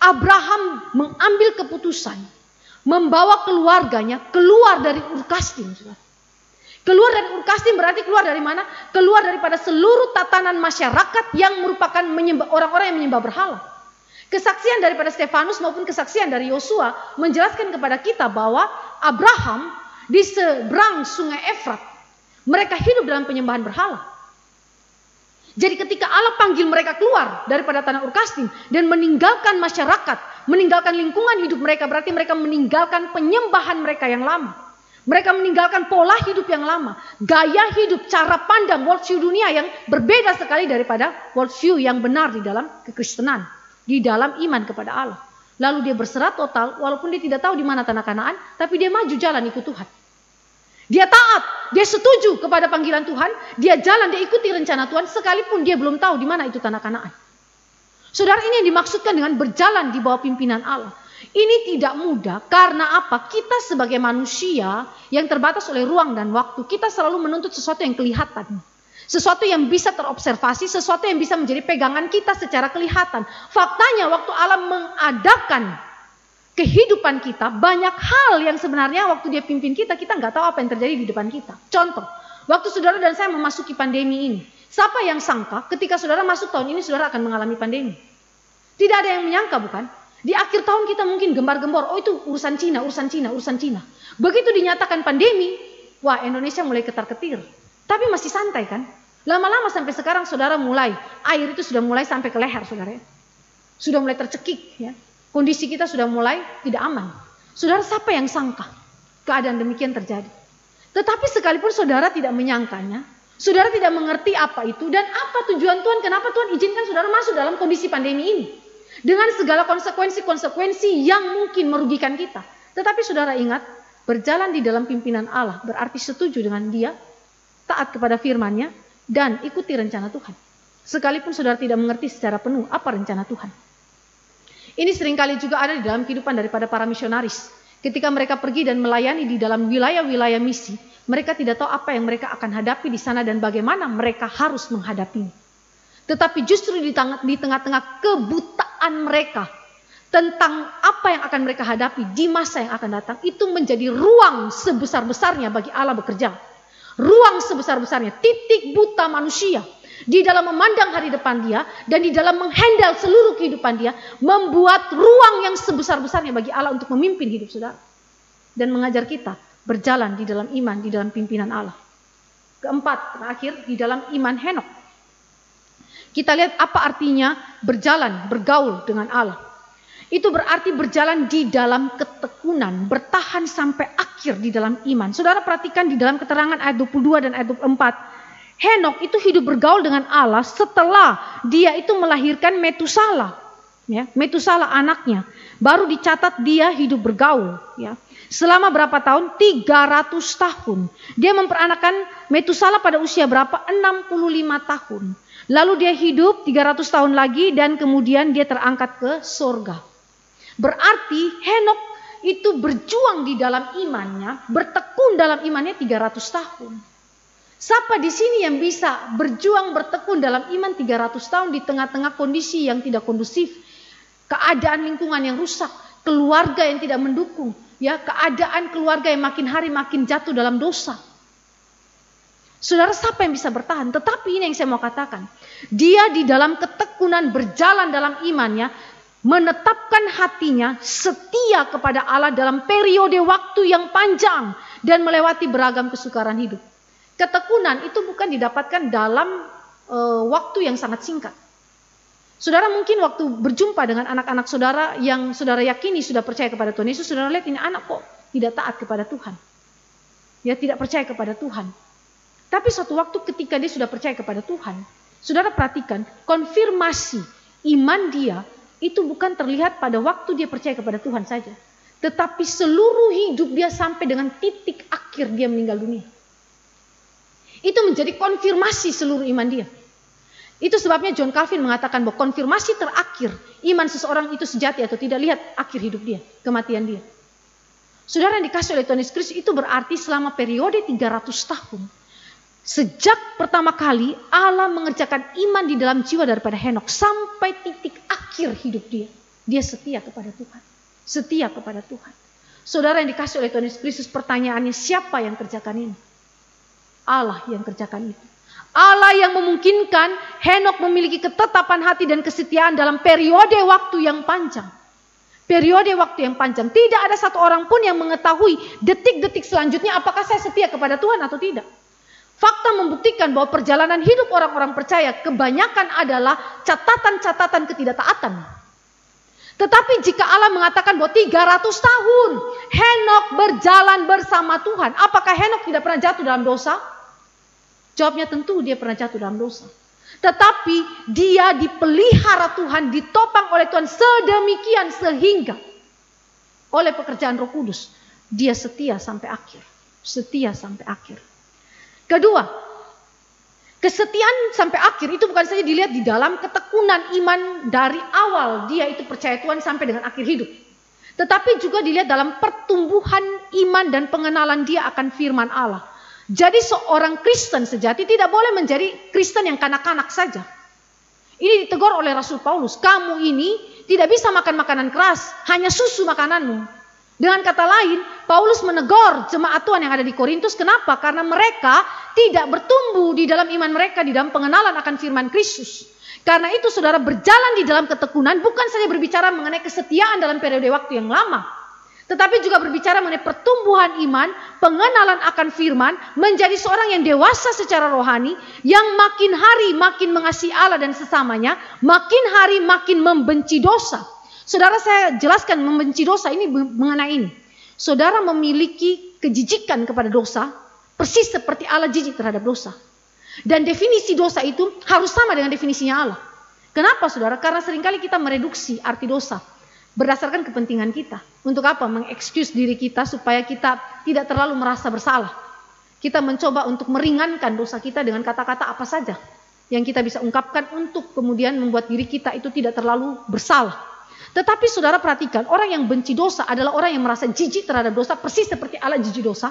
Abraham mengambil keputusan membawa keluarganya keluar dari Urkastim. Keluar dari Urkastim berarti keluar dari mana? Keluar daripada seluruh tatanan masyarakat yang merupakan orang-orang yang menyembah berhala. Kesaksian daripada Stefanus maupun kesaksian dari Yosua menjelaskan kepada kita bahwa Abraham di seberang sungai Efrat mereka hidup dalam penyembahan berhala. Jadi ketika Allah panggil mereka keluar daripada tanah Urkastim dan meninggalkan masyarakat, meninggalkan lingkungan hidup mereka, berarti mereka meninggalkan penyembahan mereka yang lama. Mereka meninggalkan pola hidup yang lama, gaya hidup, cara pandang worldview dunia yang berbeda sekali daripada worldview yang benar di dalam kekristenan, di dalam iman kepada Allah. Lalu dia berserah total, walaupun dia tidak tahu di mana tanah kanaan, tapi dia maju jalan ikut Tuhan. Dia taat, dia setuju kepada panggilan Tuhan, dia jalan, dia ikuti rencana Tuhan sekalipun dia belum tahu di mana itu tanah Kanaan. Saudara ini yang dimaksudkan dengan berjalan di bawah pimpinan Allah. Ini tidak mudah karena apa? Kita sebagai manusia yang terbatas oleh ruang dan waktu, kita selalu menuntut sesuatu yang kelihatan. Sesuatu yang bisa terobservasi, sesuatu yang bisa menjadi pegangan kita secara kelihatan. Faktanya waktu Allah mengadakan kehidupan kita, banyak hal yang sebenarnya waktu dia pimpin kita, kita nggak tahu apa yang terjadi di depan kita. Contoh, waktu saudara dan saya memasuki pandemi ini, siapa yang sangka ketika saudara masuk tahun ini saudara akan mengalami pandemi? Tidak ada yang menyangka bukan? Di akhir tahun kita mungkin gembar-gembor, oh itu urusan Cina, urusan Cina, urusan Cina. Begitu dinyatakan pandemi, wah Indonesia mulai ketar-ketir. Tapi masih santai kan? Lama-lama sampai sekarang saudara mulai, air itu sudah mulai sampai ke leher saudara ya. Sudah mulai tercekik ya. Kondisi kita sudah mulai tidak aman. Saudara siapa yang sangka keadaan demikian terjadi? Tetapi sekalipun saudara tidak menyangkanya, saudara tidak mengerti apa itu dan apa tujuan Tuhan, kenapa Tuhan izinkan saudara masuk dalam kondisi pandemi ini. Dengan segala konsekuensi-konsekuensi yang mungkin merugikan kita. Tetapi saudara ingat, berjalan di dalam pimpinan Allah berarti setuju dengan dia taat kepada firman-Nya, dan ikuti rencana Tuhan. Sekalipun saudara tidak mengerti secara penuh apa rencana Tuhan. Ini sering kali juga ada di dalam kehidupan daripada para misionaris. Ketika mereka pergi dan melayani di dalam wilayah-wilayah misi, mereka tidak tahu apa yang mereka akan hadapi di sana dan bagaimana mereka harus menghadapinya. Tetapi justru di tengah-tengah kebutaan mereka tentang apa yang akan mereka hadapi di masa yang akan datang, itu menjadi ruang sebesar-besarnya bagi Allah bekerja ruang sebesar-besarnya, titik buta manusia di dalam memandang hari depan dia dan di dalam menghandle seluruh kehidupan dia, membuat ruang yang sebesar-besarnya bagi Allah untuk memimpin hidup saudara dan mengajar kita berjalan di dalam iman, di dalam pimpinan Allah. Keempat, terakhir di dalam iman Henok. Kita lihat apa artinya berjalan, bergaul dengan Allah. Itu berarti berjalan di dalam ketekunan, bertahan sampai akhir di dalam iman. Saudara perhatikan di dalam keterangan ayat 22 dan ayat 24. Henok itu hidup bergaul dengan Allah setelah dia itu melahirkan Metusala. Ya, Metusala anaknya. Baru dicatat dia hidup bergaul. Ya. Selama berapa tahun? 300 tahun. Dia memperanakan Metusala pada usia berapa? 65 tahun. Lalu dia hidup 300 tahun lagi dan kemudian dia terangkat ke surga. Berarti Henok itu berjuang di dalam imannya, bertekun dalam imannya 300 tahun. Siapa di sini yang bisa berjuang bertekun dalam iman 300 tahun di tengah-tengah kondisi yang tidak kondusif, keadaan lingkungan yang rusak, keluarga yang tidak mendukung, ya, keadaan keluarga yang makin hari makin jatuh dalam dosa. Saudara siapa yang bisa bertahan? Tetapi ini yang saya mau katakan. Dia di dalam ketekunan berjalan dalam imannya menetapkan hatinya setia kepada Allah dalam periode waktu yang panjang dan melewati beragam kesukaran hidup. Ketekunan itu bukan didapatkan dalam uh, waktu yang sangat singkat. Saudara mungkin waktu berjumpa dengan anak-anak saudara yang saudara yakini sudah percaya kepada Tuhan Yesus, saudara lihat ini anak kok tidak taat kepada Tuhan. Ya tidak percaya kepada Tuhan. Tapi suatu waktu ketika dia sudah percaya kepada Tuhan, saudara perhatikan konfirmasi iman dia itu bukan terlihat pada waktu dia percaya kepada Tuhan saja. Tetapi seluruh hidup dia sampai dengan titik akhir dia meninggal dunia. Itu menjadi konfirmasi seluruh iman dia. Itu sebabnya John Calvin mengatakan bahwa konfirmasi terakhir iman seseorang itu sejati atau tidak lihat akhir hidup dia, kematian dia. Saudara yang dikasih oleh Tuhan Yesus Kristus itu berarti selama periode 300 tahun Sejak pertama kali Allah mengerjakan iman di dalam jiwa daripada Henok sampai titik akhir hidup dia. Dia setia kepada Tuhan. Setia kepada Tuhan. Saudara yang dikasih oleh Tuhan Yesus Kristus pertanyaannya siapa yang kerjakan ini? Allah yang kerjakan itu. Allah yang memungkinkan Henok memiliki ketetapan hati dan kesetiaan dalam periode waktu yang panjang. Periode waktu yang panjang. Tidak ada satu orang pun yang mengetahui detik-detik selanjutnya apakah saya setia kepada Tuhan atau tidak. Fakta membuktikan bahwa perjalanan hidup orang-orang percaya kebanyakan adalah catatan-catatan ketidaktaatan. Tetapi jika Allah mengatakan bahwa 300 tahun Henok berjalan bersama Tuhan, apakah Henok tidak pernah jatuh dalam dosa? Jawabnya tentu dia pernah jatuh dalam dosa. Tetapi dia dipelihara Tuhan, ditopang oleh Tuhan sedemikian sehingga oleh pekerjaan Roh Kudus dia setia sampai akhir. Setia sampai akhir. Kedua, kesetiaan sampai akhir itu bukan saja dilihat di dalam ketekunan iman dari awal dia itu percaya Tuhan sampai dengan akhir hidup. Tetapi juga dilihat dalam pertumbuhan iman dan pengenalan dia akan firman Allah. Jadi seorang Kristen sejati tidak boleh menjadi Kristen yang kanak-kanak saja. Ini ditegur oleh Rasul Paulus. Kamu ini tidak bisa makan makanan keras, hanya susu makananmu. Dengan kata lain, Paulus menegur jemaat Tuhan yang ada di Korintus. Kenapa? Karena mereka tidak bertumbuh di dalam iman mereka, di dalam pengenalan akan firman Kristus. Karena itu saudara berjalan di dalam ketekunan bukan saja berbicara mengenai kesetiaan dalam periode waktu yang lama. Tetapi juga berbicara mengenai pertumbuhan iman, pengenalan akan firman, menjadi seorang yang dewasa secara rohani, yang makin hari makin mengasihi Allah dan sesamanya, makin hari makin membenci dosa. Saudara saya jelaskan membenci dosa ini mengenai ini. Saudara memiliki kejijikan kepada dosa, persis seperti Allah jijik terhadap dosa. Dan definisi dosa itu harus sama dengan definisinya Allah. Kenapa saudara? Karena sering kali kita mereduksi arti dosa berdasarkan kepentingan kita. Untuk apa? Mengexcuse diri kita supaya kita tidak terlalu merasa bersalah. Kita mencoba untuk meringankan dosa kita dengan kata-kata apa saja yang kita bisa ungkapkan untuk kemudian membuat diri kita itu tidak terlalu bersalah. Tetapi saudara perhatikan, orang yang benci dosa adalah orang yang merasa jijik terhadap dosa, persis seperti Allah jijik dosa.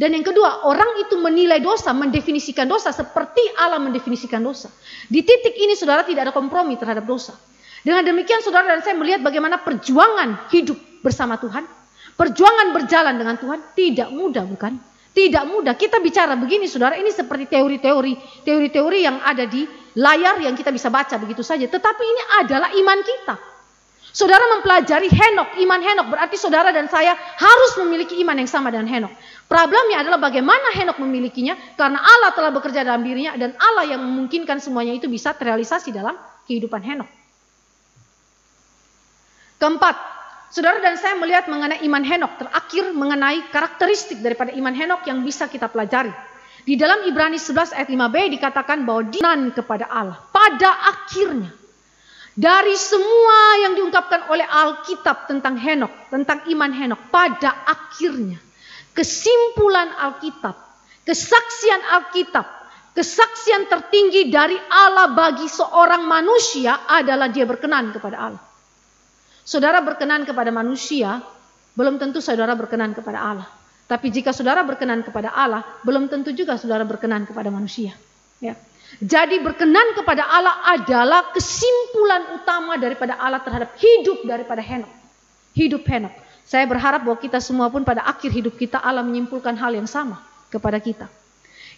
Dan yang kedua, orang itu menilai dosa, mendefinisikan dosa seperti Allah mendefinisikan dosa. Di titik ini saudara tidak ada kompromi terhadap dosa. Dengan demikian saudara dan saya melihat bagaimana perjuangan hidup bersama Tuhan. Perjuangan berjalan dengan Tuhan tidak mudah bukan? Tidak mudah. Kita bicara begini saudara, ini seperti teori-teori. Teori-teori yang ada di layar yang kita bisa baca begitu saja. Tetapi ini adalah iman kita. Saudara mempelajari Henok, iman Henok berarti saudara dan saya harus memiliki iman yang sama dengan Henok. Problemnya adalah bagaimana Henok memilikinya karena Allah telah bekerja dalam dirinya dan Allah yang memungkinkan semuanya itu bisa terrealisasi dalam kehidupan Henok. Keempat, saudara dan saya melihat mengenai iman Henok terakhir mengenai karakteristik daripada iman Henok yang bisa kita pelajari. Di dalam Ibrani 11 ayat 5b dikatakan bahwa dinan kepada Allah pada akhirnya dari semua yang diungkapkan oleh Alkitab tentang Henok, tentang iman Henok, pada akhirnya kesimpulan Alkitab, kesaksian Alkitab, kesaksian tertinggi dari Allah bagi seorang manusia adalah dia berkenan kepada Allah. Saudara berkenan kepada manusia, belum tentu saudara berkenan kepada Allah. Tapi jika saudara berkenan kepada Allah, belum tentu juga saudara berkenan kepada manusia. Ya. Jadi berkenan kepada Allah adalah kesimpulan utama daripada Allah terhadap hidup daripada Henok. Hidup Henok. Saya berharap bahwa kita semua pun pada akhir hidup kita Allah menyimpulkan hal yang sama kepada kita.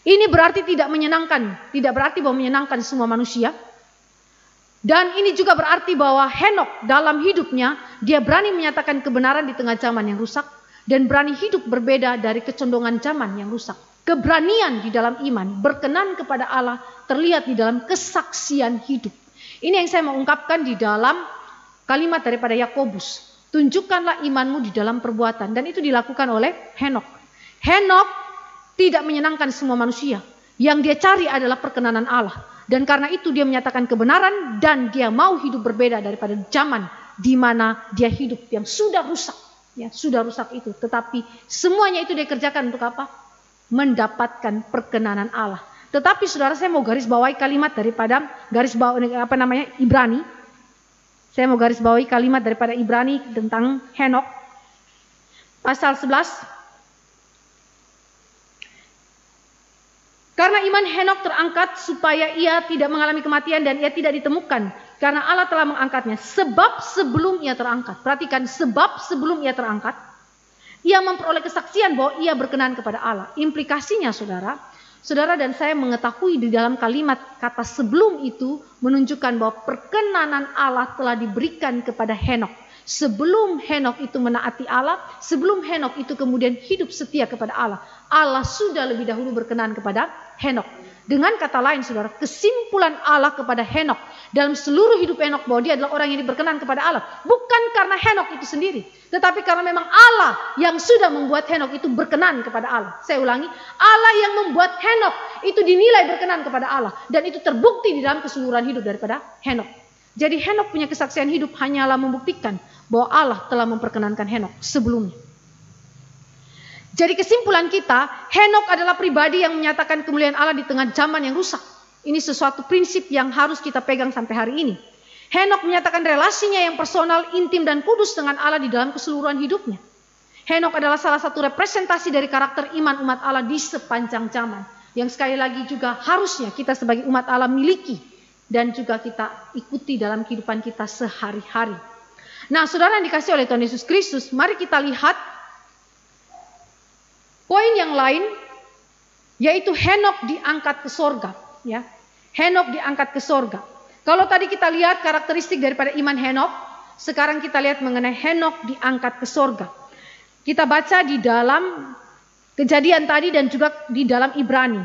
Ini berarti tidak menyenangkan, tidak berarti bahwa menyenangkan semua manusia. Dan ini juga berarti bahwa Henok dalam hidupnya dia berani menyatakan kebenaran di tengah zaman yang rusak dan berani hidup berbeda dari kecondongan zaman yang rusak. Keberanian di dalam iman, berkenan kepada Allah terlihat di dalam kesaksian hidup. Ini yang saya mau ungkapkan di dalam kalimat daripada Yakobus. Tunjukkanlah imanmu di dalam perbuatan dan itu dilakukan oleh Henok. Henok tidak menyenangkan semua manusia. Yang dia cari adalah perkenanan Allah. Dan karena itu dia menyatakan kebenaran dan dia mau hidup berbeda daripada zaman di mana dia hidup yang sudah rusak. Ya, sudah rusak itu. Tetapi semuanya itu dia kerjakan untuk apa? Mendapatkan perkenanan Allah. Tetapi saudara saya mau garis bawahi kalimat daripada garis bawah apa namanya Ibrani. Saya mau garis bawahi kalimat daripada Ibrani tentang Henok. Pasal 11 Karena iman Henok terangkat supaya ia tidak mengalami kematian dan ia tidak ditemukan. Karena Allah telah mengangkatnya. Sebab sebelum ia terangkat. Perhatikan sebab sebelum ia terangkat. Ia memperoleh kesaksian bahwa ia berkenan kepada Allah. Implikasinya saudara, saudara dan saya mengetahui di dalam kalimat kata sebelum itu menunjukkan bahwa perkenanan Allah telah diberikan kepada Henok. Sebelum Henok itu menaati Allah, sebelum Henok itu kemudian hidup setia kepada Allah, Allah sudah lebih dahulu berkenan kepada Henok. Dengan kata lain saudara, kesimpulan Allah kepada Henok dalam seluruh hidup Henok bahwa dia adalah orang yang berkenan kepada Allah. Bukan karena Henok itu sendiri. Tetapi karena memang Allah yang sudah membuat Henok itu berkenan kepada Allah. Saya ulangi, Allah yang membuat Henok itu dinilai berkenan kepada Allah. Dan itu terbukti di dalam keseluruhan hidup daripada Henok. Jadi Henok punya kesaksian hidup hanyalah membuktikan bahwa Allah telah memperkenankan Henok sebelumnya. Jadi kesimpulan kita, Henok adalah pribadi yang menyatakan kemuliaan Allah di tengah zaman yang rusak. Ini sesuatu prinsip yang harus kita pegang sampai hari ini. Henok menyatakan relasinya yang personal, intim, dan kudus dengan Allah di dalam keseluruhan hidupnya. Henok adalah salah satu representasi dari karakter iman umat Allah di sepanjang zaman. Yang sekali lagi juga harusnya kita sebagai umat Allah miliki dan juga kita ikuti dalam kehidupan kita sehari-hari. Nah, saudara yang dikasih oleh Tuhan Yesus Kristus, mari kita lihat poin yang lain, yaitu Henok diangkat ke sorga. Ya, Henok diangkat ke sorga. Kalau tadi kita lihat karakteristik daripada iman Henok, sekarang kita lihat mengenai Henok diangkat ke sorga. Kita baca di dalam kejadian tadi dan juga di dalam Ibrani.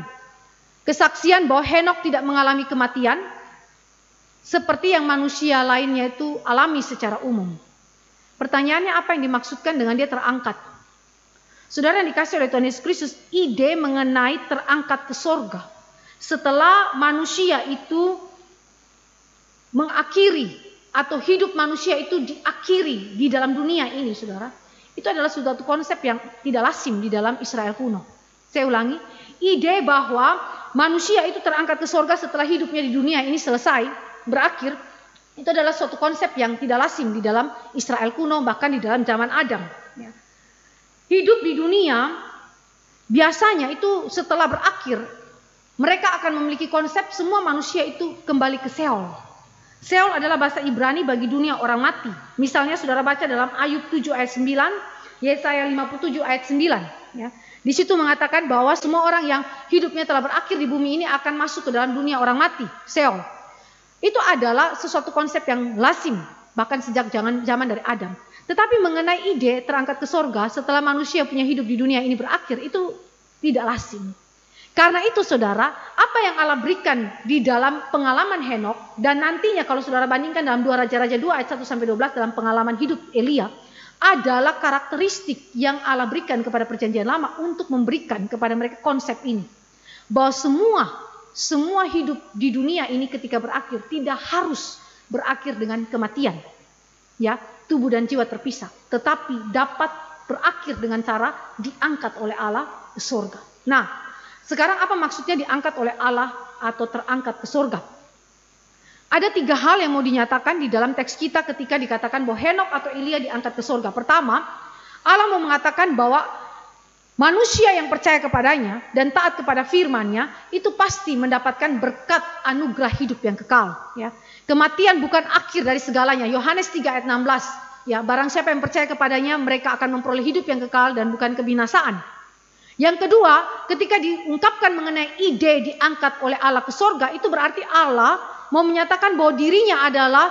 Kesaksian bahwa Henok tidak mengalami kematian, seperti yang manusia lainnya itu alami secara umum. Pertanyaannya apa yang dimaksudkan dengan dia terangkat? Saudara yang dikasih oleh Tuhan Yesus Kristus, ide mengenai terangkat ke sorga. Setelah manusia itu mengakhiri atau hidup manusia itu diakhiri di dalam dunia ini, saudara. Itu adalah suatu konsep yang tidak lazim di dalam Israel kuno. Saya ulangi, ide bahwa manusia itu terangkat ke sorga setelah hidupnya di dunia ini selesai, berakhir, itu adalah suatu konsep yang tidak lazim di dalam Israel kuno, bahkan di dalam zaman Adam. Ya. Hidup di dunia biasanya itu setelah berakhir, mereka akan memiliki konsep semua manusia itu kembali ke Seol. Seol adalah bahasa Ibrani bagi dunia orang mati. Misalnya saudara baca dalam Ayub 7 ayat 9, Yesaya 57 ayat 9. Ya. Di situ mengatakan bahwa semua orang yang hidupnya telah berakhir di bumi ini akan masuk ke dalam dunia orang mati, Seol. Itu adalah sesuatu konsep yang lazim, bahkan sejak zaman, zaman dari Adam. Tetapi mengenai ide terangkat ke sorga setelah manusia punya hidup di dunia ini berakhir, itu tidak lazim. Karena itu saudara, apa yang Allah berikan di dalam pengalaman Henok dan nantinya kalau saudara bandingkan dalam dua Raja-Raja 2 ayat 1 sampai 12 dalam pengalaman hidup Elia adalah karakteristik yang Allah berikan kepada perjanjian lama untuk memberikan kepada mereka konsep ini. Bahwa semua semua hidup di dunia ini ketika berakhir tidak harus berakhir dengan kematian. Ya, tubuh dan jiwa terpisah, tetapi dapat berakhir dengan cara diangkat oleh Allah ke surga. Nah, sekarang apa maksudnya diangkat oleh Allah atau terangkat ke surga? Ada tiga hal yang mau dinyatakan di dalam teks kita ketika dikatakan bahwa Henok atau Elia diangkat ke surga. Pertama, Allah mau mengatakan bahwa manusia yang percaya kepadanya dan taat kepada firman-Nya itu pasti mendapatkan berkat anugerah hidup yang kekal. Ya. Kematian bukan akhir dari segalanya. Yohanes 3 ayat 16. Ya, barang siapa yang percaya kepadanya mereka akan memperoleh hidup yang kekal dan bukan kebinasaan. Yang kedua, ketika diungkapkan mengenai ide diangkat oleh Allah ke sorga, itu berarti Allah mau menyatakan bahwa dirinya adalah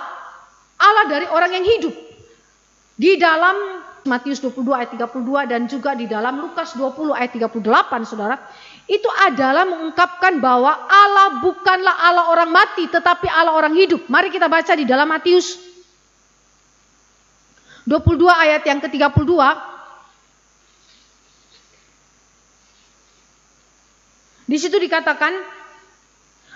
Allah dari orang yang hidup. Di dalam Matius 22 ayat 32 dan juga di dalam Lukas 20 ayat 38 saudara. Itu adalah mengungkapkan bahwa Allah bukanlah Allah orang mati tetapi Allah orang hidup. Mari kita baca di dalam Matius 22 ayat yang ke-32. Di situ dikatakan,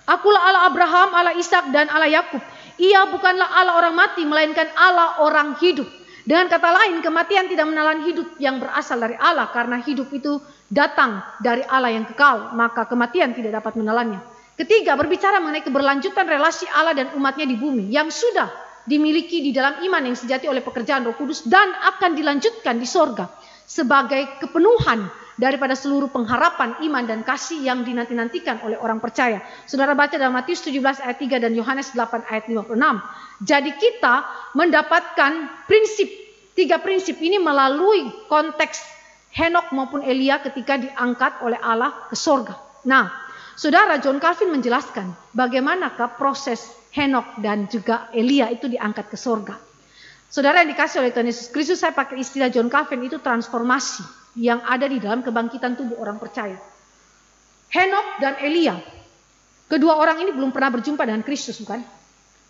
Akulah Allah Abraham, Allah Ishak dan Allah Yakub. Ia bukanlah Allah orang mati, melainkan Allah orang hidup. Dengan kata lain, kematian tidak menelan hidup yang berasal dari Allah, karena hidup itu datang dari Allah yang kekal, maka kematian tidak dapat menelannya. Ketiga, berbicara mengenai keberlanjutan relasi Allah dan umatnya di bumi, yang sudah dimiliki di dalam iman yang sejati oleh pekerjaan roh kudus, dan akan dilanjutkan di sorga sebagai kepenuhan daripada seluruh pengharapan iman dan kasih yang dinanti-nantikan oleh orang percaya. Saudara baca dalam Matius 17 ayat 3 dan Yohanes 8 ayat 56. Jadi kita mendapatkan prinsip, tiga prinsip ini melalui konteks Henok maupun Elia ketika diangkat oleh Allah ke sorga. Nah, saudara John Calvin menjelaskan bagaimanakah proses Henok dan juga Elia itu diangkat ke sorga. Saudara yang dikasih oleh Tuhan Yesus Kristus, saya pakai istilah John Calvin itu transformasi yang ada di dalam kebangkitan tubuh orang percaya. Henok dan Elia, kedua orang ini belum pernah berjumpa dengan Kristus, bukan?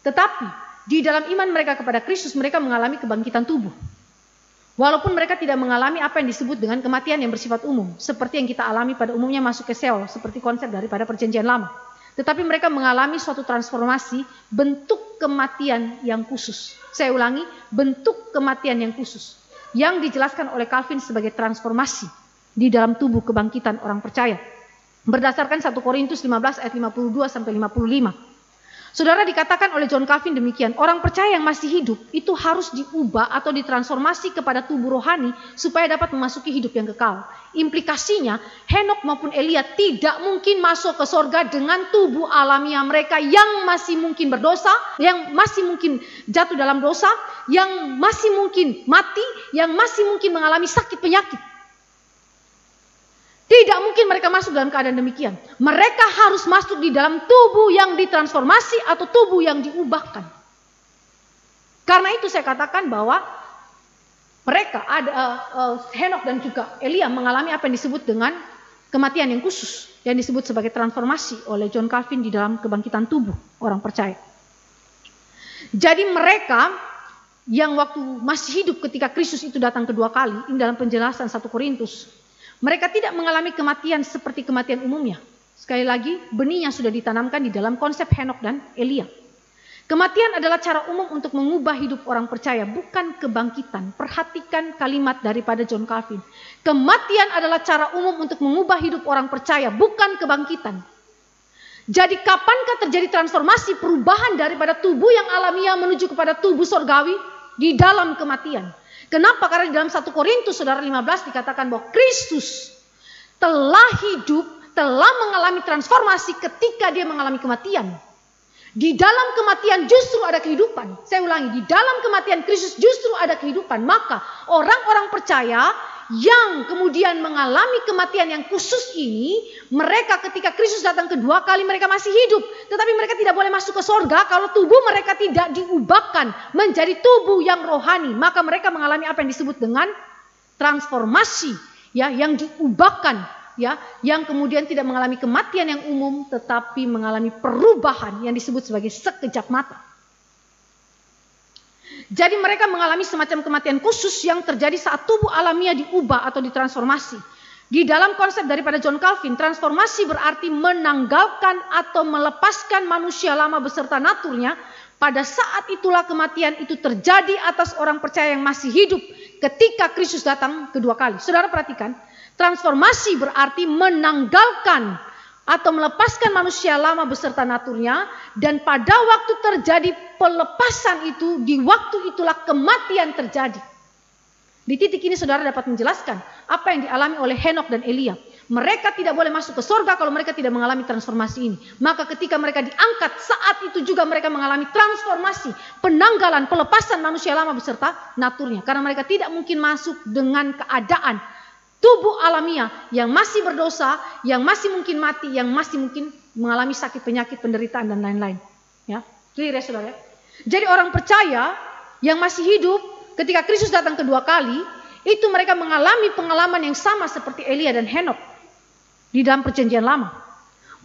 Tetapi di dalam iman mereka kepada Kristus, mereka mengalami kebangkitan tubuh. Walaupun mereka tidak mengalami apa yang disebut dengan kematian yang bersifat umum, seperti yang kita alami pada umumnya masuk ke Seol, seperti konsep daripada perjanjian lama. Tetapi mereka mengalami suatu transformasi bentuk kematian yang khusus. Saya ulangi, bentuk kematian yang khusus yang dijelaskan oleh Calvin sebagai transformasi di dalam tubuh kebangkitan orang percaya. Berdasarkan 1 Korintus 15 ayat 52 sampai 55. Saudara dikatakan oleh John Calvin demikian, orang percaya yang masih hidup itu harus diubah atau ditransformasi kepada tubuh rohani supaya dapat memasuki hidup yang kekal. Implikasinya, Henok maupun Elia tidak mungkin masuk ke sorga dengan tubuh alamiah mereka yang masih mungkin berdosa, yang masih mungkin jatuh dalam dosa, yang masih mungkin mati, yang masih mungkin mengalami sakit penyakit. Tidak mungkin mereka masuk dalam keadaan demikian. Mereka harus masuk di dalam tubuh yang ditransformasi atau tubuh yang diubahkan. Karena itu saya katakan bahwa mereka ada uh, uh, Henok dan juga Elia mengalami apa yang disebut dengan kematian yang khusus yang disebut sebagai transformasi oleh John Calvin di dalam kebangkitan tubuh orang percaya. Jadi mereka yang waktu masih hidup ketika Kristus itu datang kedua kali, ini dalam penjelasan 1 Korintus mereka tidak mengalami kematian seperti kematian umumnya. Sekali lagi, benih yang sudah ditanamkan di dalam konsep Henok dan Elia. Kematian adalah cara umum untuk mengubah hidup orang percaya, bukan kebangkitan. Perhatikan kalimat daripada John Calvin. Kematian adalah cara umum untuk mengubah hidup orang percaya, bukan kebangkitan. Jadi kapankah terjadi transformasi perubahan daripada tubuh yang alamiah menuju kepada tubuh sorgawi? Di dalam kematian. Kenapa? Karena di dalam 1 Korintus saudara 15 dikatakan bahwa Kristus telah hidup, telah mengalami transformasi ketika dia mengalami kematian. Di dalam kematian justru ada kehidupan. Saya ulangi, di dalam kematian Kristus justru ada kehidupan. Maka orang-orang percaya yang kemudian mengalami kematian yang khusus ini, mereka ketika Kristus datang kedua kali mereka masih hidup, tetapi mereka tidak boleh masuk ke sorga kalau tubuh mereka tidak diubahkan menjadi tubuh yang rohani, maka mereka mengalami apa yang disebut dengan transformasi, ya, yang diubahkan, ya, yang kemudian tidak mengalami kematian yang umum, tetapi mengalami perubahan yang disebut sebagai sekejap mata. Jadi mereka mengalami semacam kematian khusus yang terjadi saat tubuh alamiah diubah atau ditransformasi. Di dalam konsep daripada John Calvin, transformasi berarti menanggalkan atau melepaskan manusia lama beserta naturnya. Pada saat itulah kematian itu terjadi atas orang percaya yang masih hidup ketika Kristus datang kedua kali. Saudara perhatikan, transformasi berarti menanggalkan atau melepaskan manusia lama beserta naturnya dan pada waktu terjadi pelepasan itu di waktu itulah kematian terjadi. Di titik ini saudara dapat menjelaskan apa yang dialami oleh Henok dan Elia. Mereka tidak boleh masuk ke surga kalau mereka tidak mengalami transformasi ini. Maka ketika mereka diangkat saat itu juga mereka mengalami transformasi, penanggalan, pelepasan manusia lama beserta naturnya. Karena mereka tidak mungkin masuk dengan keadaan tubuh alamiah yang masih berdosa, yang masih mungkin mati, yang masih mungkin mengalami sakit penyakit, penderitaan dan lain-lain. Ya, clear ya saudara. Jadi orang percaya yang masih hidup ketika Kristus datang kedua kali, itu mereka mengalami pengalaman yang sama seperti Elia dan Henok di dalam perjanjian lama.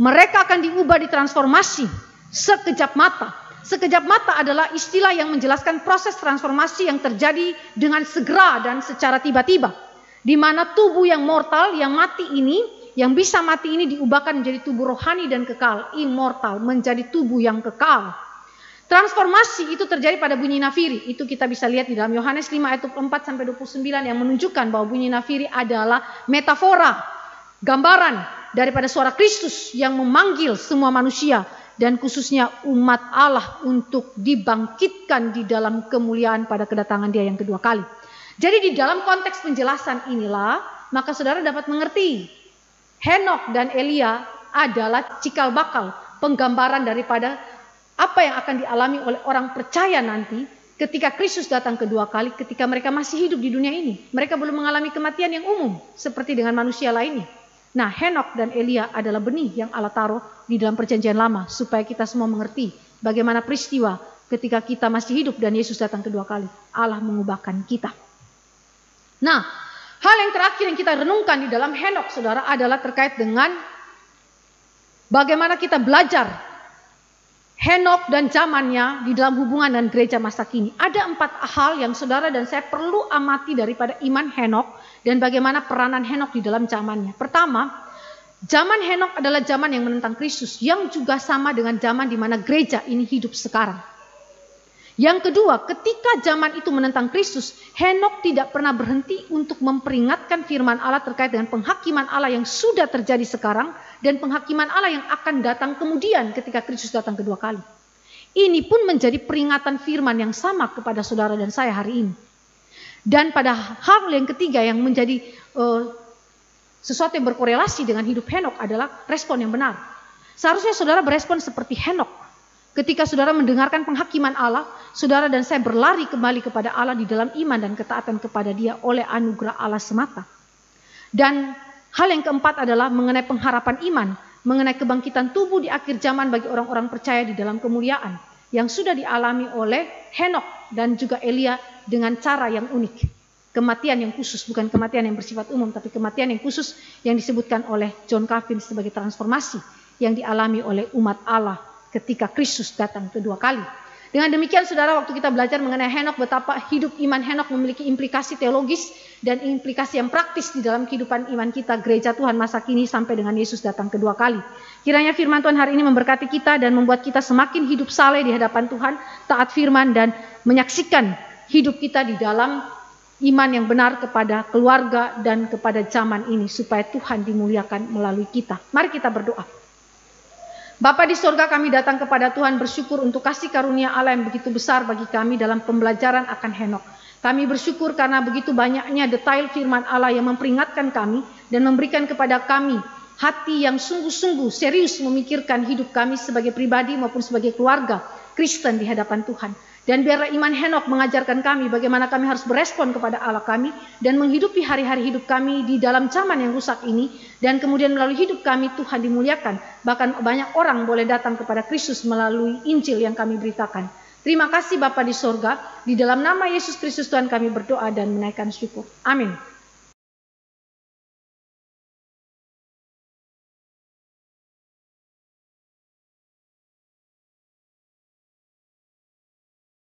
Mereka akan diubah ditransformasi sekejap mata. Sekejap mata adalah istilah yang menjelaskan proses transformasi yang terjadi dengan segera dan secara tiba-tiba. Di mana tubuh yang mortal, yang mati ini, yang bisa mati ini diubahkan menjadi tubuh rohani dan kekal, immortal, menjadi tubuh yang kekal. Transformasi itu terjadi pada bunyi nafiri. Itu kita bisa lihat di dalam Yohanes 5 ayat 4 sampai 29 yang menunjukkan bahwa bunyi nafiri adalah metafora, gambaran daripada suara Kristus yang memanggil semua manusia dan khususnya umat Allah untuk dibangkitkan di dalam kemuliaan pada kedatangan Dia yang kedua kali. Jadi di dalam konteks penjelasan inilah, maka saudara dapat mengerti Henok dan Elia adalah cikal bakal penggambaran daripada apa yang akan dialami oleh orang percaya nanti ketika Kristus datang kedua kali ketika mereka masih hidup di dunia ini. Mereka belum mengalami kematian yang umum seperti dengan manusia lainnya. Nah, Henok dan Elia adalah benih yang Allah taruh di dalam perjanjian lama supaya kita semua mengerti bagaimana peristiwa ketika kita masih hidup dan Yesus datang kedua kali. Allah mengubahkan kita. Nah, hal yang terakhir yang kita renungkan di dalam Henok, saudara, adalah terkait dengan bagaimana kita belajar Henok dan zamannya di dalam hubungan dan gereja masa kini. Ada empat hal yang saudara dan saya perlu amati daripada iman Henok dan bagaimana peranan Henok di dalam zamannya. Pertama, zaman Henok adalah zaman yang menentang Kristus yang juga sama dengan zaman di mana gereja ini hidup sekarang. Yang kedua, ketika zaman itu menentang Kristus, Henok tidak pernah berhenti untuk memperingatkan firman Allah terkait dengan penghakiman Allah yang sudah terjadi sekarang dan penghakiman Allah yang akan datang kemudian ketika Kristus datang kedua kali. Ini pun menjadi peringatan firman yang sama kepada saudara dan saya hari ini. Dan pada hal yang ketiga yang menjadi uh, sesuatu yang berkorelasi dengan hidup Henok adalah respon yang benar. Seharusnya saudara berespon seperti Henok. Ketika saudara mendengarkan penghakiman Allah, saudara dan saya berlari kembali kepada Allah di dalam iman dan ketaatan kepada Dia oleh anugerah Allah semata. Dan hal yang keempat adalah mengenai pengharapan iman mengenai kebangkitan tubuh di akhir zaman bagi orang-orang percaya di dalam kemuliaan yang sudah dialami oleh Henok dan juga Elia dengan cara yang unik. Kematian yang khusus, bukan kematian yang bersifat umum, tapi kematian yang khusus yang disebutkan oleh John Calvin sebagai transformasi yang dialami oleh umat Allah ketika Kristus datang kedua kali. Dengan demikian saudara waktu kita belajar mengenai Henok betapa hidup iman Henok memiliki implikasi teologis dan implikasi yang praktis di dalam kehidupan iman kita gereja Tuhan masa kini sampai dengan Yesus datang kedua kali. Kiranya firman Tuhan hari ini memberkati kita dan membuat kita semakin hidup saleh di hadapan Tuhan, taat firman dan menyaksikan hidup kita di dalam iman yang benar kepada keluarga dan kepada zaman ini supaya Tuhan dimuliakan melalui kita. Mari kita berdoa. Bapa di sorga kami datang kepada Tuhan bersyukur untuk kasih karunia Allah yang begitu besar bagi kami dalam pembelajaran akan Henok. Kami bersyukur karena begitu banyaknya detail firman Allah yang memperingatkan kami dan memberikan kepada kami hati yang sungguh-sungguh serius memikirkan hidup kami sebagai pribadi maupun sebagai keluarga Kristen di hadapan Tuhan. Dan biarlah iman Henok mengajarkan kami bagaimana kami harus berespon kepada Allah kami dan menghidupi hari-hari hidup kami di dalam zaman yang rusak ini dan kemudian melalui hidup kami Tuhan dimuliakan. Bahkan banyak orang boleh datang kepada Kristus melalui Injil yang kami beritakan. Terima kasih Bapa di sorga. Di dalam nama Yesus Kristus Tuhan kami berdoa dan menaikkan syukur. Amin.